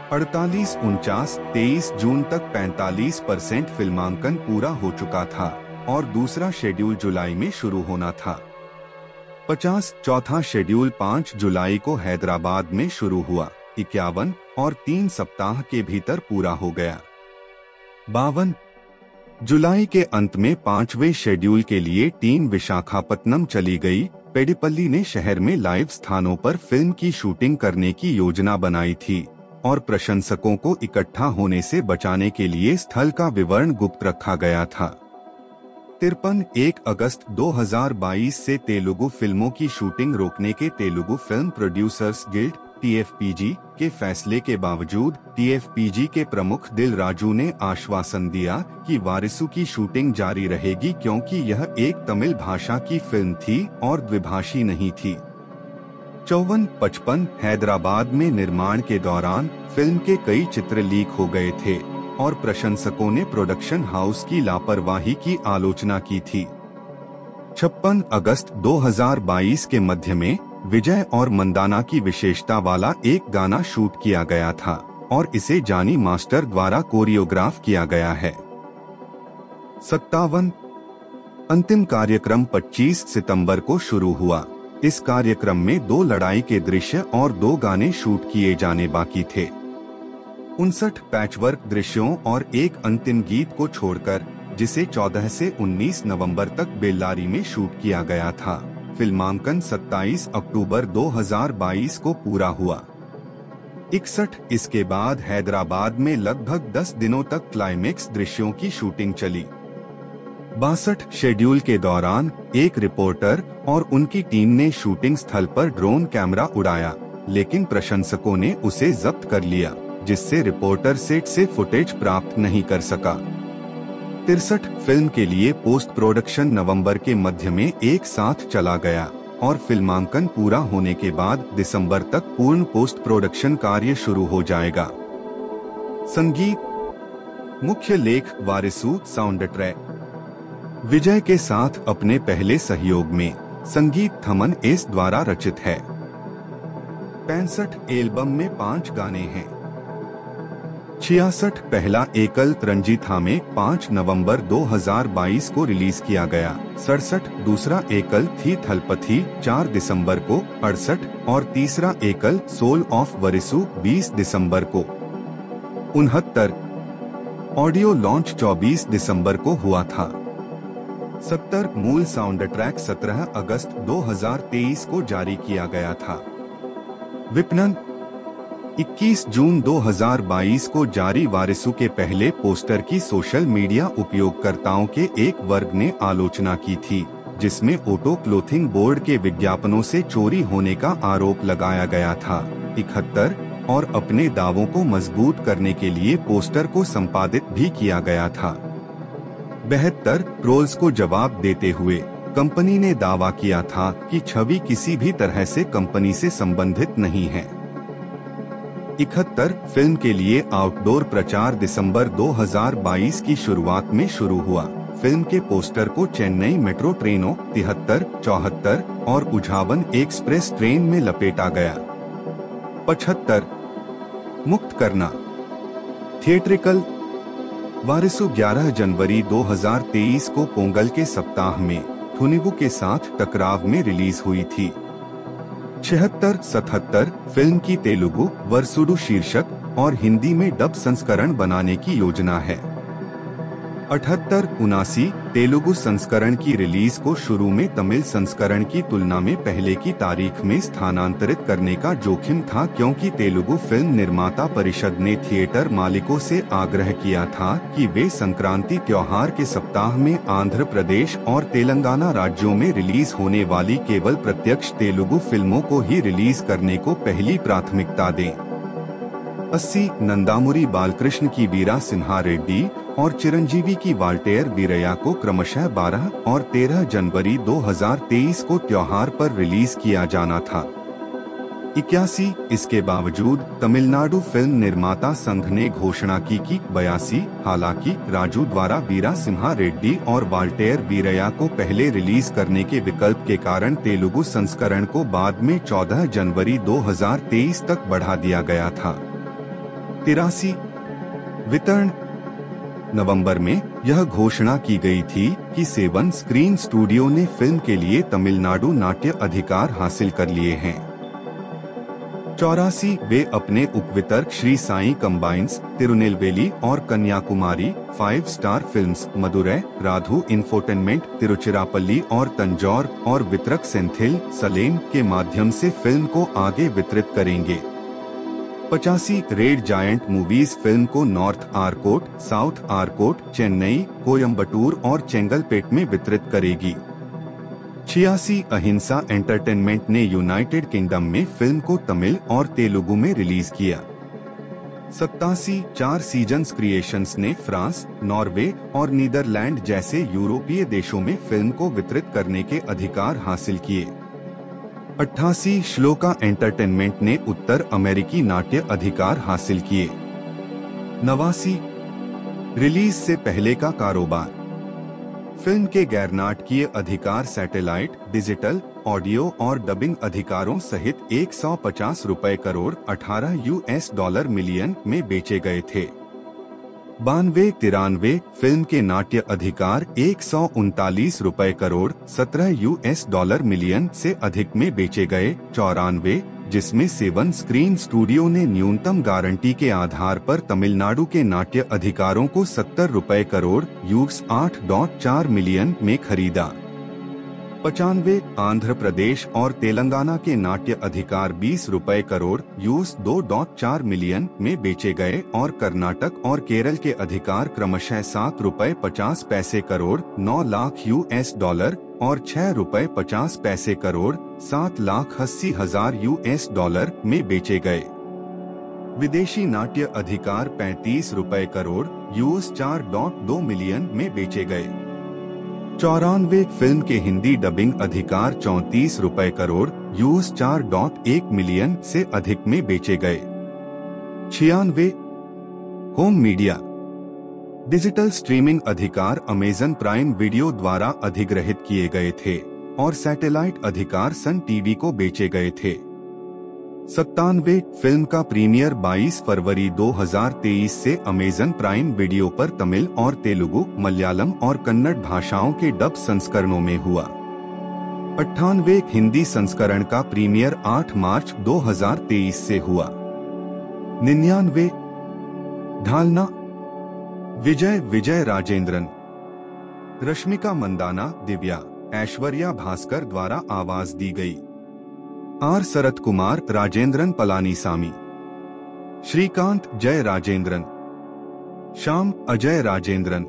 अड़तालीस, उनचास, तेईस जून तक 45 परसेंट फिल्मांकन पूरा हो चुका था। और दूसरा शेड्यूल जुलाई में शुरू होना था। पचास चौथा शेड्यूल पाँच जुलाई को हैदराबाद में शुरू हुआ, इक्यावन और तीन सप्ताह के भीतर पूरा हो गया। बावन जुलाई के अंत में पाँचवें शेड्यूल के लिए टीम विशाखापत्तनम चली गई, पेडिपल्ली ने शहर में लाइव स्थानों पर फ़िल्म की शूटिंग करने की योजना बनाई थी और प्रशंसकों को इकट्ठा होने से बचाने के लिए स्थल का विवरण गुप्त रखा गया था। तिरपन एक अगस्त 2022 से तेलुगु फ़िल्मों की शूटिंग रोकने के Telugu film producers guild, TFPG, के फैसले के बावजूद, टीएफपीजी के प्रमुख दिल राजू ने आश्वासन दिया कि वारिसु की शूटिंग जारी रहेगी क्योंकि यह एक तमिल भाषा की फ़िल्म थी और द्विभाषी नहीं थी। चौवन पचपन हैदराबाद में निर्माण के दौरान फ़िल्म के कई चित्र लीक हो गए थे। और प्रशंसकों ने प्रोडक्शन हाउस की लापरवाही की आलोचना की थी। छप्पन अगस्त 2022 के मध्य में विजय और मंदाना की विशेषता वाला एक गाना शूट किया गया था और इसे जानी मास्टर द्वारा कोरियोग्राफ किया गया है। सत्तावन अंतिम कार्यक्रम 25 सितंबर को शुरू हुआ। इस कार्यक्रम में दो लड़ाई के दृश्य और दो गाने शूट किए जाने बाकी थे। उनसठ पैचवर्क दृश्यों और एक अंतिम गीत को छोड़कर, जिसे 14 से 19 नवंबर तक बेल्लारी में शूट किया गया था। फिल्मांकन 27 अक्टूबर 2022 को पूरा हुआ। इकसठ इसके बाद हैदराबाद में लगभग 10 दिनों तक क्लाइमेक्स दृश्यों की शूटिंग चली। बासठ शेड्यूल के दौरान एक रिपोर्टर और उनकी टीम ने शूटिंग स्थल पर ड्रोन कैमरा उड़ाया, लेकिन प्रशंसकों ने उसे जब्त कर लिया। जिससे रिपोर्टर सेट से फुटेज प्राप्त नहीं कर सका। तिरसठ फ़िल्म के लिए पोस्ट प्रोडक्शन नवंबर के मध्य में एक साथ चला गया और फिल्मांकन पूरा होने के बाद दिसंबर तक पूर्ण पोस्ट प्रोडक्शन कार्य शुरू हो जाएगा। संगीत, मुख्य लेख वारिसु साउंड ट्रैक विजय के साथ अपने पहले सहयोग में संगीत थमन एस द्वारा रचित है। पैंसठ एल्बम में पाँच गाने हैं। छियासठ पहला एकल रंजीथा में 5 नवंबर 2022 को रिलीज़ किया गया। सड़सठ दूसरा एकल थी थलपथी 4 दिसंबर को अड़सठ और तीसरा एकल सोल ऑफ़ वरिसु 20 दिसंबर को। उनहत्तर, ऑडियो लॉन्च 24 दिसंबर को हुआ था। सत्तर, मूल साउंड ट्रैक 17 अगस्त 2023 को जारी किया गया था। विपणन 21 जून 2022 को जारी वारिसु के पहले पोस्टर की सोशल मीडिया उपयोगकर्ताओं के एक वर्ग ने आलोचना की थी, जिसमें ओटो क्लोथिंग बोर्ड के विज्ञापनों से चोरी होने का आरोप लगाया गया था। इकहत्तर, और अपने दावों को मज़बूत करने के लिए पोस्टर को संपादित भी किया गया था। बेहतर ट्रोल्स को जवाब देते हुए, कंपनी ने दावा किया था कि छवि किसी भी तरह से कंपनी से संबंधित नहीं है। इकहत्तर फ़िल्म के लिए आउटडोर प्रचार दिसंबर 2022 की शुरुआत में शुरू हुआ। फ़िल्म के पोस्टर को चेन्नई मेट्रो ट्रेनों, तिहत्तर, चौहत्तर और उझावन एक्सप्रेस ट्रेन में लपेटा गया। पचहत्तर, मुक्त करना। थिएट्रिकल, वारिसु 11 जनवरी 2023 को पोंगल के सप्ताह में थुनिबू के साथ टकराव में रिलीज़ हुई थी। छिहत्तर, सतहत्तर फ़िल्म की तेलुगु, वर्सुडु शीर्षक और हिंदी में डब संस्करण बनाने की योजना है। अठहत्तर उनासी तेलुगु संस्करण की रिलीज़ को शुरू में तमिल संस्करण की तुलना में पहले की तारीख में स्थानांतरित करने का जोखिम था क्योंकि तेलुगु फ़िल्म निर्माता परिषद ने थिएटर मालिकों से आग्रह किया था कि वे संक्रांति त्योहार के सप्ताह में आंध्र प्रदेश और तेलंगाना राज्यों में रिलीज़ होने वाली केवल प्रत्यक्ष तेलुगु फ़िल्मों को ही रिलीज़ करने को पहली प्राथमिकता दें। अस्सी नंदामुरी बालकृष्ण की वीरा सिन्हा रेड्डी और चिरंजीवी की वाल्टेयर वीरया को क्रमशः 12 और 13 जनवरी 2023 को त्योहार पर रिलीज़ किया जाना था। इक्यासी, इसके बावजूद, तमिलनाडु फ़िल्म निर्माता संघ ने घोषणा की कि बयासी, हालाँकि, राजू द्वारा वीरा सिम्हा रेड्डी और वाल्टेयर वीरया को पहले रिलीज़ करने के विकल्प के कारण तेलुगु संस्करण को बाद में 14 जनवरी 2023 तक बढ़ा दिया गया था। तिरासी, वितरण नवंबर में यह घोषणा की गई थी कि सेवन स्क्रीन स्टूडियो ने फ़िल्म के लिए तमिलनाडु नाट्य अधिकार हासिल कर लिए हैं। चौरासी, वे अपने उपवितरक श्री साई कंबाइंस, तिरुनेलवेली और Kanyakumari, five star films, Madurai, Radhu infotainment Tiruchirappalli और तंजौर और वितरक सेंथिल सलेम के माध्यम से फ़िल्म को आगे वितरित करेंगे। पचासी रेड जायंट मूवीज़ फ़िल्म को नॉर्थ आरकोट, साउथ आरकोट, चेन्नई कोयम्बटूर और चेंगलपेट में वितरित करेगी। छियासी अहिंसा एंटरटेनमेंट ने यूनाइटेड किंगडम में फ़िल्म को तमिल और तेलुगु में रिलीज़ किया। सत्तासी चार सीजन्स क्रिएशंस ने फ्रांस, नॉर्वे और नीदरलैंड जैसे यूरोपीय देशों में फ़िल्म को वितरित करने के अधिकार हासिल किए। अट्ठासी श्लोका एंटरटेनमेंट ने उत्तर अमेरिकी नाट्य अधिकार हासिल किए। नवासी, रिलीज़ से पहले का कारोबार। फ़िल्म के गैर नाटकीय अधिकार सैटेलाइट, डिजिटल, ऑडियो और डबिंग अधिकारों सहित 150 रुपए करोड़ 18 यूएस डॉलर मिलियन में बेचे गए थे। बानवे, तिरानवे, फ़िल्म के नाट्य अधिकार, एक सौ उनतालीस रूपए करोड़ 17 यूएस डॉलर मिलियन से अधिक में बेचे गए, चौरानवे, जिसमें सेवन स्क्रीन स्टूडियो ने न्यूनतम गारंटी के आधार पर तमिलनाडु के नाट्य अधिकारों को सत्तर रूपए करोड़ यूस आठ डॉट चार मिलियन में खरीदा। पचानवे आंध्र प्रदेश और तेलंगाना के नाट्य अधिकार बीस रुपए करोड़ यूस दो डॉट चार मिलियन में बेचे गए और कर्नाटक और केरल के अधिकार क्रमशः सात रुपए पचास पैसे करोड़, नौ लाख यूएस डॉलर और छह रुपए पचास पैसे करोड़, सात लाख अस्सी हज़ार यूएस डॉलर में बेचे गए। विदेशी नाट्य अधिकार पैंतीस रुपए करोड़, यूएस चार डॉट दो मिलियन में बेचे गए। चौरानवे फ़िल्म के हिंदी डबिंग अधिकार चौतीस रुपए करोड़ यूज़ चार डॉट एक मिलियन से अधिक में बेचे गए। छियानवे होम मीडिया। डिजिटल स्ट्रीमिंग अधिकार अमेजन प्राइम वीडियो द्वारा अधिग्रहित किए गए थे और सैटेलाइट अधिकार सन टीवी को बेचे गए थे। सत्तानवे फ़िल्म का प्रीमियर 22 फरवरी 2023 से अमेजन प्राइम वीडियो पर तमिल और तेलुगु, मलयालम और कन्नड़ भाषाओं के डब संस्करणों में हुआ। अट्ठानवे हिंदी संस्करण का प्रीमियर 8 मार्च 2023 से हुआ। निन्यानवे ढालना, विजय विजय राजेंद्रन, रश्मिका मंदाना, दिव्या, ऐश्वर्या भास्कर द्वारा आवाज़ दी गई। आर. शरत कुमार, राजेंद्रन पलानीसामी श्रीकांत, जय राजेंद्रन। श्याम, अजय राजेंद्रन।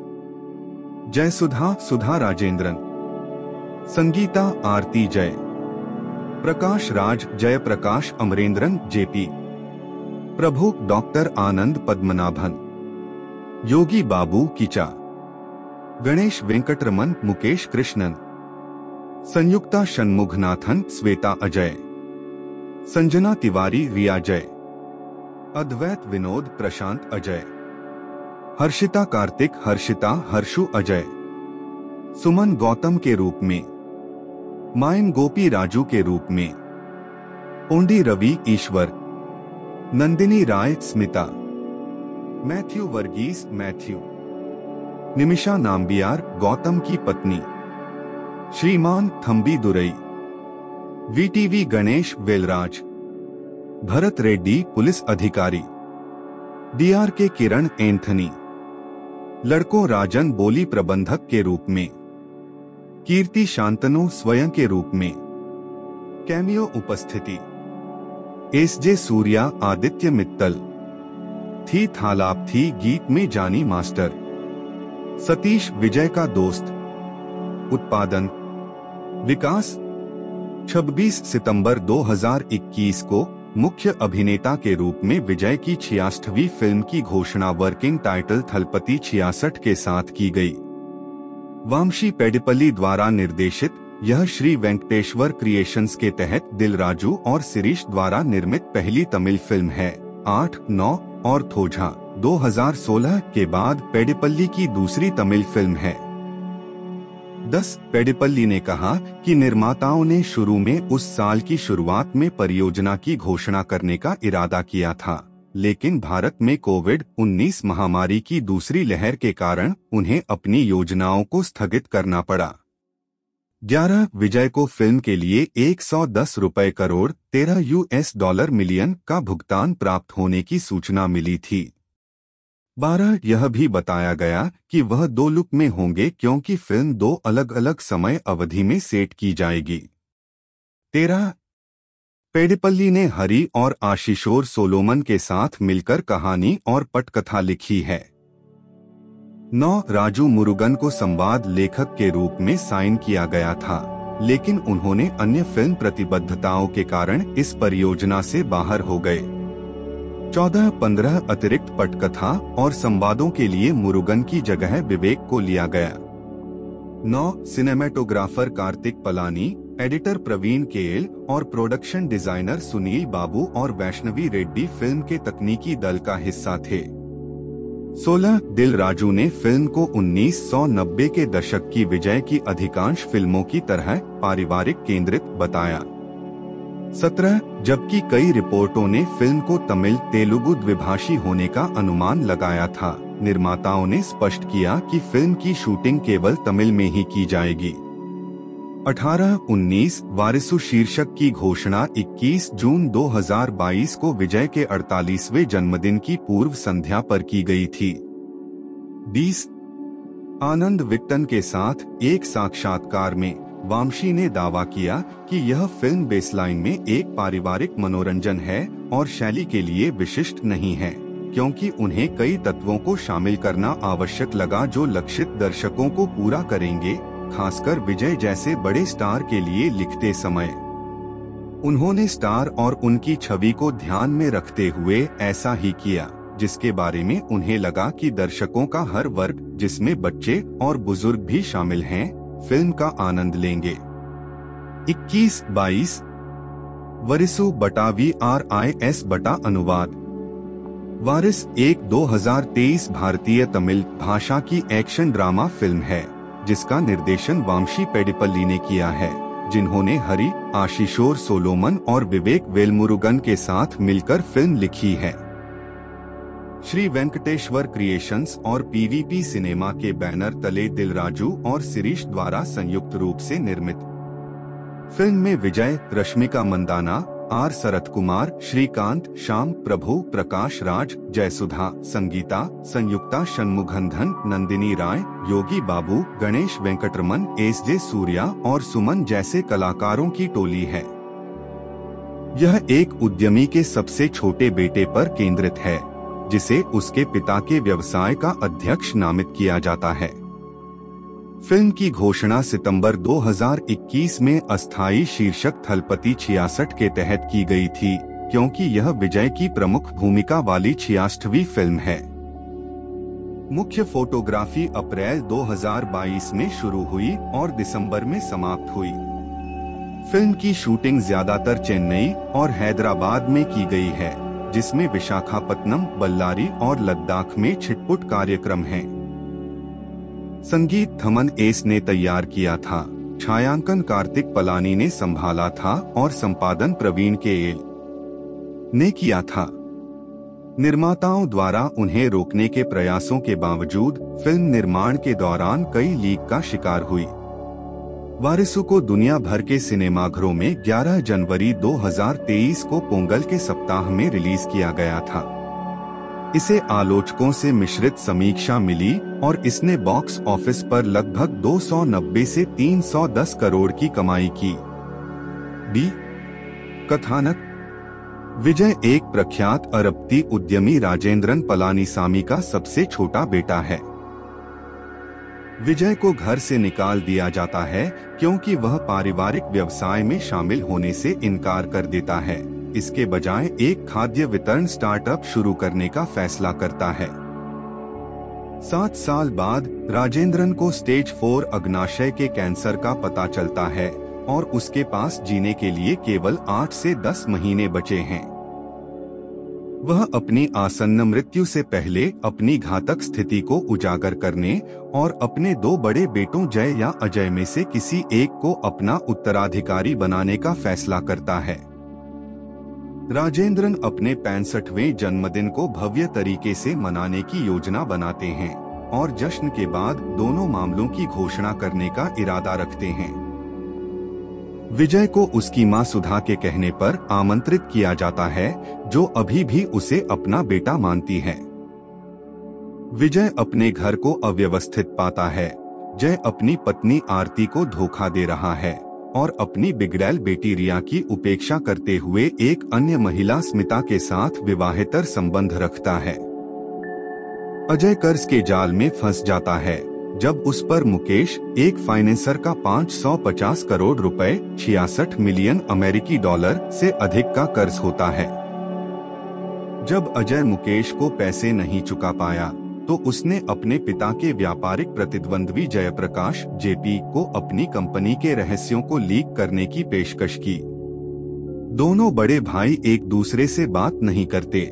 जय सुधा सुधा राजेंद्रन। संगीता, आरती, जय। प्रकाश राज, जय प्रकाश, अमरेंद्रन, जेपी। प्रभु, डॉक्टर आनंद पद्मनाभन। योगी बाबू, किचा। गणेश वेंकटरमन, मुकेश कृष्णन। संयुक्ता षणमुखनाथन, श्वेता अजय। संजना तिवारी, रिया जय। अद्वैत विनोद, प्रशांत अजय। हर्षिता कार्तिक, हर्षिता, हर्षु अजय। सुमन गौतम के रूप में। मायन गोपी राजू के रूप में। ओंडी रवि, ईश्वर। नंदिनी राय, स्मिता। Matthew Varghese, Matthew. निमिषा नाम्बियार, गौतम की पत्नी। श्रीमान थम्बी दुरई। वीटीवी गणेश वेलराज भरत रेड्डी पुलिस अधिकारी डीआर के किरण एंथनी लड़कों राजन बोली प्रबंधक के रूप में कीर्ति शांतनु स्वयं के रूप में कैमियो उपस्थिति एस जे सूर्या आदित्य मित्तल थी थालाप थी गीत में जानी मास्टर सतीश विजय का दोस्त उत्पादन विकास 26 सितंबर 2021 को मुख्य अभिनेता के रूप में विजय की छियासठवीं फ़िल्म की घोषणा वर्किंग टाइटल थलपति छियासठ के साथ की गई। वामशी पेडिपल्ली द्वारा निर्देशित यह श्री वेंकटेश्वर क्रिएशंस के तहत दिल राजू और सिरीश द्वारा निर्मित पहली तमिल फ़िल्म है, आठ, नौ और थोझा। 2016 के बाद पेडिपल्ली की दूसरी तमिल फ़िल्म है। दस पेडिपल्ली ने कहा कि निर्माताओं ने शुरू में उस साल की शुरुआत में परियोजना की घोषणा करने का इरादा किया था, लेकिन भारत में कोविड 19 महामारी की दूसरी लहर के कारण उन्हें अपनी योजनाओं को स्थगित करना पड़ा। 11 विजय को फ़िल्म के लिए 110 रुपए करोड़ 13 यूएस डॉलर मिलियन का भुगतान प्राप्त होने की सूचना मिली थी। 12 यह भी बताया गया कि वह दो लुक में होंगे क्योंकि फ़िल्म दो अलग अलग समय अवधि में सेट की जाएगी। तेरह, पेडिपल्ली ने हरी और आशीषोर सोलोमन के साथ मिलकर कहानी और पटकथा लिखी है। नौ, राजू मुरुगन को संवाद लेखक के रूप में साइन किया गया था, लेकिन उन्होंने अन्य फ़िल्म प्रतिबद्धताओं के कारण इस परियोजना से बाहर हो गए। चौदह, पंद्रह अतिरिक्त पटकथा और संवादों के लिए मुरुगन की जगह विवेक को लिया गया। नौ, cinematographer Karthik Palani, editor Praveen K L और प्रोडक्शन डिज़ाइनर सुनील बाबू और वैष्णवी रेड्डी फ़िल्म के तकनीकी दल का हिस्सा थे। 16 दिल राजू ने फ़िल्म को 1990 के दशक की विजय की अधिकांश फ़िल्मों की तरह पारिवारिक केंद्रित बताया। 17 जबकि कई रिपोर्टों ने फ़िल्म को तमिल, तेलुगु द्विभाषी होने का अनुमान लगाया था। निर्माताओं ने स्पष्ट किया कि फ़िल्म की शूटिंग केवल तमिल में ही की जाएगी। 18-19 वारिसु शीर्षक की घोषणा 21 जून 2022 को विजय के 48वें जन्मदिन की पूर्व संध्या पर की गई थी। 20 आनंद विक्टन के साथ एक साक्षात्कार में वामशी ने दावा किया कि यह फ़िल्म बेसलाइन में एक पारिवारिक मनोरंजन है और शैली के लिए विशिष्ट नहीं है क्योंकि उन्हें कई तत्वों को शामिल करना आवश्यक लगा जो लक्षित दर्शकों को पूरा करेंगे खासकर विजय जैसे बड़े स्टार के लिए लिखते समय। उन्होंने स्टार और उनकी छवि को ध्यान में रखते हुए ऐसा ही किया जिसके बारे में उन्हें लगा कि दर्शकों का हर वर्ग जिसमें बच्चे और बुज़ुर्ग भी शामिल हैं, फ़िल्म का आनंद लेंगे। 21 22 वरिसु बटा वी आर आई एस बटा अनुवाद। वारिस एक 2023 भारतीय तमिल भाषा की एक्शन ड्रामा फ़िल्म है, जिसका निर्देशन वामशी पेडिपल्ली ने किया है, जिन्होंने हरी, आशीषोर सोलोमन और विवेक वेलमुरुगन के साथ मिलकर फ़िल्म लिखी है। श्री वेंकटेश्वर क्रिएशंस और पीवीपी सिनेमा के बैनर तले दिलराजू और सिरीश द्वारा संयुक्त रूप से निर्मित। फ़िल्म में Vijay, Rashmika Mandanna, R Sarath Kumar Srikanth, Shaam, Prabhu, Prakash Raj, Jayasudha, Sangeetha, Samyuktha Shanmughanathan Nandini Rai, Yogi Babu, Ganesh Venkatraman S J Suryah और सुमन जैसे कलाकारों की टोली है। यह एक उद्यमी के सबसे छोटे बेटे पर केंद्रित है। जिसे उसके पिता के व्यवसाय का अध्यक्ष नामित किया जाता है। फ़िल्म की घोषणा सितंबर 2021 में अस्थायी शीर्षक थलपति छियासठ के तहत की गई थी, क्योंकि यह विजय की प्रमुख भूमिका वाली छियासठवीं फ़िल्म है। मुख्य फोटोग्राफी अप्रैल 2022 में शुरू हुई और दिसंबर में समाप्त हुई। फ़िल्म की शूटिंग ज़्यादातर चेन्नई और हैदराबाद में की गई है। जिसमें विशाखापत्तनम, बल्लारी और लद्दाख में छिटपुट कार्यक्रम हैं। संगीत थमन एस ने तैयार किया था। छायांकन कार्तिक पलानी ने संभाला था और संपादन प्रवीण के एल ने किया था। निर्माताओं द्वारा उन्हें रोकने के प्रयासों के बावजूद, फ़िल्म निर्माण के दौरान कई लीक का शिकार हुई। वारिसु को दुनिया भर के सिनेमाघरों में 11 जनवरी 2023 को पोंगल के सप्ताह में रिलीज़ किया गया था। इसे आलोचकों से मिश्रित समीक्षा मिली और इसने बॉक्स ऑफ़िस पर लगभग 290 से 310 करोड़ की कमाई की। बी. कथानक। विजय एक प्रख्यात अरबती उद्यमी राजेंद्रन पलानीसामी का सबसे छोटा बेटा है। विजय को घर से निकाल दिया जाता है, क्योंकि वह पारिवारिक व्यवसाय में शामिल होने से इनकार कर देता है। इसके बजाय एक खाद्य वितरण स्टार्टअप शुरू करने का फैसला करता है। सात साल बाद, राजेंद्रन को स्टेज फोर अग्नाशय के कैंसर का पता चलता है, और उसके पास जीने के लिए केवल आठ से दस महीने बचे हैं। वह अपनी आसन्न मृत्यु से पहले अपनी घातक स्थिति को उजागर करने और अपने दो बड़े बेटों जय या अजय में से किसी एक को अपना उत्तराधिकारी बनाने का फैसला करता है। राजेंद्रन अपने पैंसठवें जन्मदिन को भव्य तरीके से मनाने की योजना बनाते हैं और जश्न के बाद दोनों मामलों की घोषणा करने का इरादा रखते हैं। विजय को उसकी माँ सुधा के कहने पर आमंत्रित किया जाता है, जो अभी भी उसे अपना बेटा मानती है। विजय अपने घर को अव्यवस्थित पाता है। जय अपनी पत्नी आरती को धोखा दे रहा है और अपनी बिगड़ैल बेटी रिया की उपेक्षा करते हुए एक अन्य महिला स्मिता के साथ विवाहेतर संबंध रखता है। अजय कर्ज के जाल में फंस जाता है। जब उस पर मुकेश, एक फाइनेंसर का 550 करोड़ रुपए, छियासठ मिलियन अमेरिकी डॉलर से अधिक का कर्ज होता है। जब अजय मुकेश को पैसे नहीं चुका पाया तो उसने अपने पिता के व्यापारिक प्रतिद्वंद्वी जयप्रकाश, जेपी को अपनी कंपनी के रहस्यों को लीक करने की पेशकश की। दोनों बड़े भाई एक दूसरे से बात नहीं करते।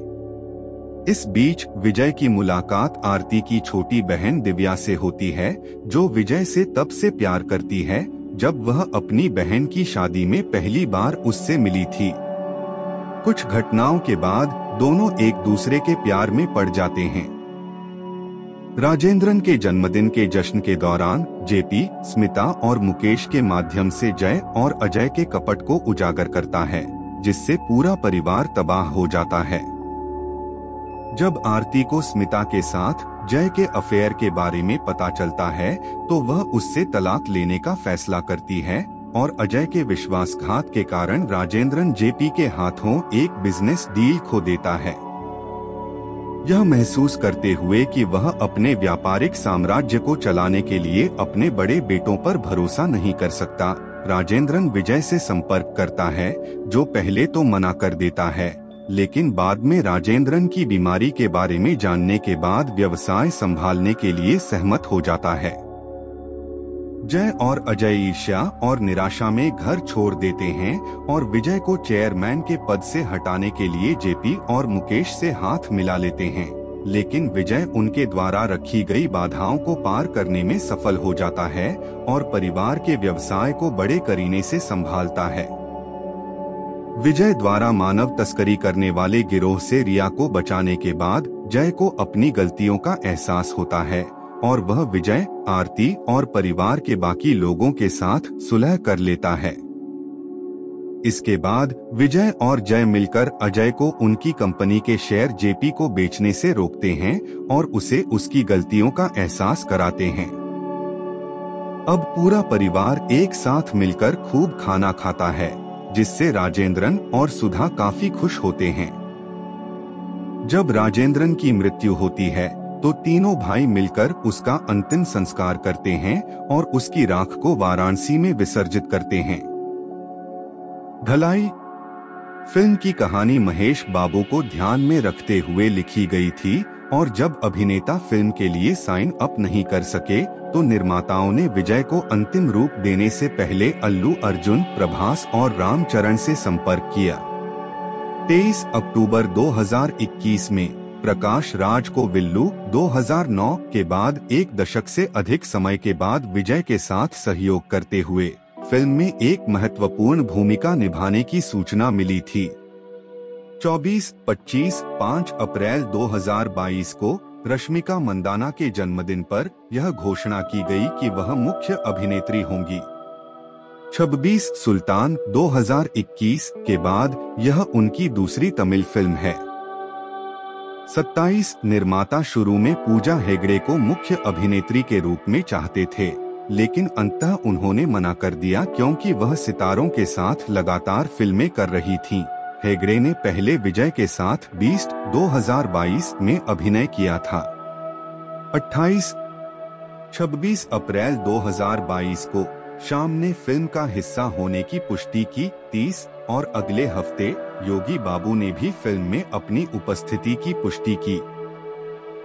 इस बीच विजय की मुलाकात आरती की छोटी बहन दिव्या से होती है, जो विजय से तब से प्यार करती है, जब वह अपनी बहन की शादी में पहली बार उससे मिली थी। कुछ घटनाओं के बाद दोनों एक दूसरे के प्यार में पड़ जाते हैं। राजेंद्रन के जन्मदिन के जश्न के दौरान, जेपी, स्मिता और मुकेश के माध्यम से जय और अजय के कपट को उजागर करता है, जिससे पूरा परिवार तबाह हो जाता है। जब आरती को स्मिता के साथ, जय के अफेयर के बारे में पता चलता है तो वह उससे तलाक लेने का फैसला करती है, और अजय के विश्वासघात के कारण राजेंद्रन जेपी के हाथों एक बिज़नेस डील खो देता है। यह महसूस करते हुए कि वह अपने व्यापारिक साम्राज्य को चलाने के लिए अपने बड़े बेटों पर भरोसा नहीं कर सकता, राजेंद्रन विजय से संपर्क करता है, जो पहले तो मना कर देता है। लेकिन बाद में राजेंद्रन की बीमारी के बारे में जानने के बाद व्यवसाय संभालने के लिए सहमत हो जाता है। जय और अजय ईर्ष्या और निराशा में घर छोड़ देते हैं और विजय को चेयरमैन के पद से हटाने के लिए जेपी और मुकेश से हाथ मिला लेते हैं, लेकिन विजय उनके द्वारा रखी गई बाधाओं को पार करने में सफल हो जाता है और परिवार के व्यवसाय को बड़े करीने से संभालता है। विजय द्वारा मानव तस्करी करने वाले गिरोह से रिया को बचाने के बाद, जय को अपनी गलतियों का एहसास होता है, और वह विजय, आरती और परिवार के बाकी लोगों के साथ सुलह कर लेता है। इसके बाद, विजय और जय मिलकर अजय को उनकी कंपनी के शेयर जेपी को बेचने से रोकते हैं, और उसे उसकी गलतियों का एहसास कराते हैं। अब पूरा परिवार एक साथ मिलकर खूब खाना खाता है। जिससे राजेंद्रन और सुधा काफ़ी खुश होते हैं। जब राजेंद्रन की मृत्यु होती है तो तीनों भाई मिलकर उसका अंतिम संस्कार करते हैं और उसकी राख को वाराणसी में विसर्जित करते हैं। ढलाई फ़िल्म की कहानी महेश बाबू को ध्यान में रखते हुए लिखी गई थी और जब अभिनेता फ़िल्म के लिए साइन अप नहीं कर सके तो निर्माताओं ने विजय को अंतिम रूप देने से पहले अल्लू अर्जुन, प्रभास और रामचरण से संपर्क किया। 23 अक्टूबर 2021 में, प्रकाश राज को विल्लू 2009 के बाद एक दशक से अधिक समय के बाद विजय के साथ सहयोग करते हुए, फ़िल्म में एक महत्वपूर्ण भूमिका निभाने की सूचना मिली थी। 24, 25, 5 अप्रैल 2022 को रश्मिका मंदाना के जन्मदिन पर यह घोषणा की गई कि वह मुख्य अभिनेत्री होंगी 26 सुल्तान 2021 के बाद यह उनकी दूसरी तमिल फ़िल्म है 27 निर्माता शुरू में पूजा हेगड़े को मुख्य अभिनेत्री के रूप में चाहते थे लेकिन अंततः उन्होंने मना कर दिया क्योंकि वह सितारों के साथ लगातार फ़िल्में कर रही थीं। हेगड़े ने पहले विजय के साथ बीस्ट 2022 में अभिनय किया था। 28 26 अप्रैल 2022 को शाम ने फ़िल्म का हिस्सा होने की पुष्टि की 30 और अगले हफ़्ते योगी बाबू ने भी फ़िल्म में अपनी उपस्थिति की पुष्टि की।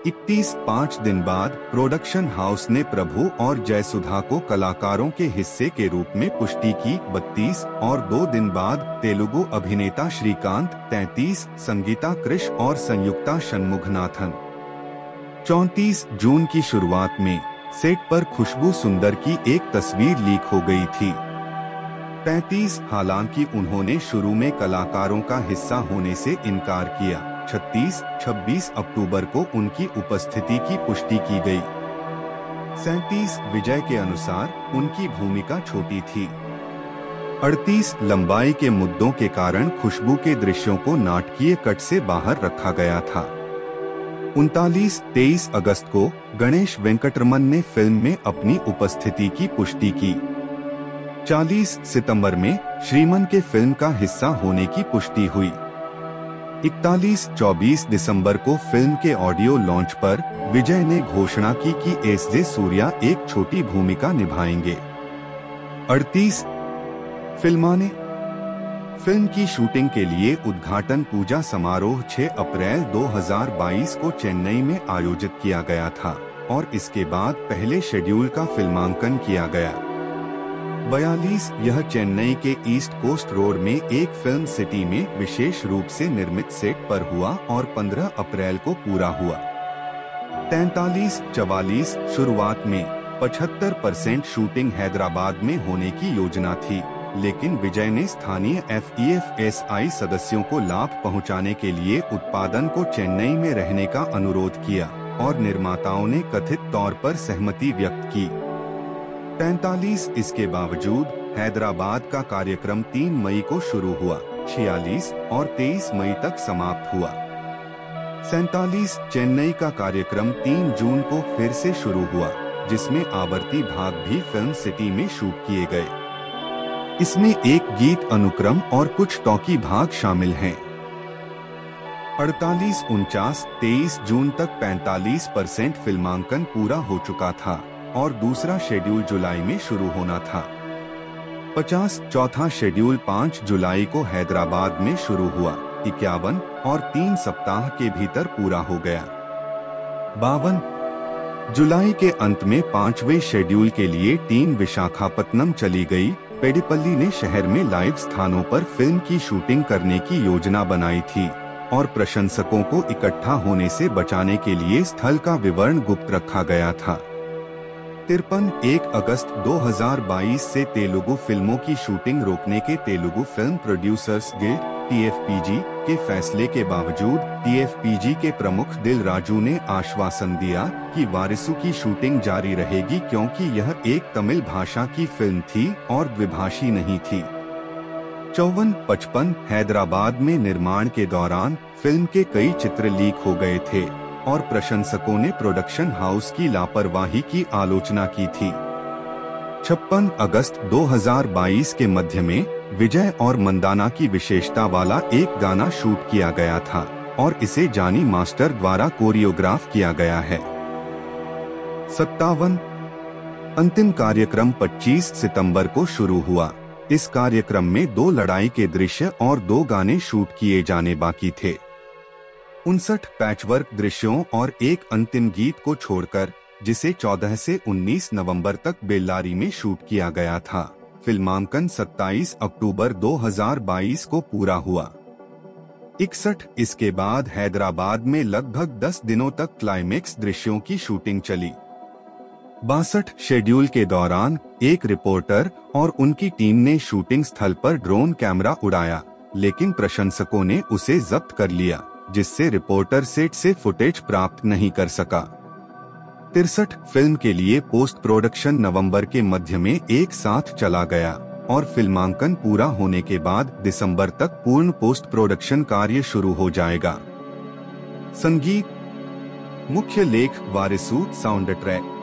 इकतीस पाँच दिन बाद प्रोडक्शन हाउस ने प्रभु और जयसुधा को कलाकारों के हिस्से के रूप में पुष्टि की बत्तीस और दो दिन बाद तेलुगु अभिनेता श्रीकांत, तैतीस, संगीता कृष और संयुक्ता शनमुखनाथन चौतीस जून की शुरुआत में सेट पर खुशबू सुंदर की एक तस्वीर लीक हो गई थी। पैतीस हालाँकि उन्होंने शुरू में कलाकारों का हिस्सा होने से इनकार किया। 36, 26 अक्टूबर को उनकी उपस्थिति की पुष्टि की गई। सैतीस विजय के अनुसार उनकी भूमिका छोटी थी। अड़तीस लंबाई के मुद्दों के कारण खुशबू के दृश्यों को नाटकीय कट से बाहर रखा गया था। उनतालीस तेईस अगस्त को गणेश वेंकटरमन ने फ़िल्म में अपनी उपस्थिति की पुष्टि की। 40 सितंबर में श्रीमन के फ़िल्म का हिस्सा होने की पुष्टि हुई। इकतालीस चौबीस दिसंबर को फ़िल्म के ऑडियो लॉन्च पर विजय ने घोषणा की कि एस जे सूर्या एक छोटी भूमिका निभाएँगे। अड़तीस फिल्माने। फ़िल्म की शूटिंग के लिए उद्घाटन पूजा समारोह 6 अप्रैल 2022 को चेन्नई में आयोजित किया गया था और इसके बाद पहले शेड्यूल का फिल्मांकन किया गया। बयालीस, यह चेन्नई के ईस्ट कोस्ट रोड में एक फ़िल्म सिटी में विशेष रूप से निर्मित सेट पर हुआ और 15 अप्रैल को पूरा हुआ। तैतालीस, चवालीस, शुरुआत में 75 परसेंट शूटिंग हैदराबाद में होने की योजना थी, लेकिन विजय ने स्थानीय एफईएफएसआई सदस्यों को लाभ पहुँचाने के लिए उत्पादन को चेन्नई में रहने का अनुरोध किया और निर्माताओं ने कथित तौर पर सहमति व्यक्त की। पैतालीस, इसके बावजूद हैदराबाद का कार्यक्रम 3 मई को शुरू हुआ, छियालीस और 23 मई तक समाप्त हुआ। सैतालीस, चेन्नई का कार्यक्रम 3 जून को फिर से शुरू हुआ, जिसमें आवर्ती भाग भी फ़िल्म सिटी में शूट किए गए। इसमें एक गीत अनुक्रम और कुछ टॉकी भाग शामिल हैं। अड़तालीस, उनचास, तेईस जून तक 45 परसेंट फिल्मांकन पूरा हो चुका था। और दूसरा शेड्यूल जुलाई में शुरू होना था। 50 चौथा शेड्यूल 5 जुलाई को हैदराबाद में शुरू हुआ, इक्यावन और तीन सप्ताह के भीतर पूरा हो गया। बावन जुलाई के अंत में पांचवे शेड्यूल के लिए टीम विशाखापत्तनम चली गई। पेडिपल्ली ने शहर में लाइव स्थानों पर फ़िल्म की शूटिंग करने की योजना बनाई थी और प्रशंसकों को इकट्ठा होने से बचाने के लिए स्थल का विवरण गुप्त रखा गया था। तिरपन, एक अगस्त 2022 से तेलुगु फ़िल्मों की शूटिंग रोकने के Telugu film producers guild TFPG के फैसले के बावजूद टीएफपीजी के प्रमुख दिल राजू ने आश्वासन दिया कि वारिसु की शूटिंग जारी रहेगी क्योंकि यह एक तमिल भाषा की फ़िल्म थी और द्विभाषी नहीं थी। चौवन, पचपन, हैदराबाद में निर्माण के दौरान फ़िल्म के कई चित्र लीक हो गए थे। और प्रशंसकों ने प्रोडक्शन हाउस की लापरवाही की आलोचना की थी। छप्पन अगस्त 2022 के मध्य में विजय और मंदाना की विशेषता वाला एक गाना शूट किया गया था और इसे जानी मास्टर द्वारा कोरियोग्राफ किया गया है। सत्तावन अंतिम कार्यक्रम 25 सितंबर को शुरू हुआ। इस कार्यक्रम में दो लड़ाई के दृश्य और दो गाने शूट किए जाने बाकी थे। उनसठ पैचवर्क दृश्यों और एक अंतिम गीत को छोड़कर, जिसे 14 से 19 नवंबर तक बेल्लारी में शूट किया गया था। फिल्मांकन 27 अक्टूबर 2022 को पूरा हुआ। इकसठ इसके बाद हैदराबाद में लगभग 10 दिनों तक क्लाइमेक्स दृश्यों की शूटिंग चली। बासठ शेड्यूल के दौरान, एक रिपोर्टर और उनकी टीम ने शूटिंग स्थल पर ड्रोन कैमरा उड़ाया, लेकिन प्रशंसकों ने उसे जब्त कर लिया। जिससे रिपोर्टर सेट से फुटेज प्राप्त नहीं कर सका। तिरसठ फ़िल्म के लिए पोस्ट प्रोडक्शन नवंबर के मध्य में एक साथ चला गया और फिल्मांकन पूरा होने के बाद दिसंबर तक पूर्ण पोस्ट प्रोडक्शन कार्य शुरू हो जाएगा। संगीत, मुख्य लेख वारिसू, साउंड ट्रैक।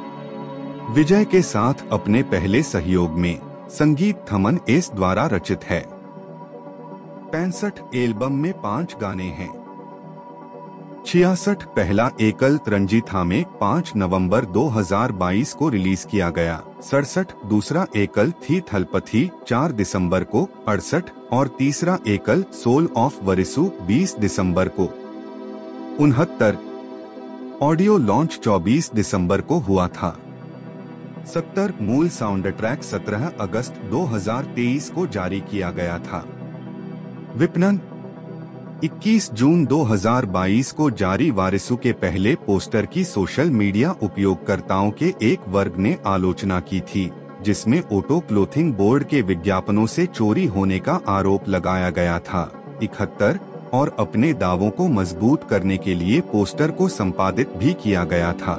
विजय के साथ अपने पहले सहयोग में संगीत थमन एस द्वारा रचित है। पैंसठ एल्बम में पाँच गाने हैं। छियासठ पहला एकल रंजीथा में 5 नवंबर 2022 को रिलीज़ किया गया। सड़सठ दूसरा एकल थी थलपथी 4 दिसंबर को अड़सठ और तीसरा एकल सोल ऑफ़ वरिसु 20 दिसंबर को। उनहत्तर, ऑडियो लॉन्च 24 दिसंबर को हुआ था। सत्तर, मूल साउंड ट्रैक 17 अगस्त 2023 को जारी किया गया था। विपणन 21 जून 2022 को जारी वारिसु के पहले पोस्टर की सोशल मीडिया उपयोगकर्ताओं के एक वर्ग ने आलोचना की थी, जिसमें ओटो क्लोथिंग बोर्ड के विज्ञापनों से चोरी होने का आरोप लगाया गया था। इकहत्तर, और अपने दावों को मज़बूत करने के लिए पोस्टर को संपादित भी किया गया था।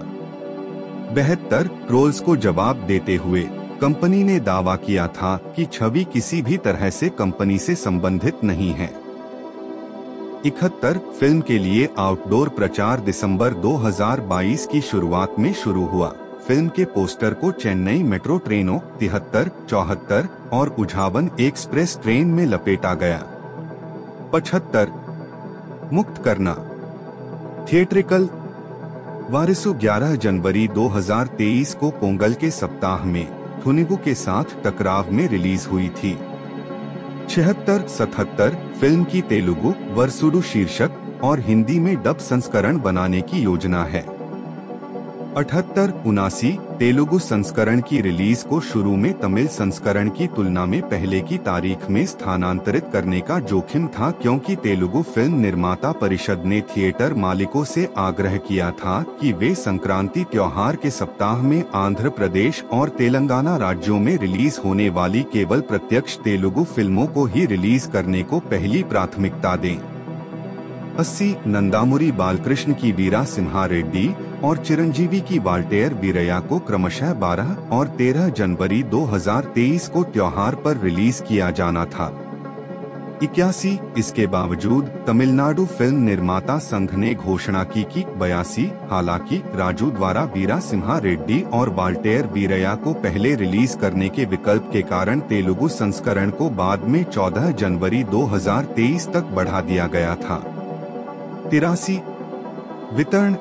बेहतर ट्रोल्स को जवाब देते हुए, कंपनी ने दावा किया था कि छवि किसी भी तरह से कंपनी से संबंधित नहीं है। इकहत्तर फ़िल्म के लिए आउटडोर प्रचार दिसंबर 2022 की शुरुआत में शुरू हुआ। फ़िल्म के पोस्टर को चेन्नई मेट्रो ट्रेनों, तिहत्तर, चौहत्तर और उझावन एक्सप्रेस ट्रेन में लपेटा गया। पचहत्तर, मुक्त करना। थिएट्रिकल। वारिसु 11 जनवरी 2023 को पोंगल के सप्ताह में थुनिगु के साथ टकराव में रिलीज़ हुई थी। छिहत्तर, सतहत्तर फ़िल्म की तेलुगु, वर्सुडु शीर्षक और हिंदी में डब संस्करण बनाने की योजना है। अठहत्तर, उनासी तेलुगु संस्करण की रिलीज़ को शुरू में तमिल संस्करण की तुलना में पहले की तारीख में स्थानांतरित करने का जोखिम था क्योंकि तेलुगु फ़िल्म निर्माता परिषद ने थिएटर मालिकों से आग्रह किया था कि वे संक्रांति त्योहार के सप्ताह में आंध्र प्रदेश और तेलंगाना राज्यों में रिलीज़ होने वाली केवल प्रत्यक्ष तेलुगु फ़िल्मों को ही रिलीज़ करने को पहली प्राथमिकता दें। अस्सी, नंदामुरी बालकृष्ण की वीरा सिम्हा रेड्डी और चिरंजीवी की वाल्टेयर वीरया को क्रमशः 12 और 13 जनवरी 2023 को त्योहार पर रिलीज़ किया जाना था। इक्यासी, इसके बावजूद, तमिलनाडु फ़िल्म निर्माता संघ ने घोषणा की कि बयासी, हालाँकि, राजू द्वारा वीरा सिम्हा रेड्डी और वाल्टेयर वीरया को पहले रिलीज़ करने के विकल्प के कारण तेलुगु संस्करण को बाद में 14 जनवरी 2023 तक बढ़ा दिया गया था। तिरासी, वितरण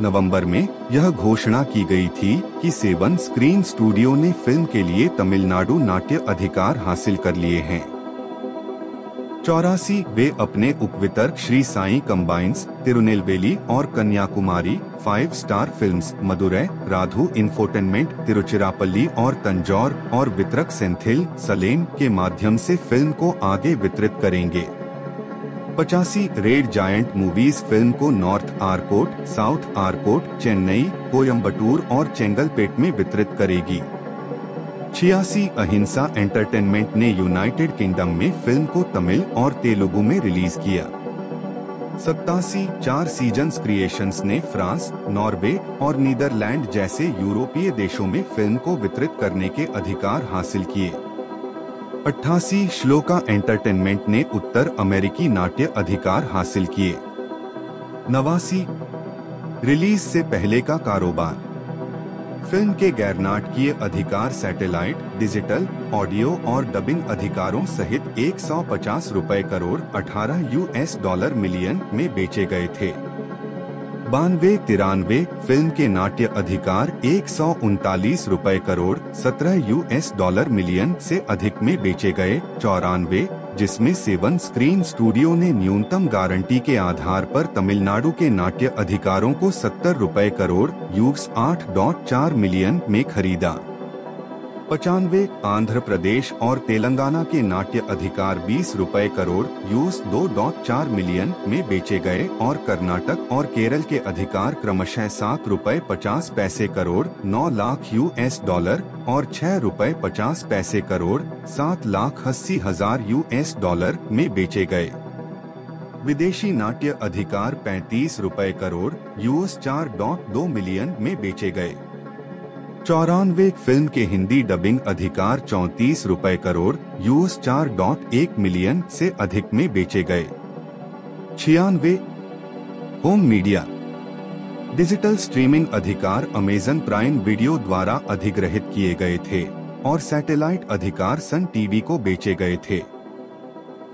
नवंबर में यह घोषणा की गई थी कि सेवन स्क्रीन स्टूडियो ने फ़िल्म के लिए तमिलनाडु नाट्य अधिकार हासिल कर लिए हैं। चौरासी, वे अपने उपवितरक श्री साई कंबाइंस, तिरुनेलवेली और Kanyakumari, five star films, Madurai, Radhu infotainment, Tiruchirappalli और तंजौर और वितरक सेंथिल सलेम के माध्यम से फ़िल्म को आगे वितरित करेंगे। पचासी रेड जायंट मूवीज़ फ़िल्म को नॉर्थ आरकोट, साउथ आरकोट, चेन्नई कोयम्बटूर और चेंगलपेट में वितरित करेगी। छियासी अहिंसा एंटरटेनमेंट ने यूनाइटेड किंगडम में फ़िल्म को तमिल और तेलुगु में रिलीज़ किया। सत्तासी चार सीजन्स क्रिएशंस ने फ्रांस, नॉर्वे और नीदरलैंड जैसे यूरोपीय देशों में फ़िल्म को वितरित करने के अधिकार हासिल किए। अट्ठासी श्लोका एंटरटेनमेंट ने उत्तर अमेरिकी नाट्य अधिकार हासिल किए। नवासी, रिलीज़ से पहले का कारोबार। फ़िल्म के गैर नाटकीय अधिकार सैटेलाइट, डिजिटल, ऑडियो और डबिंग अधिकारों सहित 150 रुपए करोड़ 18 यूएस डॉलर मिलियन में बेचे गए थे। बानवे तिरानवे फ़िल्म के नाट्य अधिकार एक सौ उनतालीस रूपए करोड़ 17 यूएस डॉलर मिलियन से अधिक में बेचे गए चौरानवे, जिसमें सेवन स्क्रीन स्टूडियो ने न्यूनतम गारंटी के आधार पर तमिलनाडु के नाट्य अधिकारों को सत्तर रूपए करोड़ यूस आठ डॉट चार मिलियन में खरीदा। पचानवे आंध्र प्रदेश और तेलंगाना के नाट्य अधिकार 20 रुपए करोड़ यूस दो डॉट चार मिलियन में बेचे गए और कर्नाटक और केरल के अधिकार क्रमशः सात रूपए पचास पैसे करोड़, नौ लाख यूएस डॉलर और छह रूपए पचास पैसे करोड़, सात लाख अस्सी हज़ार यूएस डॉलर में बेचे गए। विदेशी नाट्य अधिकार पैंतीस रूपए करोड़, यूएस चार डॉट दो मिलियन में बेचे गए। चौरानवे फ़िल्म के हिंदी डबिंग अधिकार चौतीस रुपए करोड़, यूएस चार डॉट एक मिलियन से अधिक में बेचे गए। छियानवे, होम मीडिया। डिजिटल स्ट्रीमिंग अधिकार अमेजन प्राइम वीडियो द्वारा अधिग्रहित किए गए थे और सैटेलाइट अधिकार सन टीवी को बेचे गए थे।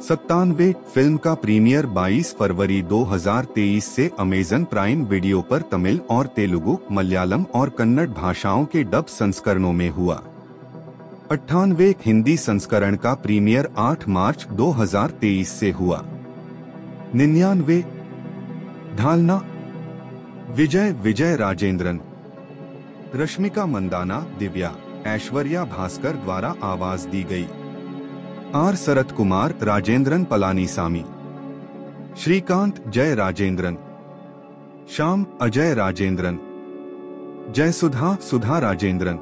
सत्तानवे फ़िल्म का प्रीमियर 22 फरवरी 2023 से अमेजन प्राइम वीडियो पर तमिल और तेलुगु, मलयालम और कन्नड़ भाषाओं के डब संस्करणों में हुआ। अट्ठानवे हिंदी संस्करण का प्रीमियर 8 मार्च 2023 से हुआ। निन्यानवे, ढालना, विजय विजय राजेंद्रन, रश्मिका मंदाना, दिव्या, ऐश्वर्या भास्कर द्वारा आवाज़ दी गई। आर शरत कुमार, राजेंद्रन पलानीसामी श्रीकांत, जय राजेंद्रन। श्याम, अजय राजेंद्रन। जय सुधा सुधा राजेंद्रन।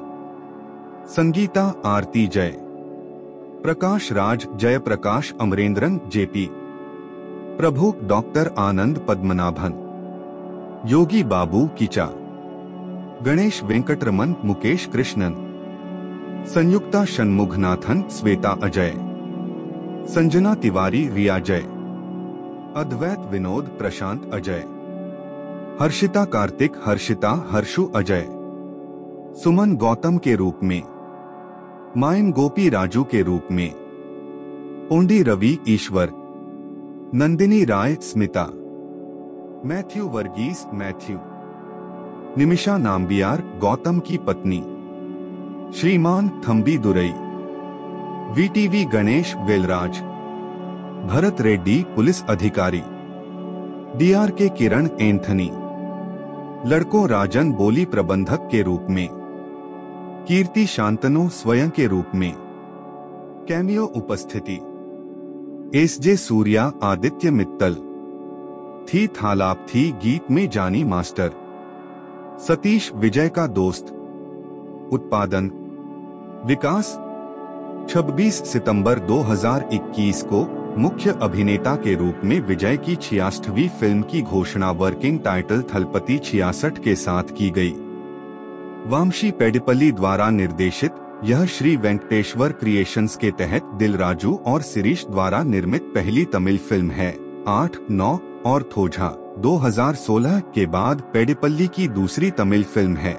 संगीता, आरती, जय। प्रकाश राज जय प्रकाश अमरेंद्रन, जेपी। प्रभु, डॉक्टर आनंद पद्मनाभन। योगी बाबू, किचा। गणेश वेंकटरमन, मुकेश कृष्णन। संयुक्ता शनमुघनाथन श्वेता अजय। संजना तिवारी, रिया जय। अद्वैत विनोद, प्रशांत अजय। हर्षिता कार्तिक, हर्षिता, हर्षु अजय। सुमन गौतम के रूप में। मायम गोपी राजू के रूप में। ओंडी रवि, ईश्वर। नंदिनी राय, स्मिता। Matthew Varghese, Matthew. निमिषा नाम्बियार, गौतम की पत्नी। श्रीमान थम्बी दुरई। वीटीवी गणेश वेलराज, भरत रेड्डी पुलिस अधिकारी डीआर के किरण एंथनी, लड़कों राजन बोली प्रबंधक के रूप में, कीर्ति शांतनु स्वयं के रूप में, कैमियो उपस्थिति, एस जे सूर्या, आदित्य मित्तल, थी थालाप थी गीत में जानी मास्टर, सतीश विजय का दोस्त, उत्पादन, विकास 26 सितंबर 2021 को मुख्य अभिनेता के रूप में विजय की छियासठवीं फ़िल्म की घोषणा वर्किंग टाइटल थलपति छियासठ के साथ की गई। वामशी पेडिपल्ली द्वारा निर्देशित यह श्री वेंकटेश्वर क्रिएशंस के तहत दिल राजू और सिरीश द्वारा निर्मित पहली तमिल फ़िल्म है, आठ, नौ और थोझा। 2016 के बाद पेडिपल्ली की दूसरी तमिल फ़िल्म है।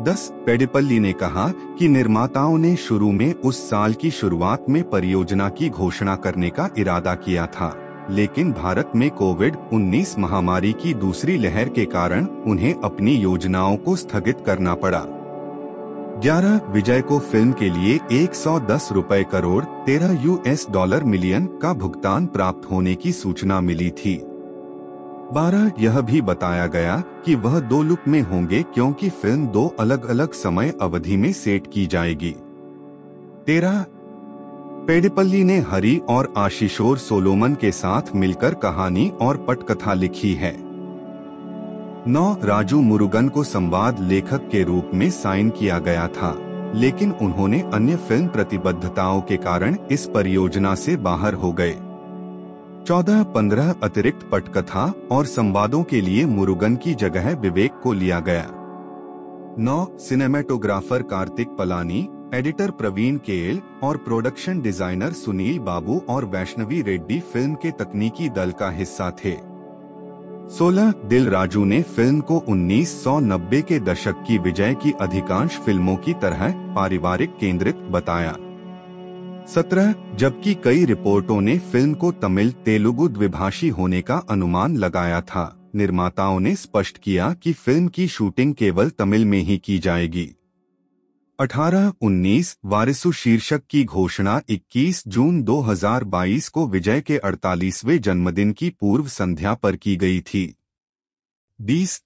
दस पेडिपल्ली ने कहा कि निर्माताओं ने शुरू में उस साल की शुरुआत में परियोजना की घोषणा करने का इरादा किया था, लेकिन भारत में कोविड 19 महामारी की दूसरी लहर के कारण उन्हें अपनी योजनाओं को स्थगित करना पड़ा। 11 विजय को फ़िल्म के लिए 110 रुपए करोड़ 13 यूएस डॉलर मिलियन का भुगतान प्राप्त होने की सूचना मिली थी। बारह, यह भी बताया गया कि वह दो लुक में होंगे क्योंकि फ़िल्म दो अलग अलग समय अवधि में सेट की जाएगी। तेरह, पेडिपल्ली ने हरी और आशीषोर सोलोमन के साथ मिलकर कहानी और पटकथा लिखी है। नौ, राजू मुरुगन को संवाद लेखक के रूप में साइन किया गया था, लेकिन उन्होंने अन्य फ़िल्म प्रतिबद्धताओं के कारण इस परियोजना से बाहर हो गए। चौदह पंद्रह अतिरिक्त पटकथा और संवादों के लिए मुरुगन की जगह विवेक को लिया गया। नौ, cinematographer Karthik Palani, editor Praveen K L और प्रोडक्शन डिज़ाइनर सुनील बाबू और वैष्णवी रेड्डी फ़िल्म के तकनीकी दल का हिस्सा थे। 16 दिल राजू ने फ़िल्म को 1990 के दशक की विजय की अधिकांश फ़िल्मों की तरह पारिवारिक केंद्रित बताया। सत्रह, जबकि कई रिपोर्टों ने फ़िल्म को तमिल, तेलुगु द्विभाषी होने का अनुमान लगाया था। निर्माताओं ने स्पष्ट किया कि फ़िल्म की शूटिंग केवल तमिल में ही की जाएगी। 18-19 वारिसु शीर्षक की घोषणा 21 जून 2022 को विजय के 48वें जन्मदिन की पूर्व संध्या पर की गई थी। 20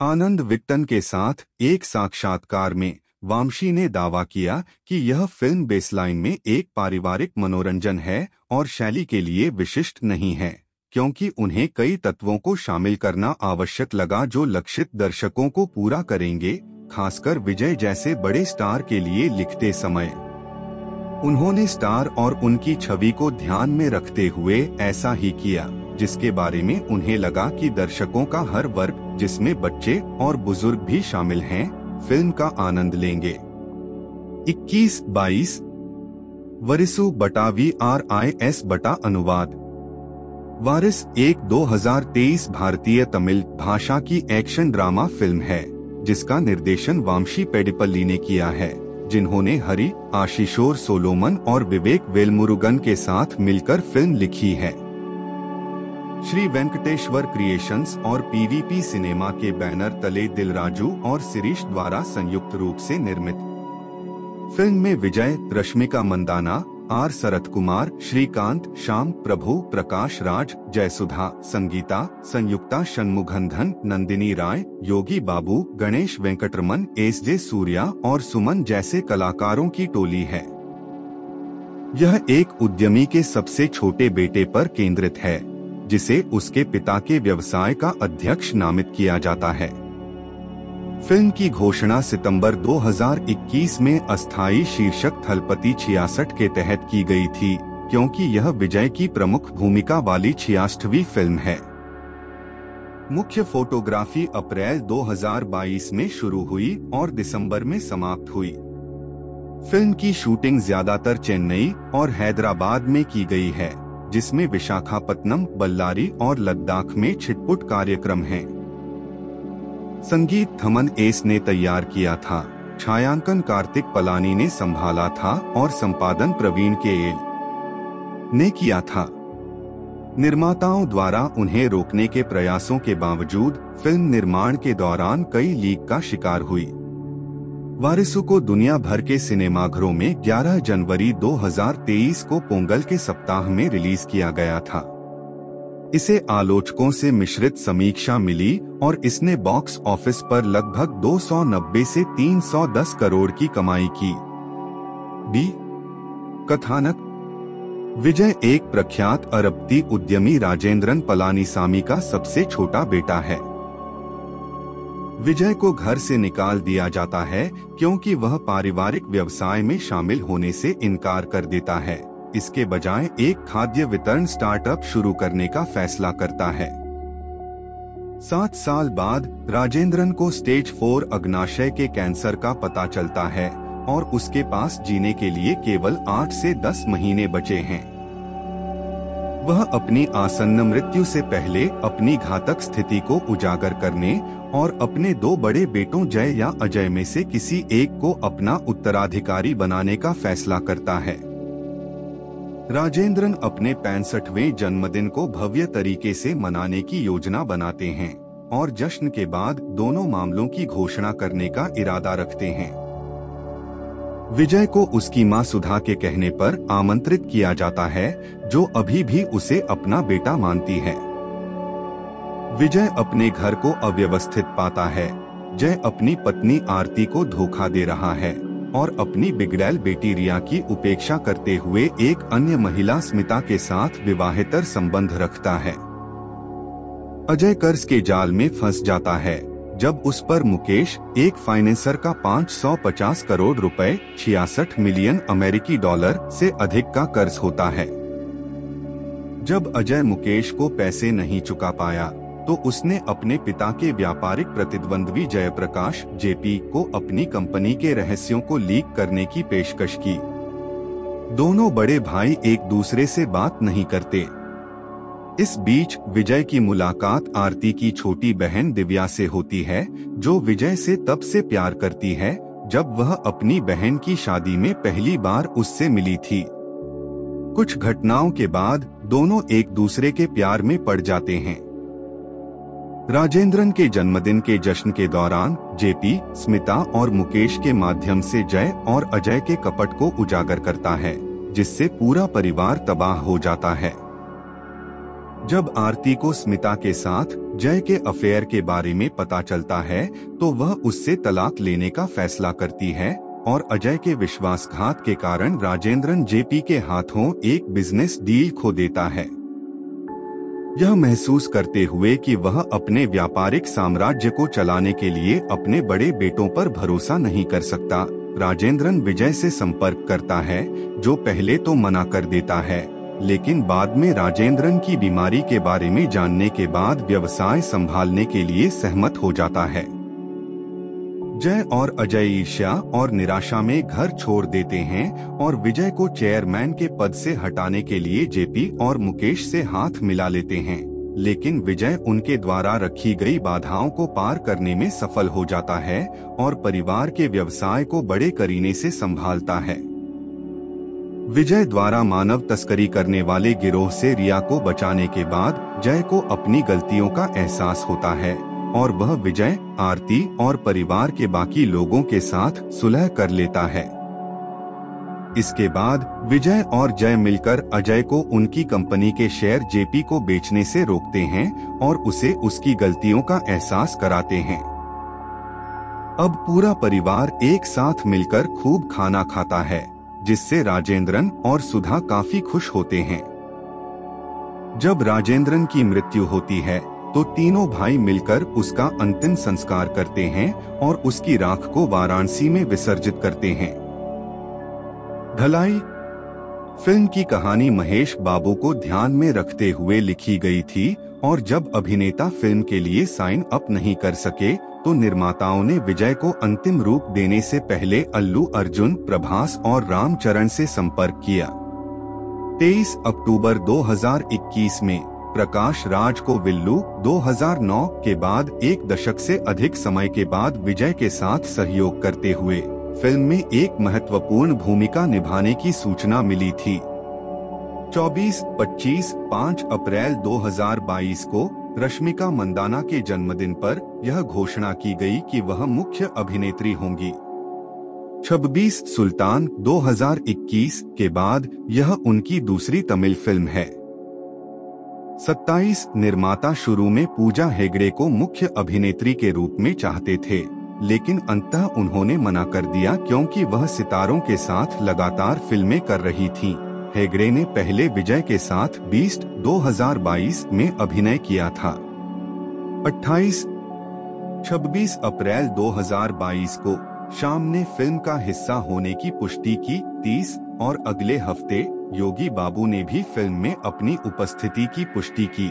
आनंद विक्टन के साथ एक साक्षात्कार में वामशी ने दावा किया कि यह फ़िल्म बेसलाइन में एक पारिवारिक मनोरंजन है और शैली के लिए विशिष्ट नहीं है, क्योंकि उन्हें कई तत्वों को शामिल करना आवश्यक लगा जो लक्षित दर्शकों को पूरा करेंगे, खासकर विजय जैसे बड़े स्टार के लिए लिखते समय। उन्होंने स्टार और उनकी छवि को ध्यान में रखते हुए ऐसा ही किया, जिसके बारे में उन्हें लगा कि दर्शकों का हर वर्ग, जिसमें बच्चे और बुज़ुर्ग भी शामिल हैं फ़िल्म का आनंद लेंगे। 21 22 वरिसु बटा वी आर आई एस बटा अनुवाद। वारिस एक 2023 भारतीय तमिल भाषा की एक्शन ड्रामा फ़िल्म है, जिसका निर्देशन वामशी पेडिपल्ली ने किया है, जिन्होंने हरि, आशीषोर सोलोमन और विवेक वेलमुरुगन के साथ मिलकर फ़िल्म लिखी है। श्री वेंकटेश्वर क्रिएशंस और पीवीपी सिनेमा के बैनर तले दिलराजू और सिरीश द्वारा संयुक्त रूप से निर्मित। फ़िल्म में Vijay, Rashmika Mandanna, R Sarath Kumar Srikanth, Shaam, Prabhu, Prakash Raj, Jayasudha, Sangeetha, Samyuktha, Shanmughanathan, Nandini Rai, Yogi Babu, Ganesh Venkatraman S J Suryah और सुमन जैसे कलाकारों की टोली है। यह एक उद्यमी के सबसे छोटे बेटे पर केंद्रित है। जिसे उसके पिता के व्यवसाय का अध्यक्ष नामित किया जाता है। फ़िल्म की घोषणा सितंबर 2021 में अस्थायी शीर्षक थलपति छियासठ के तहत की गई थी, क्योंकि यह विजय की प्रमुख भूमिका वाली छियासठवीं फ़िल्म है। मुख्य फोटोग्राफी अप्रैल 2022 में शुरू हुई और दिसंबर में समाप्त हुई। फ़िल्म की शूटिंग ज़्यादातर चेन्नई और हैदराबाद में की गई है। जिसमें विशाखापत्तनम, बल्लारी और लद्दाख में छिटपुट कार्यक्रम हैं। संगीत थमन एस ने तैयार किया था। छायांकन कार्तिक पलानी ने संभाला था और संपादन प्रवीण के एल ने किया था। निर्माताओं द्वारा उन्हें रोकने के प्रयासों के बावजूद, फ़िल्म निर्माण के दौरान कई लीक का शिकार हुई। वारिसु को दुनिया भर के सिनेमाघरों में 11 जनवरी 2023 को पोंगल के सप्ताह में रिलीज़ किया गया था। इसे आलोचकों से मिश्रित समीक्षा मिली और इसने बॉक्स ऑफ़िस पर लगभग 290 से 310 करोड़ की कमाई की। बी. कथानक। विजय एक प्रख्यात अरबती उद्यमी राजेंद्रन पलानीसामी का सबसे छोटा बेटा है। विजय को घर से निकाल दिया जाता है, क्योंकि वह पारिवारिक व्यवसाय में शामिल होने से इनकार कर देता है। इसके बजाय एक खाद्य वितरण स्टार्टअप शुरू करने का फैसला करता है। सात साल बाद, राजेंद्रन को स्टेज फोर अग्नाशय के कैंसर का पता चलता है, और उसके पास जीने के लिए केवल आठ से दस महीने बचे हैं। वह अपनी आसन्न मृत्यु से पहले अपनी घातक स्थिति को उजागर करने और अपने दो बड़े बेटों जय या अजय में से किसी एक को अपना उत्तराधिकारी बनाने का फैसला करता है। राजेंद्रन अपने पैंसठवें जन्मदिन को भव्य तरीके से मनाने की योजना बनाते हैं और जश्न के बाद दोनों मामलों की घोषणा करने का इरादा रखते हैं। विजय को उसकी माँ सुधा के कहने पर आमंत्रित किया जाता है, जो अभी भी उसे अपना बेटा मानती है। विजय अपने घर को अव्यवस्थित पाता है। जय अपनी पत्नी आरती को धोखा दे रहा है और अपनी बिगड़ैल बेटी रिया की उपेक्षा करते हुए एक अन्य महिला स्मिता के साथ विवाहेतर संबंध रखता है। अजय कर्ज के जाल में फंस जाता है। जब उस पर मुकेश, एक फाइनेंसर का 550 करोड़ रुपए, छियासठ मिलियन अमेरिकी डॉलर से अधिक का कर्ज होता है। जब अजय मुकेश को पैसे नहीं चुका पाया तो उसने अपने पिता के व्यापारिक प्रतिद्वंद्वी जयप्रकाश, जेपी, को अपनी कंपनी के रहस्यों को लीक करने की पेशकश की। दोनों बड़े भाई एक दूसरे से बात नहीं करते। इस बीच विजय की मुलाकात आरती की छोटी बहन दिव्या से होती है, जो विजय से तब से प्यार करती है, जब वह अपनी बहन की शादी में पहली बार उससे मिली थी। कुछ घटनाओं के बाद दोनों एक दूसरे के प्यार में पड़ जाते हैं। राजेंद्रन के जन्मदिन के जश्न के दौरान, जेपी, स्मिता और मुकेश के माध्यम से जय और अजय के कपट को उजागर करता है, जिससे पूरा परिवार तबाह हो जाता है। जब आरती को स्मिता के साथ, जय के अफेयर के बारे में पता चलता है तो वह उससे तलाक लेने का फैसला करती है, और अजय के विश्वासघात के कारण राजेंद्रन जेपी के हाथों एक बिज़नेस डील खो देता है। यह महसूस करते हुए कि वह अपने व्यापारिक साम्राज्य को चलाने के लिए अपने बड़े बेटों पर भरोसा नहीं कर सकता। राजेंद्रन विजय से संपर्क करता है, जो पहले तो मना कर देता है, लेकिन बाद में राजेंद्रन की बीमारी के बारे में जानने के बाद व्यवसाय संभालने के लिए सहमत हो जाता है। जय और अजय ईर्ष्या और निराशा में घर छोड़ देते हैं और विजय को चेयरमैन के पद से हटाने के लिए जेपी और मुकेश से हाथ मिला लेते हैं। लेकिन विजय उनके द्वारा रखी गई बाधाओं को पार करने में सफल हो जाता है और परिवार के व्यवसाय को बड़े करीने से संभालता है। विजय द्वारा मानव तस्करी करने वाले गिरोह से रिया को बचाने के बाद जय को अपनी गलतियों का एहसास होता है। और वह विजय, आरती और परिवार के बाकी लोगों के साथ सुलह कर लेता है। इसके बाद विजय और जय मिलकर अजय को उनकी कंपनी के शेयर जेपी को बेचने से रोकते हैं और उसे उसकी गलतियों का एहसास कराते हैं। अब पूरा परिवार एक साथ मिलकर खूब खाना खाता है, जिससे राजेंद्रन और सुधा काफ़ी खुश होते हैं। जब राजेंद्रन की मृत्यु होती है तो तीनों भाई मिलकर उसका अंतिम संस्कार करते हैं और उसकी राख को वाराणसी में विसर्जित करते हैं। ढलाई। फ़िल्म की कहानी महेश बाबू को ध्यान में रखते हुए लिखी गई थी और जब अभिनेता फ़िल्म के लिए साइन अप नहीं कर सके तो निर्माताओं ने विजय को अंतिम रूप देने से पहले अल्लू अर्जुन, प्रभास और रामचरण से संपर्क किया। 23 अक्टूबर 2021 में प्रकाश राज को विल्लू 2009 के बाद एक दशक से अधिक समय के बाद विजय के साथ सहयोग करते हुए फ़िल्म में एक महत्वपूर्ण भूमिका निभाने की सूचना मिली थी। 24, 25, 5 अप्रैल 2022 को रश्मिका मंदाना के जन्मदिन पर यह घोषणा की गई कि वह मुख्य अभिनेत्री होंगी। छब्बीस सुल्तान 2021 के बाद यह उनकी दूसरी तमिल फ़िल्म है। 27 निर्माता शुरू में पूजा हेगड़े को मुख्य अभिनेत्री के रूप में चाहते थे, लेकिन अंततः उन्होंने मना कर दिया क्योंकि वह सितारों के साथ लगातार फ़िल्में कर रही थीं। हेगड़े ने पहले विजय के साथ बीस्ट 2022 में अभिनय किया था 28 26 अप्रैल 2022 को शाम ने फ़िल्म का हिस्सा होने की पुष्टि की 30 और अगले हफ़्ते योगी बाबू ने भी फ़िल्म में अपनी उपस्थिति की पुष्टि की।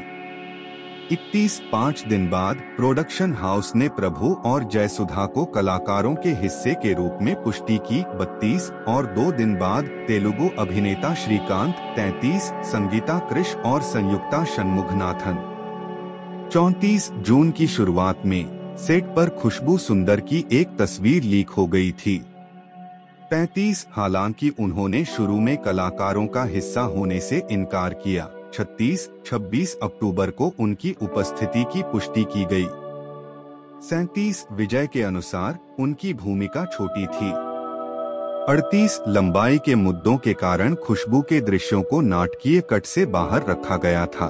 31 पाँच दिन बाद प्रोडक्शन हाउस ने प्रभु और जयसुधा को कलाकारों के हिस्से के रूप में पुष्टि की। 32 और दो दिन बाद तेलुगु अभिनेता श्रीकांत 33 संगीता कृष और संयुक्ता शनमुघनाथन 34 जून की शुरुआत में सेट पर खुशबू सुंदर की एक तस्वीर लीक हो गई थी। 35 हालाँकि उन्होंने शुरू में कलाकारों का हिस्सा होने से इनकार किया। 36 26 अक्टूबर को उनकी उपस्थिति की पुष्टि की गई। सैतीस विजय के अनुसार उनकी भूमिका छोटी थी। अड़तीस लंबाई के मुद्दों के कारण खुशबू के दृश्यों को नाटकीय कट से बाहर रखा गया था।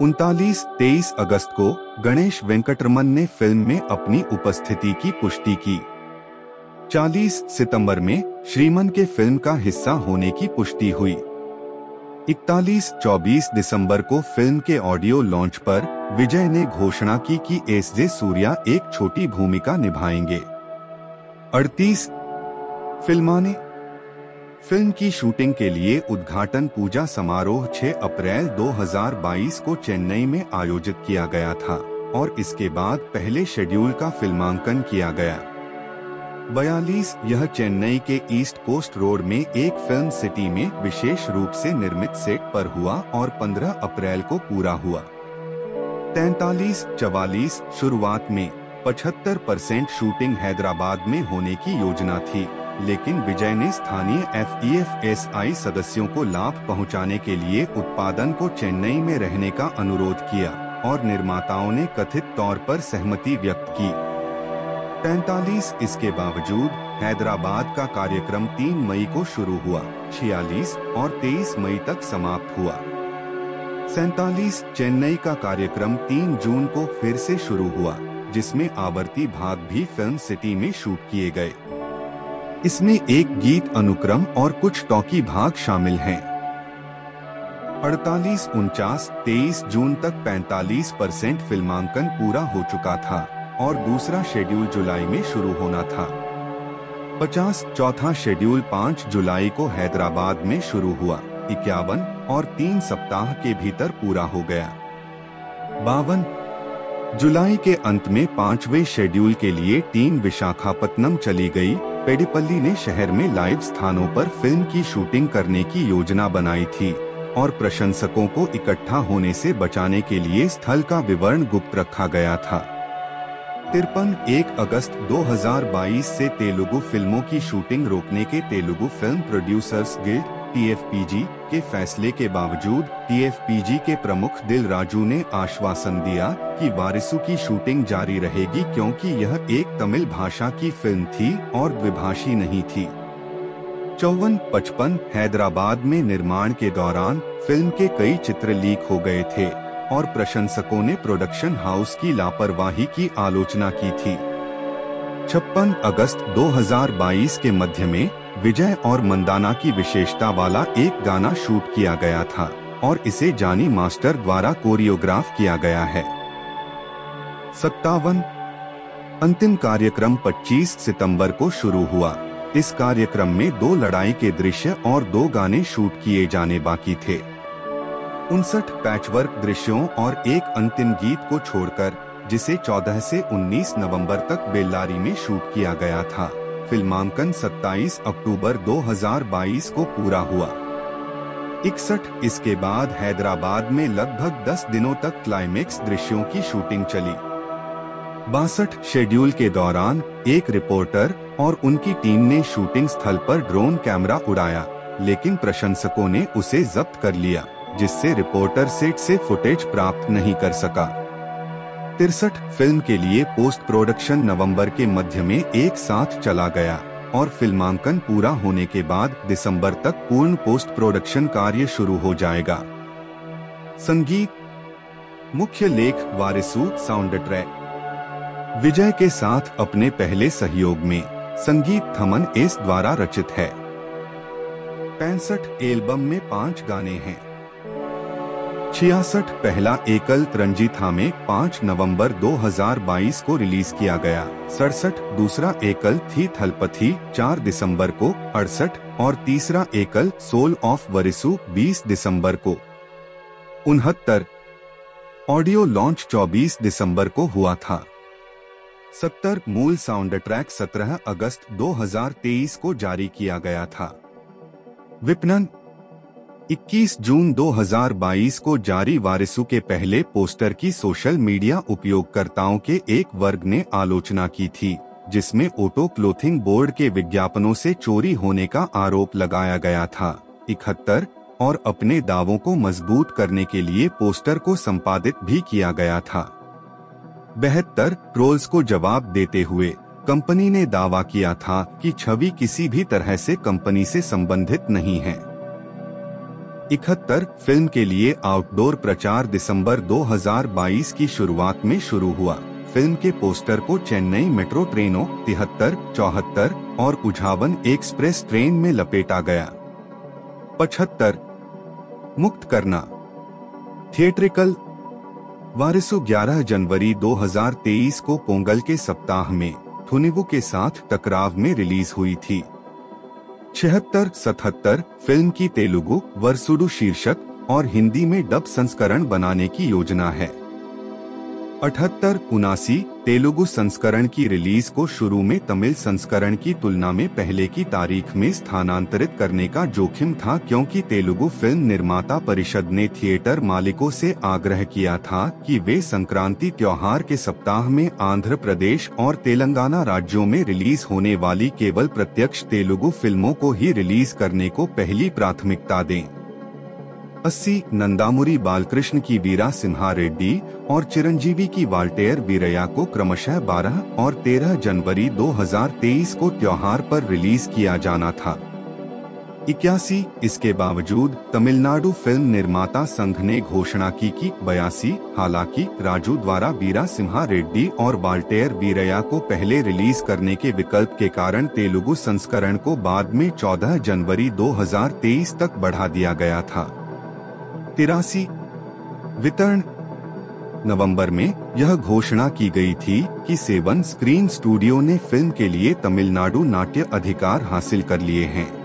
उनतालीस, तेईस अगस्त को गणेश वेंकटरमन ने फ़िल्म में अपनी उपस्थिति की पुष्टि की। 40 सितंबर में श्रीमन के फ़िल्म का हिस्सा होने की पुष्टि हुई। 41-24 दिसंबर को फ़िल्म के ऑडियो लॉन्च पर विजय ने घोषणा की कि एस जे सूर्या एक छोटी भूमिका निभाएँगे। 38 फिल्माने फ़िल्म की शूटिंग के लिए उद्घाटन पूजा समारोह 6 अप्रैल 2022 को चेन्नई में आयोजित किया गया था और इसके बाद पहले शेड्यूल का फिल्मांकन किया गया। बयालीस, यह चेन्नई के ईस्ट कोस्ट रोड में एक फ़िल्म सिटी में विशेष रूप से निर्मित सेट पर हुआ और 15 अप्रैल को पूरा हुआ। तैतालीस, चवालीस, शुरुआत में 75 परसेंट शूटिंग हैदराबाद में होने की योजना थी, लेकिन विजय ने स्थानीय एफ़ सदस्यों को लाभ पहुँचाने के लिए उत्पादन को चेन्नई में रहने का अनुरोध किया और निर्माताओं ने कथित तौर पर सहमति व्यक्त की। पैतालीस, इसके बावजूद हैदराबाद का कार्यक्रम 3 मई को शुरू हुआ, छियालीस और 23 मई तक समाप्त हुआ। सैतालीस, चेन्नई का कार्यक्रम 3 जून को फिर से शुरू हुआ, जिसमें आवर्ती भाग भी फ़िल्म सिटी में शूट किए गए। इसमें एक गीत अनुक्रम और कुछ टॉकी भाग शामिल हैं। अड़तालीस, उनचास, तेईस जून तक 45 परसेंट फिल्मांकन पूरा हो चुका था। और दूसरा शेड्यूल जुलाई में शुरू होना था। 50 चौथा शेड्यूल 5 जुलाई को हैदराबाद में शुरू हुआ, इक्यावन और तीन सप्ताह के भीतर पूरा हो गया। बावन जुलाई के अंत में पांचवे शेड्यूल के लिए टीम विशाखापत्तनम चली गई, पेडिपल्ली ने शहर में लाइव स्थानों पर फ़िल्म की शूटिंग करने की योजना बनाई थी और प्रशंसकों को इकट्ठा होने से बचाने के लिए स्थल का विवरण गुप्त रखा गया था। तिरपन एक अगस्त 2022 से तेलुगु फ़िल्मों की शूटिंग रोकने के Telugu film producers guild, TFPG के फैसले के बावजूद, टीएफपीजी के प्रमुख दिल राजू ने आश्वासन दिया कि वारिसु की शूटिंग जारी रहेगी क्योंकि यह एक तमिल भाषा की फ़िल्म थी और द्विभाषी नहीं थी। चौवन पचपन हैदराबाद में निर्माण के दौरान फ़िल्म के कई चित्र लीक हो गए थे। और प्रशंसकों ने प्रोडक्शन हाउस की लापरवाही की आलोचना की थी। छप्पन अगस्त 2022 के मध्य में विजय और मंदाना की विशेषता वाला एक गाना शूट किया गया था और इसे जानी मास्टर द्वारा कोरियोग्राफ किया गया है। सत्तावन अंतिम कार्यक्रम 25 सितंबर को शुरू हुआ। इस कार्यक्रम में दो लड़ाई के दृश्य और दो गाने शूट किए जाने बाकी थे। उनसठ पैचवर्क दृश्यों और एक अंतिम गीत को छोड़कर, जिसे 14 से 19 नवंबर तक बेल्लारी में शूट किया गया था। फिल्मांकन 27 अक्टूबर 2022 को पूरा हुआ। इकसठ इसके बाद हैदराबाद में लगभग 10 दिनों तक क्लाइमेक्स दृश्यों की शूटिंग चली। बासठ शेड्यूल के दौरान एक रिपोर्टर और उनकी टीम ने शूटिंग स्थल पर ड्रोन कैमरा उड़ाया, लेकिन प्रशंसकों ने उसे जब्त कर लिया। जिससे रिपोर्टर सेट से फुटेज प्राप्त नहीं कर सका। तिरसठ फ़िल्म के लिए पोस्ट प्रोडक्शन नवंबर के मध्य में एक साथ चला गया और फिल्मांकन पूरा होने के बाद दिसंबर तक पूर्ण पोस्ट प्रोडक्शन कार्य शुरू हो जाएगा। संगीत, मुख्य लेख वारिसू, साउंड ट्रैक। विजय के साथ अपने पहले सहयोग में संगीत थमन एस द्वारा रचित है। पैंसठ एल्बम में पाँच गाने हैं। छियासठ पहला एकल रंजीथा में 5 नवंबर 2022 को रिलीज़ किया गया। सड़सठ दूसरा एकल थी थलपथी 4 दिसंबर को अड़सठ और तीसरा एकल सोल ऑफ़ वरिसु 20 दिसंबर को। उनहत्तर, ऑडियो लॉन्च 24 दिसंबर को हुआ था। सत्तर, मूल साउंड ट्रैक 17 अगस्त 2023 को जारी किया गया था। विपणन 21 जून 2022 को जारी वारिसु के पहले पोस्टर की सोशल मीडिया उपयोगकर्ताओं के एक वर्ग ने आलोचना की थी, जिसमें ओटो क्लोथिंग बोर्ड के विज्ञापनों से चोरी होने का आरोप लगाया गया था। इकहत्तर, और अपने दावों को मज़बूत करने के लिए पोस्टर को संपादित भी किया गया था। बेहतर ट्रोल्स को जवाब देते हुए, कंपनी ने दावा किया था कि छवि किसी भी तरह से कंपनी से संबंधित नहीं है। इकहत्तर फ़िल्म के लिए आउटडोर प्रचार दिसंबर 2022 की शुरुआत में शुरू हुआ। फ़िल्म के पोस्टर को चेन्नई मेट्रो ट्रेनों, तिहत्तर, चौहत्तर और उझावन एक्सप्रेस ट्रेन में लपेटा गया। पचहत्तर, मुक्त करना। थिएट्रिकल, वारिसु 11 जनवरी 2023 को पोंगल के सप्ताह में, थुनिवु के साथ टकराव में रिलीज़ हुई थी। छिहत्तर, सतहत्तर फ़िल्म की तेलुगु, वर्सुडु शीर्षक और हिंदी में डब संस्करण बनाने की योजना है। अठहत्तर उनासी तेलुगु संस्करण की रिलीज़ को शुरू में तमिल संस्करण की तुलना में पहले की तारीख में स्थानांतरित करने का जोखिम था क्योंकि तेलुगु फ़िल्म निर्माता परिषद ने थिएटर मालिकों से आग्रह किया था कि वे संक्रांति त्योहार के सप्ताह में आंध्र प्रदेश और तेलंगाना राज्यों में रिलीज़ होने वाली केवल प्रत्यक्ष तेलुगु फ़िल्मों को ही रिलीज़ करने को पहली प्राथमिकता दें। अस्सी, नंदामुरी बालकृष्ण की वीरा सिन्हा रेड्डी और चिरंजीवी की वाल्टेयर वीरया को क्रमशः 12 और 13 जनवरी 2023 को त्योहार पर रिलीज़ किया जाना था। इक्यासी, इसके बावजूद तमिलनाडु फ़िल्म निर्माता संघ ने घोषणा की कि बयासी, हालाँकि राजू द्वारा वीरा सिम्हा रेड्डी और बाल्टेयर वीरया को पहले रिलीज़ करने के विकल्प के कारण तेलुगु संस्करण को बाद में 14 जनवरी 2023 तक बढ़ा दिया गया था। तिरासी, वितरण। नवंबर में यह घोषणा की गई थी कि सेवन स्क्रीन स्टूडियो ने फ़िल्म के लिए तमिलनाडु नाट्य अधिकार हासिल कर लिए हैं।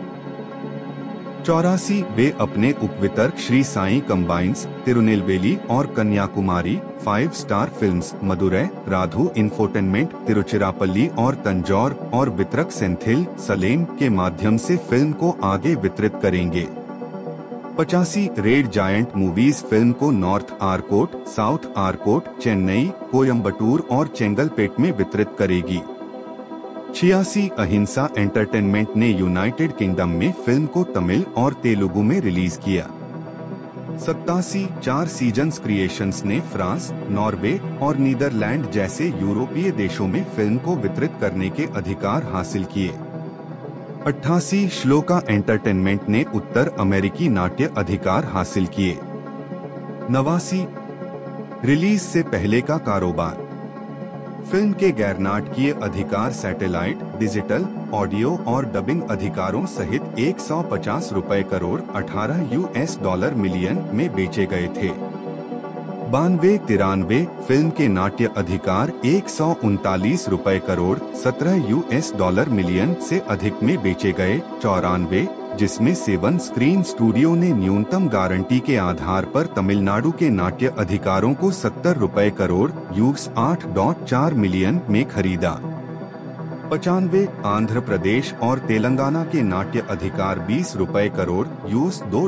चौरासी, वे अपने उपवितरक श्री साई कंबाइंस, तिरुनेलवेली और Kanyakumari, five star films, Madurai, Radhu infotainment, Tiruchirappalli और तंजौर और वितरक सेंथिल सलेम के माध्यम से फ़िल्म को आगे वितरित करेंगे। पचासी रेड जायंट मूवीज़ फ़िल्म को नॉर्थ आरकोट, साउथ आरकोट, चेन्नई कोयम्बटूर और चेंगलपेट में वितरित करेगी। छियासी अहिंसा एंटरटेनमेंट ने यूनाइटेड किंगडम में फ़िल्म को तमिल और तेलुगु में रिलीज़ किया। सत्तासी चार सीजन्स क्रिएशंस ने फ्रांस, नॉर्वे और नीदरलैंड जैसे यूरोपीय देशों में फ़िल्म को वितरित करने के अधिकार हासिल किए। अट्ठासी श्लोका एंटरटेनमेंट ने उत्तर अमेरिकी नाट्य अधिकार हासिल किए। नवासी, रिलीज़ से पहले का कारोबार। फ़िल्म के गैर नाटकीय अधिकार सैटेलाइट, डिजिटल, ऑडियो और डबिंग अधिकारों सहित 150 रुपए करोड़ 18 यूएस डॉलर मिलियन में बेचे गए थे। बानवे तिरानवे फ़िल्म के नाट्य अधिकार एक सौ उनतालीस रूपए करोड़ सत्रह यूएस डॉलर मिलियन से अधिक में बेचे गए चौरानवे, जिसमें सेवन स्क्रीन स्टूडियो ने न्यूनतम गारंटी के आधार पर तमिलनाडु के नाट्य अधिकारों को सत्तर रूपए करोड़ यूस आठ डॉट चार मिलियन में खरीदा। पचानवे आंध्र प्रदेश और तेलंगाना के नाट्य अधिकार 20 रुपए करोड़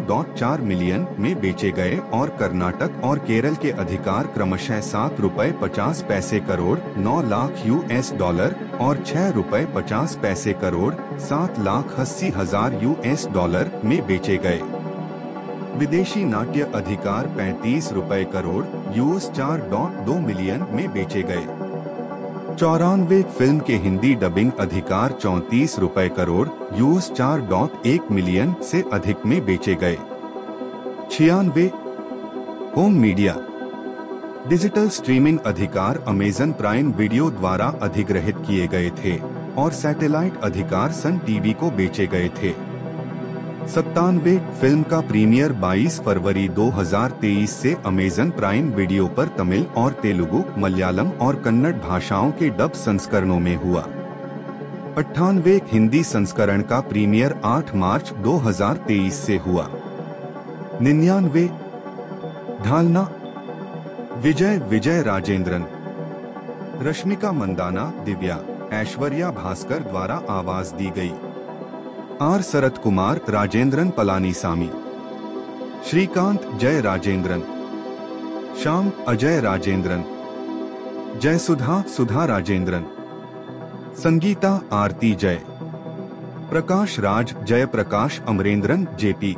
डॉट चार मिलियन में बेचे गए और कर्नाटक और केरल के अधिकार क्रमशः सात रुपए पचास पैसे करोड़, नौ लाख यूएस डॉलर और छह रुपए पचास पैसे करोड़, सात लाख अस्सी हज़ार यूएस डॉलर में बेचे गए। विदेशी नाट्य अधिकार पैंतीस रुपए करोड़, यूएस चार डॉट दो मिलियन में बेचे गए। चौरानवे फ़िल्म के हिंदी डबिंग अधिकार चौतीस रुपए करोड़, यूएस चार डॉट एक मिलियन से अधिक में बेचे गए। छियानवे, होम मीडिया। डिजिटल स्ट्रीमिंग अधिकार अमेजन प्राइम वीडियो द्वारा अधिग्रहित किए गए थे और सैटेलाइट अधिकार सन टीवी को बेचे गए थे। सत्तानवे फ़िल्म का प्रीमियर 22 फरवरी 2023 से अमेजन प्राइम वीडियो पर तमिल और तेलुगु, मलयालम और कन्नड़ भाषाओं के डब संस्करणों में हुआ। अट्ठानवे हिंदी संस्करण का प्रीमियर 8 मार्च 2023 से हुआ। निन्यानवे, ढालना, विजय विजय राजेंद्रन, रश्मिका मंदाना, दिव्या, ऐश्वर्या भास्कर द्वारा आवाज़ दी गई। आर शरत कुमार, राजेंद्रन पलानीसामी श्रीकांत, जय राजेंद्रन। श्याम, अजय राजेंद्रन। जय सुधा सुधा राजेंद्रन। संगीता, आरती, जय। प्रकाश राज जय प्रकाश अमरेंद्रन, जेपी।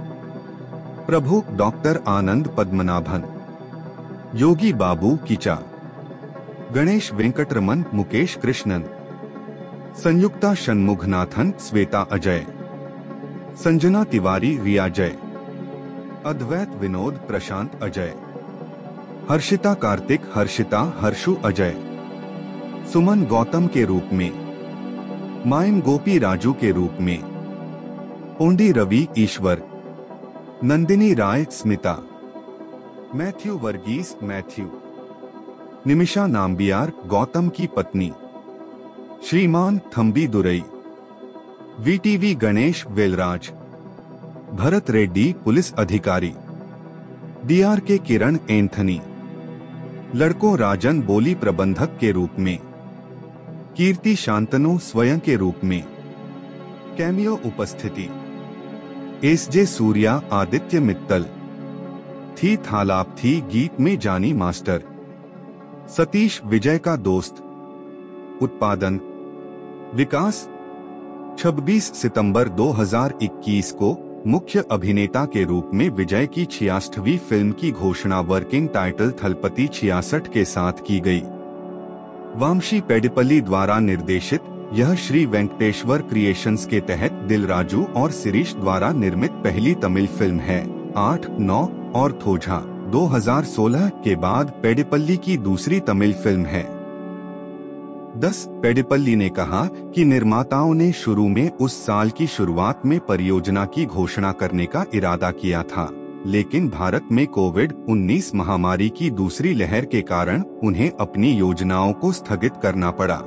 प्रभु, डॉक्टर आनंद पद्मनाभन। योगी बाबू, किचा। गणेश वेंकटरमन, मुकेश कृष्णन। संयुक्ता शनमुघनाथन श्वेता अजय। संजना तिवारी, रिया जय। अद्वैत विनोद, प्रशांत अजय। हर्षिता कार्तिक, हर्षिता, हर्षु अजय। सुमन गौतम के रूप में। मायम गोपी राजू के रूप में। ओंडी रवि, ईश्वर। नंदिनी राय, स्मिता। Matthew Varghese, Matthew. निमिषा नाम्बियार, गौतम की पत्नी। श्रीमान थम्बी दुरई। वीटीवी गणेश वेलराज भरत रेड्डी पुलिस अधिकारी डीआर के किरण एंथनी लड़कों राजन बोली प्रबंधक के रूप में कीर्ति शांतनु स्वयं के रूप में कैमियो उपस्थिति एस जे सूर्या आदित्य मित्तल थी थालाप थी गीत में जानी मास्टर सतीश विजय का दोस्त उत्पादन विकास 26 सितंबर 2021 को मुख्य अभिनेता के रूप में विजय की छियासठवीं फ़िल्म की घोषणा वर्किंग टाइटल थलपति छियासठ के साथ की गई। वामशी पेडिपल्ली द्वारा निर्देशित यह श्री वेंकटेश्वर क्रिएशंस के तहत दिल राजू और सिरीश द्वारा निर्मित पहली तमिल फ़िल्म है, आठ, नौ और थोझा 2016 के बाद पेडिपल्ली की दूसरी तमिल फ़िल्म है। दस पेडिपल्ली ने कहा कि निर्माताओं ने शुरू में उस साल की शुरुआत में परियोजना की घोषणा करने का इरादा किया था, लेकिन भारत में कोविड 19 महामारी की दूसरी लहर के कारण उन्हें अपनी योजनाओं को स्थगित करना पड़ा।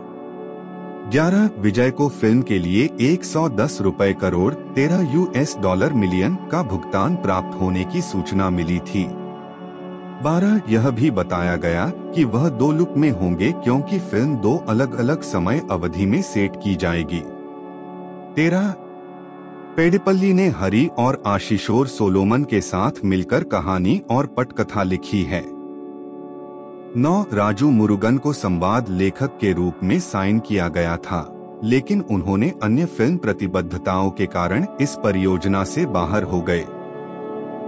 11 विजय को फ़िल्म के लिए 110 रुपए करोड़ 13 यूएस डॉलर मिलियन का भुगतान प्राप्त होने की सूचना मिली थी। बारह, यह भी बताया गया कि वह दो लुक में होंगे क्योंकि फ़िल्म दो अलग अलग समय अवधि में सेट की जाएगी। तेरह, पेडिपल्ली ने हरी और आशीषोर सोलोमन के साथ मिलकर कहानी और पटकथा लिखी है। नौ, राजू मुरुगन को संवाद लेखक के रूप में साइन किया गया था, लेकिन उन्होंने अन्य फ़िल्म प्रतिबद्धताओं के कारण इस परियोजना से बाहर हो गए।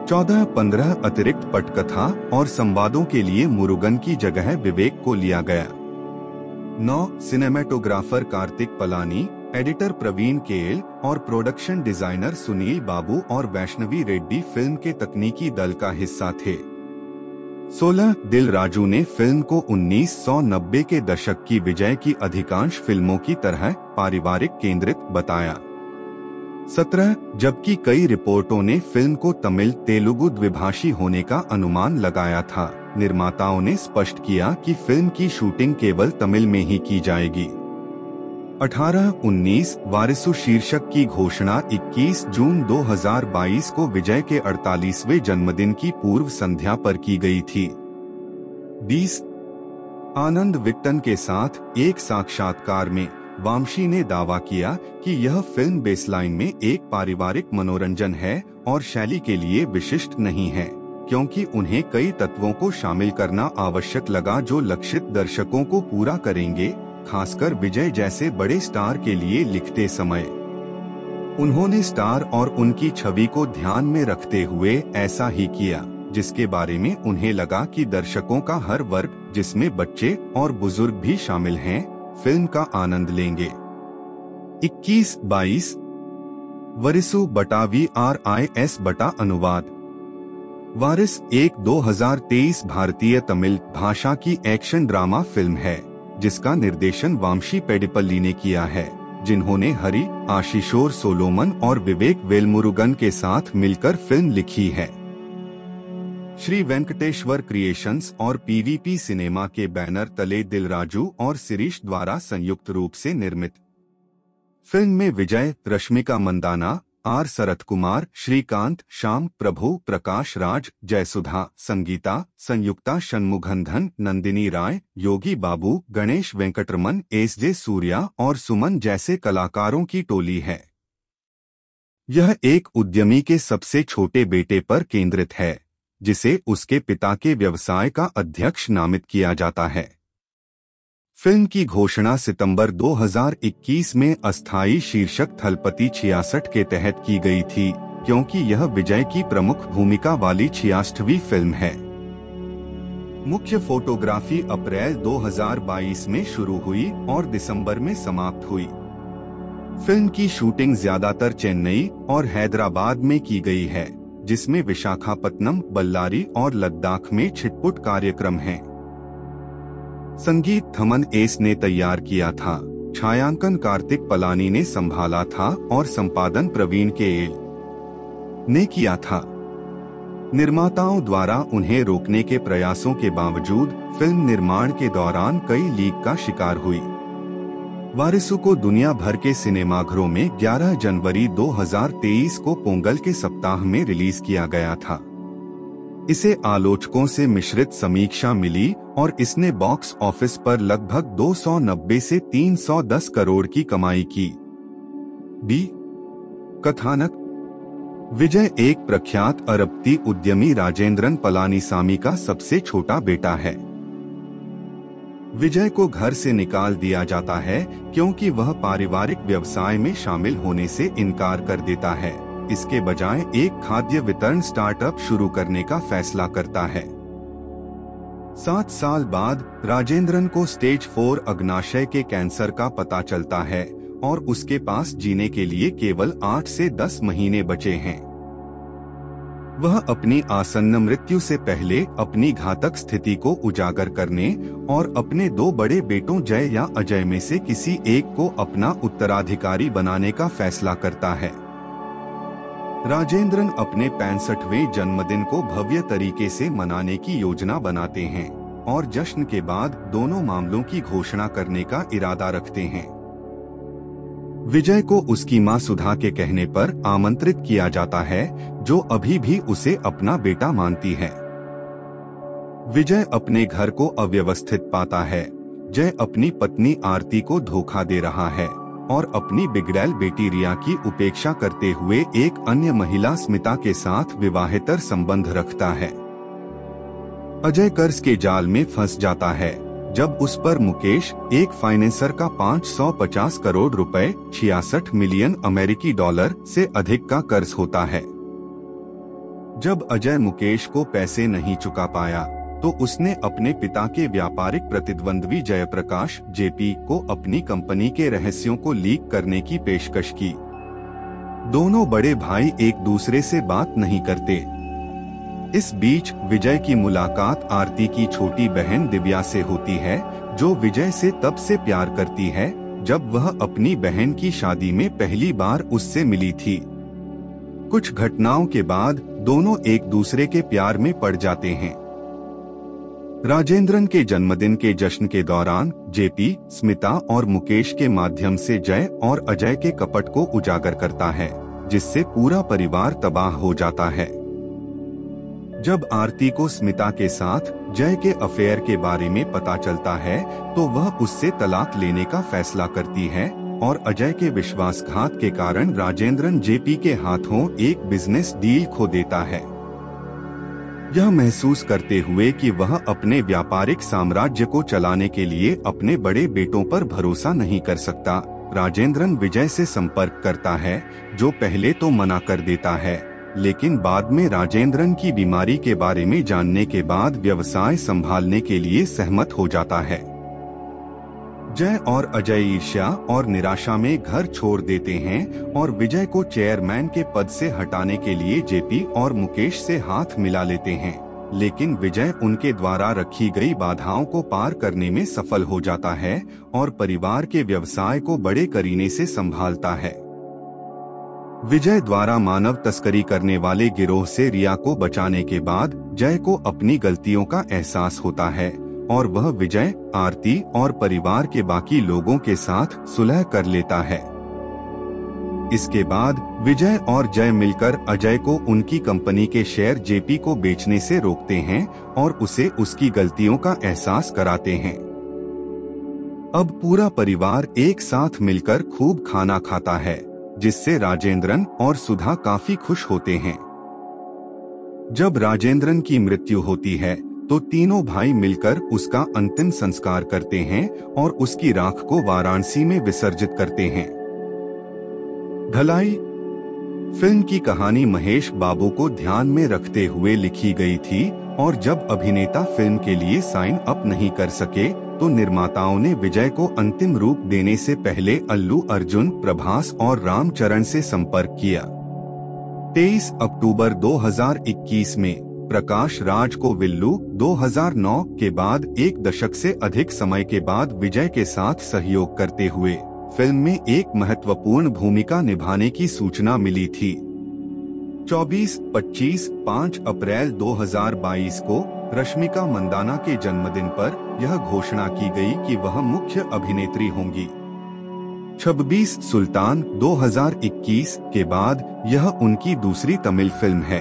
चौदह, पंद्रह अतिरिक्त पटकथा और संवादों के लिए मुरुगन की जगह विवेक को लिया गया। नौ, cinematographer Karthik Palani, editor Praveen KL और प्रोडक्शन डिज़ाइनर सुनील बाबू और वैष्णवी रेड्डी फ़िल्म के तकनीकी दल का हिस्सा थे। 16 दिल राजू ने फ़िल्म को 1990 के दशक की विजय की अधिकांश फ़िल्मों की तरह पारिवारिक केंद्रित बताया। सत्रह, जबकि कई रिपोर्टों ने फ़िल्म को तमिल, तेलुगु द्विभाषी होने का अनुमान लगाया था। निर्माताओं ने स्पष्ट किया कि फ़िल्म की शूटिंग केवल तमिल में ही की जाएगी। 18-19 वारिसु शीर्षक की घोषणा 21 जून 2022 को विजय के 48वें जन्मदिन की पूर्व संध्या पर की गई थी। 20 आनंद विक्टन के साथ एक साक्षात्कार में वामशी ने दावा किया कि यह फ़िल्म बेसलाइन में एक पारिवारिक मनोरंजन है और शैली के लिए विशिष्ट नहीं है, क्योंकि उन्हें कई तत्वों को शामिल करना आवश्यक लगा जो लक्षित दर्शकों को पूरा करेंगे, खासकर विजय जैसे बड़े स्टार के लिए लिखते समय। उन्होंने स्टार और उनकी छवि को ध्यान में रखते हुए ऐसा ही किया, जिसके बारे में उन्हें लगा कि दर्शकों का हर वर्ग, जिसमें बच्चे और बुज़ुर्ग भी शामिल हैं फ़िल्म का आनंद लेंगे। 21 22 वरिसु बटा वी आर आई एस बटा अनुवाद। वारिस एक 2023 भारतीय तमिल भाषा की एक्शन ड्रामा फ़िल्म है, जिसका निर्देशन वामशी पेडिपल्ली ने किया है, जिन्होंने हरि, आशीषोर सोलोमन और विवेक वेलमुरुगन के साथ मिलकर फ़िल्म लिखी है। श्री वेंकटेश्वर क्रिएशंस और पीवीपी सिनेमा के बैनर तले दिलराजू और सिरीश द्वारा संयुक्त रूप से निर्मित। फ़िल्म में विजय, Rashmika Mandanna, R Sarath Kumar Srikanth, Shyam, Prabhu, Prakash Raj, Jayasudha, Sangeetha, Samyuktha Shanmughanathan Nandini Rai, Yogi Babu, Ganesh Venkatraman S J Suryah और सुमन जैसे कलाकारों की टोली है। यह एक उद्यमी के सबसे छोटे बेटे पर केंद्रित है। जिसे उसके पिता के व्यवसाय का अध्यक्ष नामित किया जाता है। फ़िल्म की घोषणा सितंबर 2021 में अस्थायी शीर्षक थलपति छियासठ के तहत की गई थी, क्योंकि यह विजय की प्रमुख भूमिका वाली छियासठवीं फ़िल्म है। मुख्य फोटोग्राफी अप्रैल 2022 में शुरू हुई और दिसंबर में समाप्त हुई। फ़िल्म की शूटिंग ज़्यादातर चेन्नई और हैदराबाद में की गई है। जिसमें विशाखापत्तनम, बल्लारी और लद्दाख में छिटपुट कार्यक्रम हैं। संगीत थमन एस ने तैयार किया था। छायांकन कार्तिक पलानी ने संभाला था और संपादन प्रवीण के एल ने किया था। निर्माताओं द्वारा उन्हें रोकने के प्रयासों के बावजूद फ़िल्म निर्माण के दौरान कई लीक का शिकार हुई। वारिसु को दुनिया भर के सिनेमाघरों में 11 जनवरी 2023 को पोंगल के सप्ताह में रिलीज़ किया गया था। इसे आलोचकों से मिश्रित समीक्षा मिली और इसने बॉक्स ऑफ़िस पर लगभग 290 से 310 करोड़ की कमाई की। बी, कथानक। विजय एक प्रख्यात अरबती उद्यमी राजेंद्रन पलानीसामी का सबसे छोटा बेटा है। विजय को घर से निकाल दिया जाता है, क्योंकि वह पारिवारिक व्यवसाय में शामिल होने से इनकार कर देता है। इसके बजाय एक खाद्य वितरण स्टार्टअप शुरू करने का फैसला करता है। सात साल बाद, राजेंद्रन को स्टेज फोर अग्नाशय के कैंसर का पता चलता है, और उसके पास जीने के लिए केवल आठ से दस महीने बचे हैं। वह अपनी आसन्न मृत्यु से पहले अपनी घातक स्थिति को उजागर करने और अपने दो बड़े बेटों जय या अजय में से किसी एक को अपना उत्तराधिकारी बनाने का फैसला करता है। राजेंद्रन अपने पैंसठवें जन्मदिन को भव्य तरीके से मनाने की योजना बनाते हैं और जश्न के बाद दोनों मामलों की घोषणा करने का इरादा रखते हैं। विजय को उसकी माँ सुधा के कहने पर आमंत्रित किया जाता है, जो अभी भी उसे अपना बेटा मानती है। विजय अपने घर को अव्यवस्थित पाता है। जय अपनी पत्नी आरती को धोखा दे रहा है और अपनी बिगड़ैल बेटी रिया की उपेक्षा करते हुए एक अन्य महिला स्मिता के साथ विवाहेतर संबंध रखता है। अजय कर्ज के जाल में फंस जाता है। जब उस पर मुकेश, एक फाइनेंसर का 550 करोड़ रुपए, छियासठ मिलियन अमेरिकी डॉलर से अधिक का कर्ज होता है। जब अजय मुकेश को पैसे नहीं चुका पाया तो उसने अपने पिता के व्यापारिक प्रतिद्वंद्वी जयप्रकाश, जेपी को अपनी कंपनी के रहस्यों को लीक करने की पेशकश की। दोनों बड़े भाई एक दूसरे से बात नहीं करते। इस बीच विजय की मुलाकात आरती की छोटी बहन दिव्या से होती है, जो विजय से तब से प्यार करती है, जब वह अपनी बहन की शादी में पहली बार उससे मिली थी। कुछ घटनाओं के बाद दोनों एक दूसरे के प्यार में पड़ जाते हैं। राजेंद्रन के जन्मदिन के जश्न के दौरान, जेपी, स्मिता और मुकेश के माध्यम से जय और अजय के कपट को उजागर करता है, जिससे पूरा परिवार तबाह हो जाता है। जब आरती को स्मिता के साथ, जय के अफेयर के बारे में पता चलता है तो वह उससे तलाक लेने का फैसला करती है, और अजय के विश्वासघात के कारण राजेंद्रन जेपी के हाथों एक बिज़नेस डील खो देता है। यह महसूस करते हुए कि वह अपने व्यापारिक साम्राज्य को चलाने के लिए अपने बड़े बेटों पर भरोसा नहीं कर सकता, राजेंद्रन विजय से संपर्क करता है, जो पहले तो मना कर देता है। लेकिन बाद में राजेंद्रन की बीमारी के बारे में जानने के बाद व्यवसाय संभालने के लिए सहमत हो जाता है। जय और अजय ईर्ष्या और निराशा में घर छोड़ देते हैं और विजय को चेयरमैन के पद से हटाने के लिए जेपी और मुकेश से हाथ मिला लेते हैं, लेकिन विजय उनके द्वारा रखी गई बाधाओं को पार करने में सफल हो जाता है और परिवार के व्यवसाय को बड़े करीने से संभालता है। विजय द्वारा मानव तस्करी करने वाले गिरोह से रिया को बचाने के बाद, जय को अपनी गलतियों का एहसास होता है, और वह विजय, आरती और परिवार के बाकी लोगों के साथ सुलह कर लेता है। इसके बाद, विजय और जय मिलकर अजय को उनकी कंपनी के शेयर जेपी को बेचने से रोकते हैं, और उसे उसकी गलतियों का एहसास कराते हैं। अब पूरा परिवार एक साथ मिलकर खूब खाना खाता है। जिससे राजेंद्रन और सुधा काफ़ी खुश होते हैं। जब राजेंद्रन की मृत्यु होती है तो तीनों भाई मिलकर उसका अंतिम संस्कार करते हैं और उसकी राख को वाराणसी में विसर्जित करते हैं। ढलाई। फ़िल्म की कहानी महेश बाबू को ध्यान में रखते हुए लिखी गई थी और जब अभिनेता फ़िल्म के लिए साइन अप नहीं कर सके तो निर्माताओं ने विजय को अंतिम रूप देने से पहले अल्लू अर्जुन प्रभास और रामचरण से संपर्क किया। 23 अक्टूबर 2021 में प्रकाश राज को विल्लू 2009 के बाद एक दशक से अधिक समय के बाद विजय के साथ सहयोग करते हुए फ़िल्म में एक महत्वपूर्ण भूमिका निभाने की सूचना मिली थी। 24, 25, 5 अप्रैल 2022 को रश्मिका मंदाना के जन्मदिन पर यह घोषणा की गई कि वह मुख्य अभिनेत्री होंगी 26 सुल्तान 2021 के बाद यह उनकी दूसरी तमिल फ़िल्म है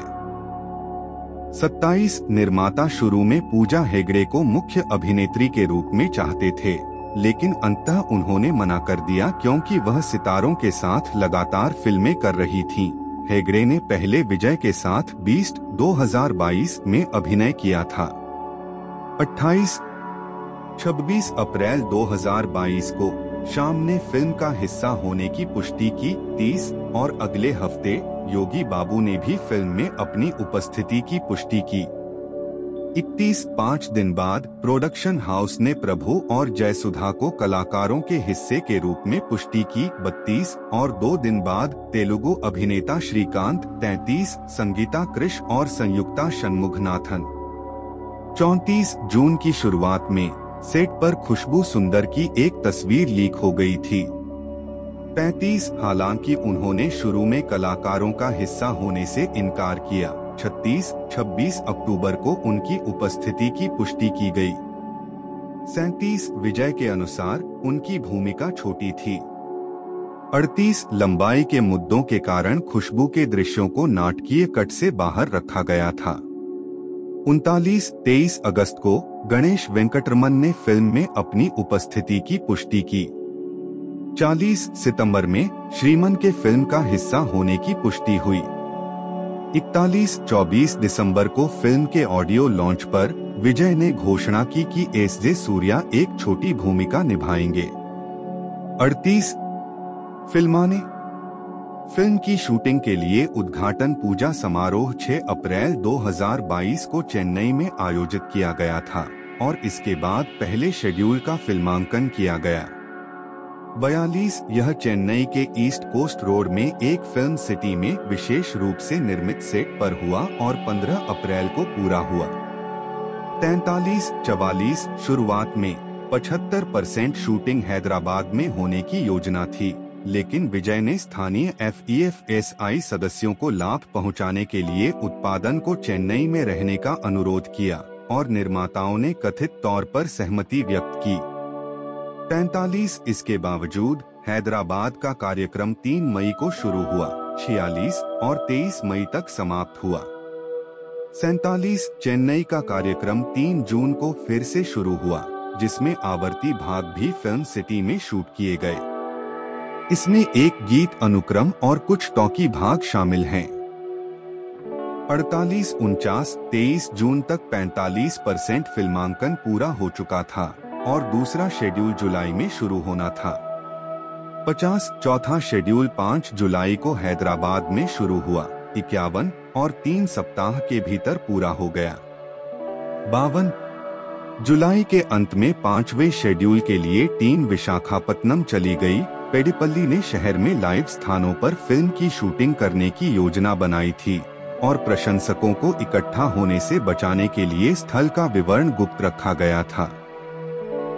27 निर्माता शुरू में पूजा हेगड़े को मुख्य अभिनेत्री के रूप में चाहते थे, लेकिन अंततः उन्होंने मना कर दिया क्योंकि वह सितारों के साथ लगातार फ़िल्में कर रही थीं। हेगड़े ने पहले विजय के साथ बीस्ट 2022 में अभिनय किया था। 28 26 अप्रैल 2022 को शाम ने फ़िल्म का हिस्सा होने की पुष्टि की 30 और अगले हफ़्ते योगी बाबू ने भी फ़िल्म में अपनी उपस्थिति की पुष्टि की। इकतीस पाँच दिन बाद प्रोडक्शन हाउस ने प्रभु और जयसुधा को कलाकारों के हिस्से के रूप में पुष्टि की बत्तीस और दो दिन बाद तेलुगु अभिनेता श्रीकांत, तैतीस, संगीता कृष और संयुक्ता शनमुखनाथन चौतीस जून की शुरुआत में सेट पर खुशबू सुंदर की एक तस्वीर लीक हो गई थी। 35 हालाँकि उन्होंने शुरू में कलाकारों का हिस्सा होने से इनकार किया। 36 26 अक्टूबर को उनकी उपस्थिति की पुष्टि की गई। सैतीस विजय के अनुसार उनकी भूमिका छोटी थी। 38 लंबाई के मुद्दों के कारण खुशबू के दृश्यों को नाटकीय कट से बाहर रखा गया था। उनतालीस, तेईस अगस्त को गणेश वेंकटरमन ने फ़िल्म में अपनी उपस्थिति की पुष्टि की। 40 सितंबर में श्रीमन के फ़िल्म का हिस्सा होने की पुष्टि हुई। इकतालीस चौबीस दिसंबर को फ़िल्म के ऑडियो लॉन्च पर विजय ने घोषणा की कि एस जे सूर्या एक छोटी भूमिका निभाएँगे। अड़तीस फिल्माने। फ़िल्म की शूटिंग के लिए उद्घाटन पूजा समारोह 6 अप्रैल 2022 को चेन्नई में आयोजित किया गया था और इसके बाद पहले शेड्यूल का फिल्मांकन किया गया। बयालीस, यह चेन्नई के ईस्ट कोस्ट रोड में एक फ़िल्म सिटी में विशेष रूप से निर्मित सेट पर हुआ और 15 अप्रैल को पूरा हुआ। तैतालीस, चवालीस, शुरुआत में 75 परसेंट शूटिंग हैदराबाद में होने की योजना थी, लेकिन विजय ने स्थानीय F E F S I सदस्यों को लाभ पहुँचाने के लिए उत्पादन को चेन्नई में रहने का अनुरोध किया, और निर्माताओं ने कथित तौर पर सहमति व्यक्त की। पैतालीस, इसके बावजूद हैदराबाद का कार्यक्रम 3 मई को शुरू हुआ, छियालीस और 23 मई तक समाप्त हुआ। सैतालीस, चेन्नई का कार्यक्रम 3 जून को फिर से शुरू हुआ, जिसमें आवर्ती भाग भी फ़िल्म सिटी में शूट किए गए। इसमें एक गीत अनुक्रम और कुछ टॉकी भाग शामिल हैं। अड़तालीस, उनचास, तेईस जून तक 45 परसेंट फिल्मांकन पूरा हो चुका था। और दूसरा शेड्यूल जुलाई में शुरू होना था। पचास चौथा शेड्यूल पाँच जुलाई को हैदराबाद में शुरू हुआ, इक्यावन और तीन सप्ताह के भीतर पूरा हो गया। बावन जुलाई के अंत में पाँचवें शेड्यूल के लिए टीम विशाखापत्तनम चली गई, पेडिपल्ली ने शहर में लाइव स्थानों पर फ़िल्म की शूटिंग करने की योजना बनाई थी और प्रशंसकों को इकट्ठा होने से बचाने के लिए स्थल का विवरण गुप्त रखा गया था।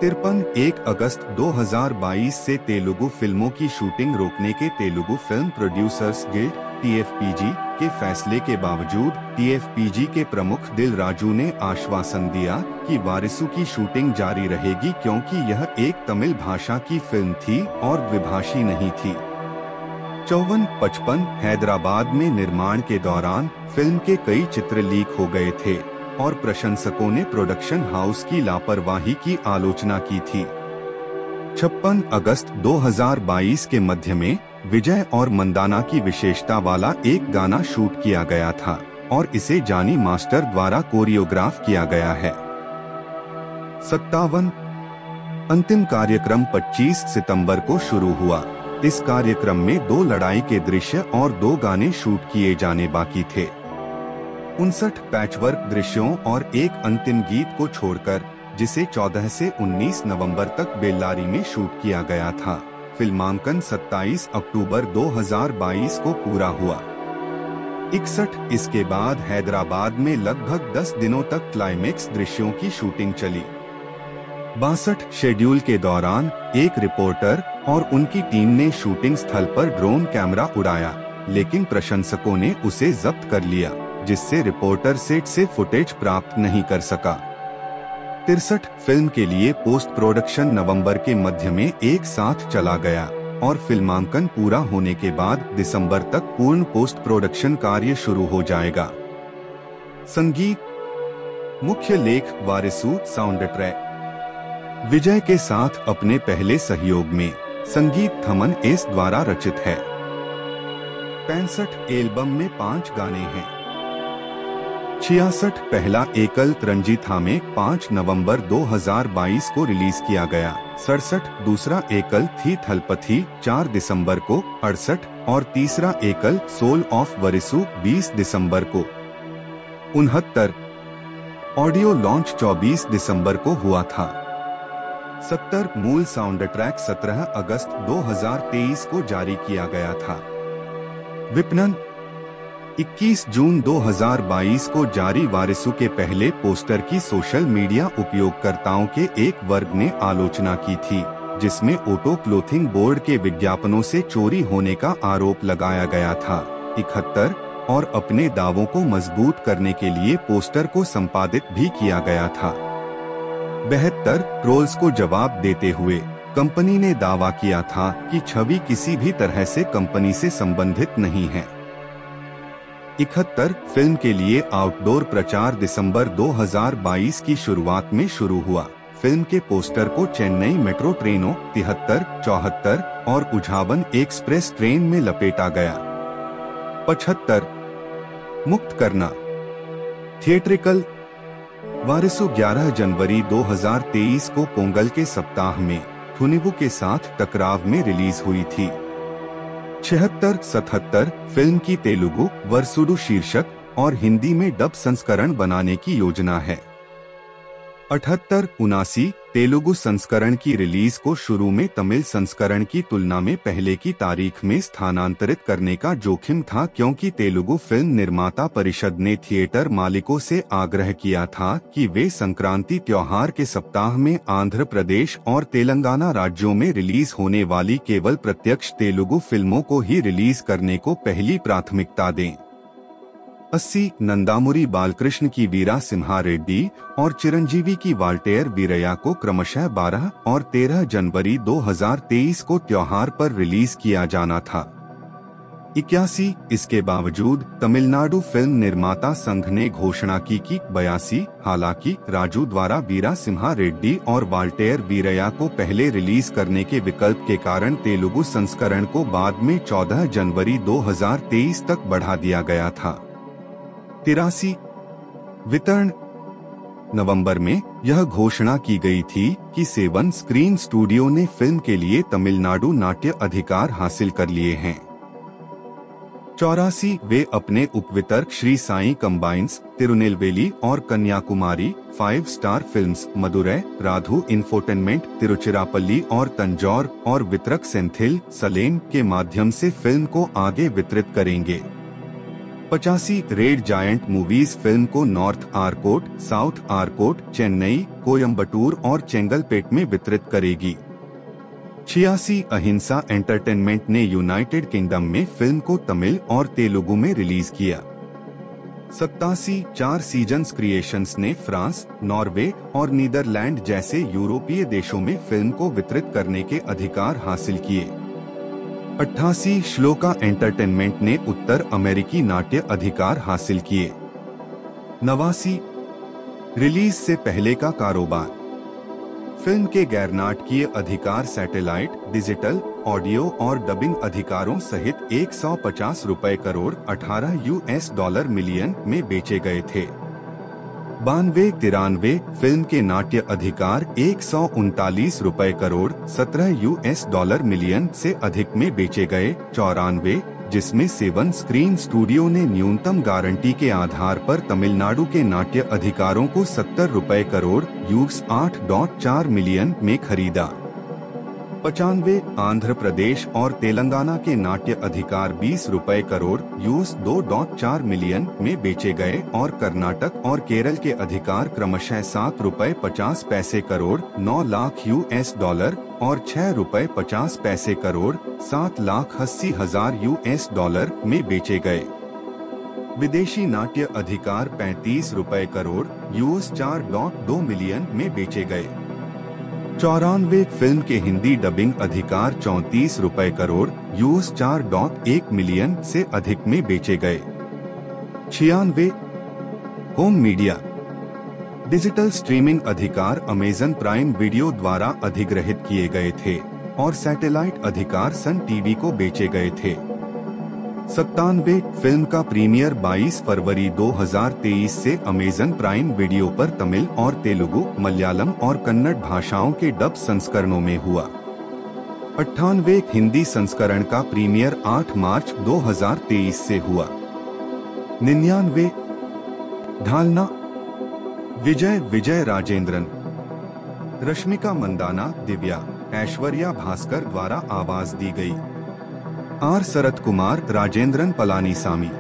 तिरपन एक अगस्त 2022 से तेलुगु फ़िल्मों की शूटिंग रोकने के Telugu film producers guild, TFPG, के फैसले के बावजूद, टीएफपीजी के प्रमुख दिल राजू ने आश्वासन दिया कि वारिसु की शूटिंग जारी रहेगी क्योंकि यह एक तमिल भाषा की फ़िल्म थी और द्विभाषी नहीं थी। चौवन पचपन हैदराबाद में निर्माण के दौरान फ़िल्म के कई चित्र लीक हो गए थे। और प्रशंसकों ने प्रोडक्शन हाउस की लापरवाही की आलोचना की थी। छप्पन अगस्त 2022 के मध्य में विजय और मंदाना की विशेषता वाला एक गाना शूट किया गया था और इसे जानी मास्टर द्वारा कोरियोग्राफ किया गया है। सत्तावन अंतिम कार्यक्रम 25 सितंबर को शुरू हुआ। इस कार्यक्रम में दो लड़ाई के दृश्य और दो गाने शूट किए जाने बाकी थे। उनसठ पैचवर्क दृश्यों और एक अंतिम गीत को छोड़कर, जिसे 14 से 19 नवंबर तक बेल्लारी में शूट किया गया था। फिल्मांकन 27 अक्टूबर 2022 को पूरा हुआ। इकसठ इसके बाद हैदराबाद में लगभग 10 दिनों तक क्लाइमेक्स दृश्यों की शूटिंग चली। बासठ शेड्यूल के दौरान एक रिपोर्टर और उनकी टीम ने शूटिंग स्थल पर ड्रोन कैमरा उड़ाया, लेकिन प्रशंसकों ने उसे जब्त कर लिया। जिससे रिपोर्टर सेट से फुटेज प्राप्त नहीं कर सका। तिरसठ फ़िल्म के लिए पोस्ट प्रोडक्शन नवंबर के मध्य में एक साथ चला गया और फिल्मांकन पूरा होने के बाद दिसंबर तक पूर्ण पोस्ट प्रोडक्शन कार्य शुरू हो जाएगा। संगीत, मुख्य लेख वारिसु, साउंड ट्रैक। विजय के साथ अपने पहले सहयोग में संगीत थमन एस द्वारा रचित है। पैंसठ एल्बम में पाँच गाने हैं। छियासठ पहला एकल रंजीथा में 5 नवंबर 2022 को रिलीज़ किया गया। सड़सठ दूसरा एकल थी थलपथी 4 दिसंबर को अड़सठ और तीसरा एकल सोल ऑफ़ वरिसु 20 दिसंबर को। उनहत्तर, ऑडियो लॉन्च 24 दिसंबर को हुआ था। सत्तर, मूल साउंड ट्रैक 17 अगस्त 2023 को जारी किया गया था। विपणन 21 जून 2022 को जारी वारिसु के पहले पोस्टर की सोशल मीडिया उपयोगकर्ताओं के एक वर्ग ने आलोचना की थी, जिसमें ओटो क्लोथिंग बोर्ड के विज्ञापनों से चोरी होने का आरोप लगाया गया था। इकहत्तर और अपने दावों को मज़बूत करने के लिए पोस्टर को संपादित भी किया गया था। बेहतर ट्रोल्स को जवाब देते हुए, कंपनी ने दावा किया था कि छवि किसी भी तरह से कंपनी से संबंधित नहीं है। इकहत्तर फ़िल्म के लिए आउटडोर प्रचार दिसंबर 2022 की शुरुआत में शुरू हुआ। फ़िल्म के पोस्टर को चेन्नई मेट्रो ट्रेनों, तिहत्तर, चौहत्तर और उझावन एक्सप्रेस ट्रेन में लपेटा गया। पचहत्तर, मुक्त करना। थिएट्रिकल, वारिसु 11 जनवरी 2023 को पोंगल के सप्ताह में थुनिबू के साथ टकराव में रिलीज़ हुई थी। छिहत्तर सतहत्तर फ़िल्म की तेलुगु, वर्सुडु शीर्षक और हिंदी में डब संस्करण बनाने की योजना है। अठहत्तर उनासी तेलुगु संस्करण की रिलीज़ को शुरू में तमिल संस्करण की तुलना में पहले की तारीख में स्थानांतरित करने का जोखिम था क्योंकि तेलुगु फ़िल्म निर्माता परिषद ने थिएटर मालिकों से आग्रह किया था कि वे संक्रांति त्योहार के सप्ताह में आंध्र प्रदेश और तेलंगाना राज्यों में रिलीज़ होने वाली केवल प्रत्यक्ष तेलुगु फ़िल्मों को ही रिलीज़ करने को पहली प्राथमिकता दें। अस्सी, नंदामुरी बालकृष्ण की वीरा सिम्हा रेड्डी और चिरंजीवी की वाल्टेयर वीरया को क्रमशः 12 और 13 जनवरी 2023 को त्योहार पर रिलीज़ किया जाना था। इक्यासी, इसके बावजूद तमिलनाडु फ़िल्म निर्माता संघ ने घोषणा की कि बयासी, हालाँकि राजू द्वारा वीरा सिम्हा रेड्डी और वाल्टेयर वीरया को पहले रिलीज़ करने के विकल्प के कारण तेलुगु संस्करण को बाद में 14 जनवरी 2023 तक बढ़ा दिया गया था। तिरासी, वितरण। नवंबर में यह घोषणा की गई थी कि सेवन स्क्रीन स्टूडियो ने फ़िल्म के लिए तमिलनाडु नाट्य अधिकार हासिल कर लिए हैं। चौरासी, वे अपने उपवितरक श्री साई कंबाइंस, तिरुनेलवेली और Kanyakumari, five star films, Madurai, Radhu infotainment, Tiruchirappalli और तंजौर और वितरक सेंथिल सलेम के माध्यम से फ़िल्म को आगे वितरित करेंगे। पचासी रेड जायंट मूवीज़ फ़िल्म को नॉर्थ आरकोट, साउथ आरकोट, चेन्नई कोयम्बटूर और चेंगलपेट में वितरित करेगी। छियासी अहिंसा एंटरटेनमेंट ने यूनाइटेड किंगडम में फ़िल्म को तमिल और तेलुगु में रिलीज़ किया। सत्तासी चार सीजन्स क्रिएशंस ने फ्रांस, नॉर्वे और नीदरलैंड जैसे यूरोपीय देशों में फ़िल्म को वितरित करने के अधिकार हासिल किए। अट्ठासी श्लोका एंटरटेनमेंट ने उत्तर अमेरिकी नाट्य अधिकार हासिल किए। नवासी, रिलीज़ से पहले का कारोबार। फ़िल्म के गैर नाटकीय अधिकार सैटेलाइट, डिजिटल, ऑडियो और डबिंग अधिकारों सहित 150 रुपए करोड़ 18 यूएस डॉलर मिलियन में बेचे गए थे। बानवे तिरानवे फ़िल्म के नाट्य अधिकार एक सौ उनतालीस रूपए करोड़ 17 यूएस डॉलर मिलियन से अधिक में बेचे गए चौरानवे, जिसमें सेवन स्क्रीन स्टूडियो ने न्यूनतम गारंटी के आधार पर तमिलनाडु के नाट्य अधिकारों को सत्तर रूपए करोड़ यूस आठ डॉट चार मिलियन में खरीदा। पचानवे आंध्र प्रदेश और तेलंगाना के नाट्य अधिकार 20 रूपए करोड़ यूस दो डॉट चार मिलियन में बेचे गए और कर्नाटक और केरल के अधिकार क्रमशः सात रूपए पचास पैसे करोड़, नौ लाख यूएस डॉलर और छह रूपए पचास पैसे करोड़, सात लाख अस्सी हज़ार यूएस डॉलर में बेचे गए। विदेशी नाट्य अधिकार पैंतीस रूपए करोड़, यूएस चार डॉट दो मिलियन में बेचे गए। चौरानवे फ़िल्म के हिंदी डबिंग अधिकार चौतीस रुपए करोड़, यूएस चार डॉट एक मिलियन से अधिक में बेचे गए। छियानवे, होम मीडिया। डिजिटल स्ट्रीमिंग अधिकार अमेजन प्राइम वीडियो द्वारा अधिग्रहित किए गए थे और सैटेलाइट अधिकार सन टीवी को बेचे गए थे। सत्तानवे फ़िल्म का प्रीमियर 22 फरवरी 2023 से अमेजन प्राइम वीडियो पर तमिल और तेलुगु, मलयालम और कन्नड़ भाषाओं के डब संस्करणों में हुआ। अट्ठानवे हिंदी संस्करण का प्रीमियर 8 मार्च 2023 से हुआ। निन्यानवे ढालना, विजय विजय राजेंद्रन, रश्मिका मंदाना, दिव्या, ऐश्वर्या भास्कर द्वारा आवाज़ दी गई। आर शरत कुमार, राजेंद्रन पलानीसामी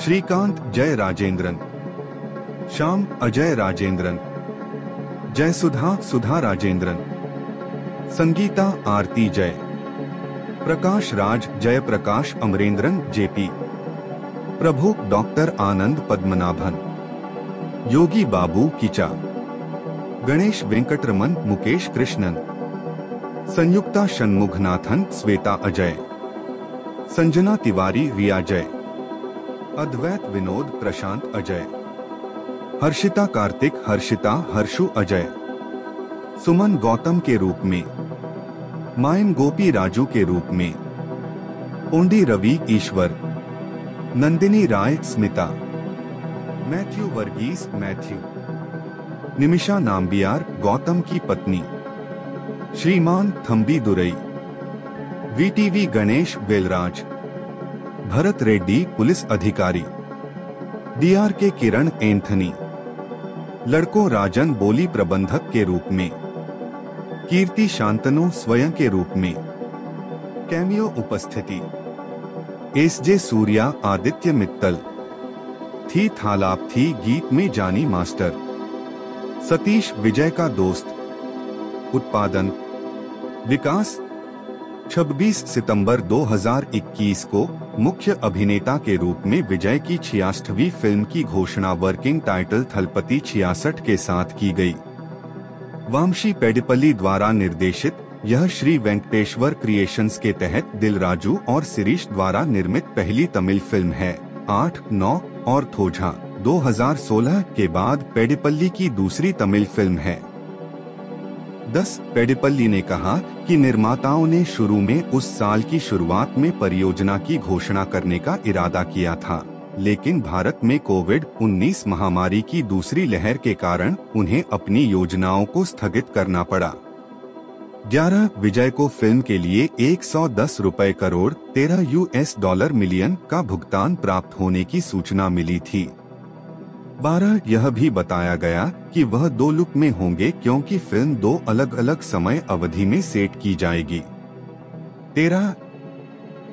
श्रीकांत जय राजेंद्रन। श्याम अजय राजेंद्रन। जय सुधा सुधा राजेंद्रन। संगीता आरती जय। प्रकाश राज जय प्रकाश अमरेंद्रन, जेपी। प्रभु डॉक्टर आनंद पद्मनाभन। योगी बाबू किचा। गणेश वेंकटरमन, मुकेश कृष्णन। संयुक्ता षणमुखनाथन, श्वेता अजय। संजना तिवारी, रिया जय। अद्वैत विनोद, प्रशांत अजय। हर्षिता कार्तिक, हर्षिता, हर्षु अजय। सुमन गौतम के रूप में। मायन गोपी राजू के रूप में। ओंडी रवि, ईश्वर। नंदिनी राय, स्मिता। Matthew Varghese, Matthew. निमिषा नाम्बियार, गौतम की पत्नी। श्रीमान थम्बी दुरई। वीटीवी गणेश बेलराज भरत रेड्डी पुलिस अधिकारी डीआर के किरण एंथनी, लड़कों राजन बोली प्रबंधक के रूप में, कीर्ति शांतनु स्वयं के रूप में, कैमियो उपस्थिति, एस जे सूर्या, आदित्य मित्तल, थी थालाप थी गीत में जानी मास्टर, सतीश विजय का दोस्त, उत्पादन, विकास 26 सितंबर 2021 को मुख्य अभिनेता के रूप में विजय की छियासठवीं फ़िल्म की घोषणा वर्किंग टाइटल थलपति छियासठ के साथ की गई। वामशी पेडिपल्ली द्वारा निर्देशित यह श्री वेंकटेश्वर क्रिएशंस के तहत दिल राजू और सिरीश द्वारा निर्मित पहली तमिल फ़िल्म है, आठ, नौ और थोझा 2016 के बाद पेडिपल्ली की दूसरी तमिल फ़िल्म है दस पेडिपल्ली ने कहा कि निर्माताओं ने शुरू में उस साल की शुरुआत में परियोजना की घोषणा करने का इरादा किया था। लेकिन भारत में कोविड 19 महामारी की दूसरी लहर के कारण उन्हें अपनी योजनाओं को स्थगित करना पड़ा। ग्यारह विजय को फ़िल्म के लिए 110 रुपए करोड़ 13 यूएस डॉलर मिलियन का भुगतान प्राप्त होने की सूचना मिली थी। बारह, यह भी बताया गया कि वह दो लुक में होंगे क्योंकि फ़िल्म दो अलग अलग समय अवधि में सेट की जाएगी। तेरह,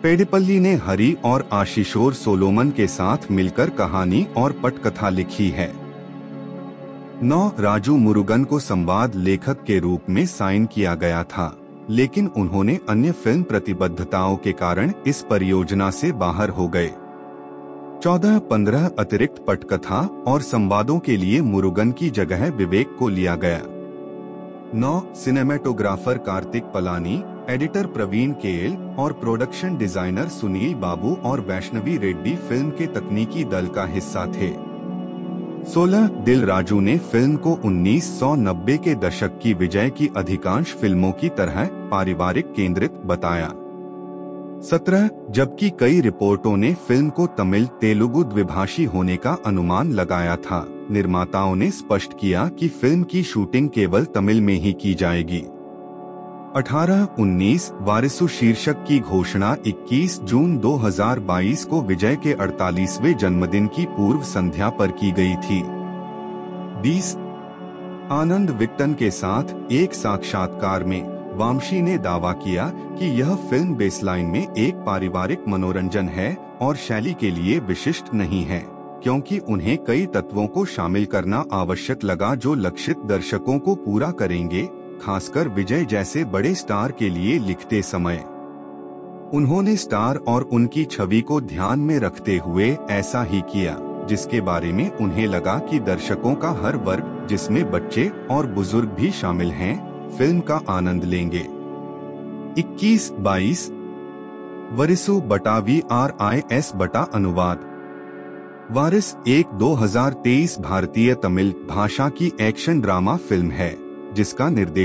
पेडिपल्ली ने हरी और आशीषोर सोलोमन के साथ मिलकर कहानी और पटकथा लिखी है। नौ, राजू मुरुगन को संवाद लेखक के रूप में साइन किया गया था, लेकिन उन्होंने अन्य फ़िल्म प्रतिबद्धताओं के कारण इस परियोजना से बाहर हो गए। चौदह पंद्रह अतिरिक्त पटकथा और संवादों के लिए मुरुगन की जगह विवेक को लिया गया। नौ, cinematographer Karthik Palani, editor Praveen KL और प्रोडक्शन डिज़ाइनर सुनील बाबू और वैष्णवी रेड्डी फ़िल्म के तकनीकी दल का हिस्सा थे। 16 दिल राजू ने फ़िल्म को 1990 के दशक की विजय की अधिकांश फ़िल्मों की तरह पारिवारिक केंद्रित बताया। 17 जबकि कई रिपोर्टों ने फ़िल्म को तमिल, तेलुगु द्विभाषी होने का अनुमान लगाया था। निर्माताओं ने स्पष्ट किया कि फ़िल्म की शूटिंग केवल तमिल में ही की जाएगी। 18-19 वारिसु शीर्षक की घोषणा 21 जून 2022 को विजय के 48वें जन्मदिन की पूर्व संध्या पर की गई थी। 20 आनंद विक्टन के साथ एक साक्षात्कार में वामशी ने दावा किया कि यह फ़िल्म बेसलाइन में एक पारिवारिक मनोरंजन है और शैली के लिए विशिष्ट नहीं है क्योंकि उन्हें कई तत्वों को शामिल करना आवश्यक लगा जो लक्षित दर्शकों को पूरा करेंगे खासकर विजय जैसे बड़े स्टार के लिए लिखते समय। उन्होंने स्टार और उनकी छवि को ध्यान में रखते हुए ऐसा ही किया जिसके बारे में उन्हें लगा कि दर्शकों का हर वर्ग जिसमें बच्चे और बुज़ुर्ग भी शामिल हैं, फ़िल्म का आनंद लेंगे। 21 22 वरिसु बटा वी आर आई एस बटा अनुवाद। वारिस एक 2023 भारतीय तमिल भाषा की एक्शन ड्रामा फ़िल्म है, जिसका निर्देश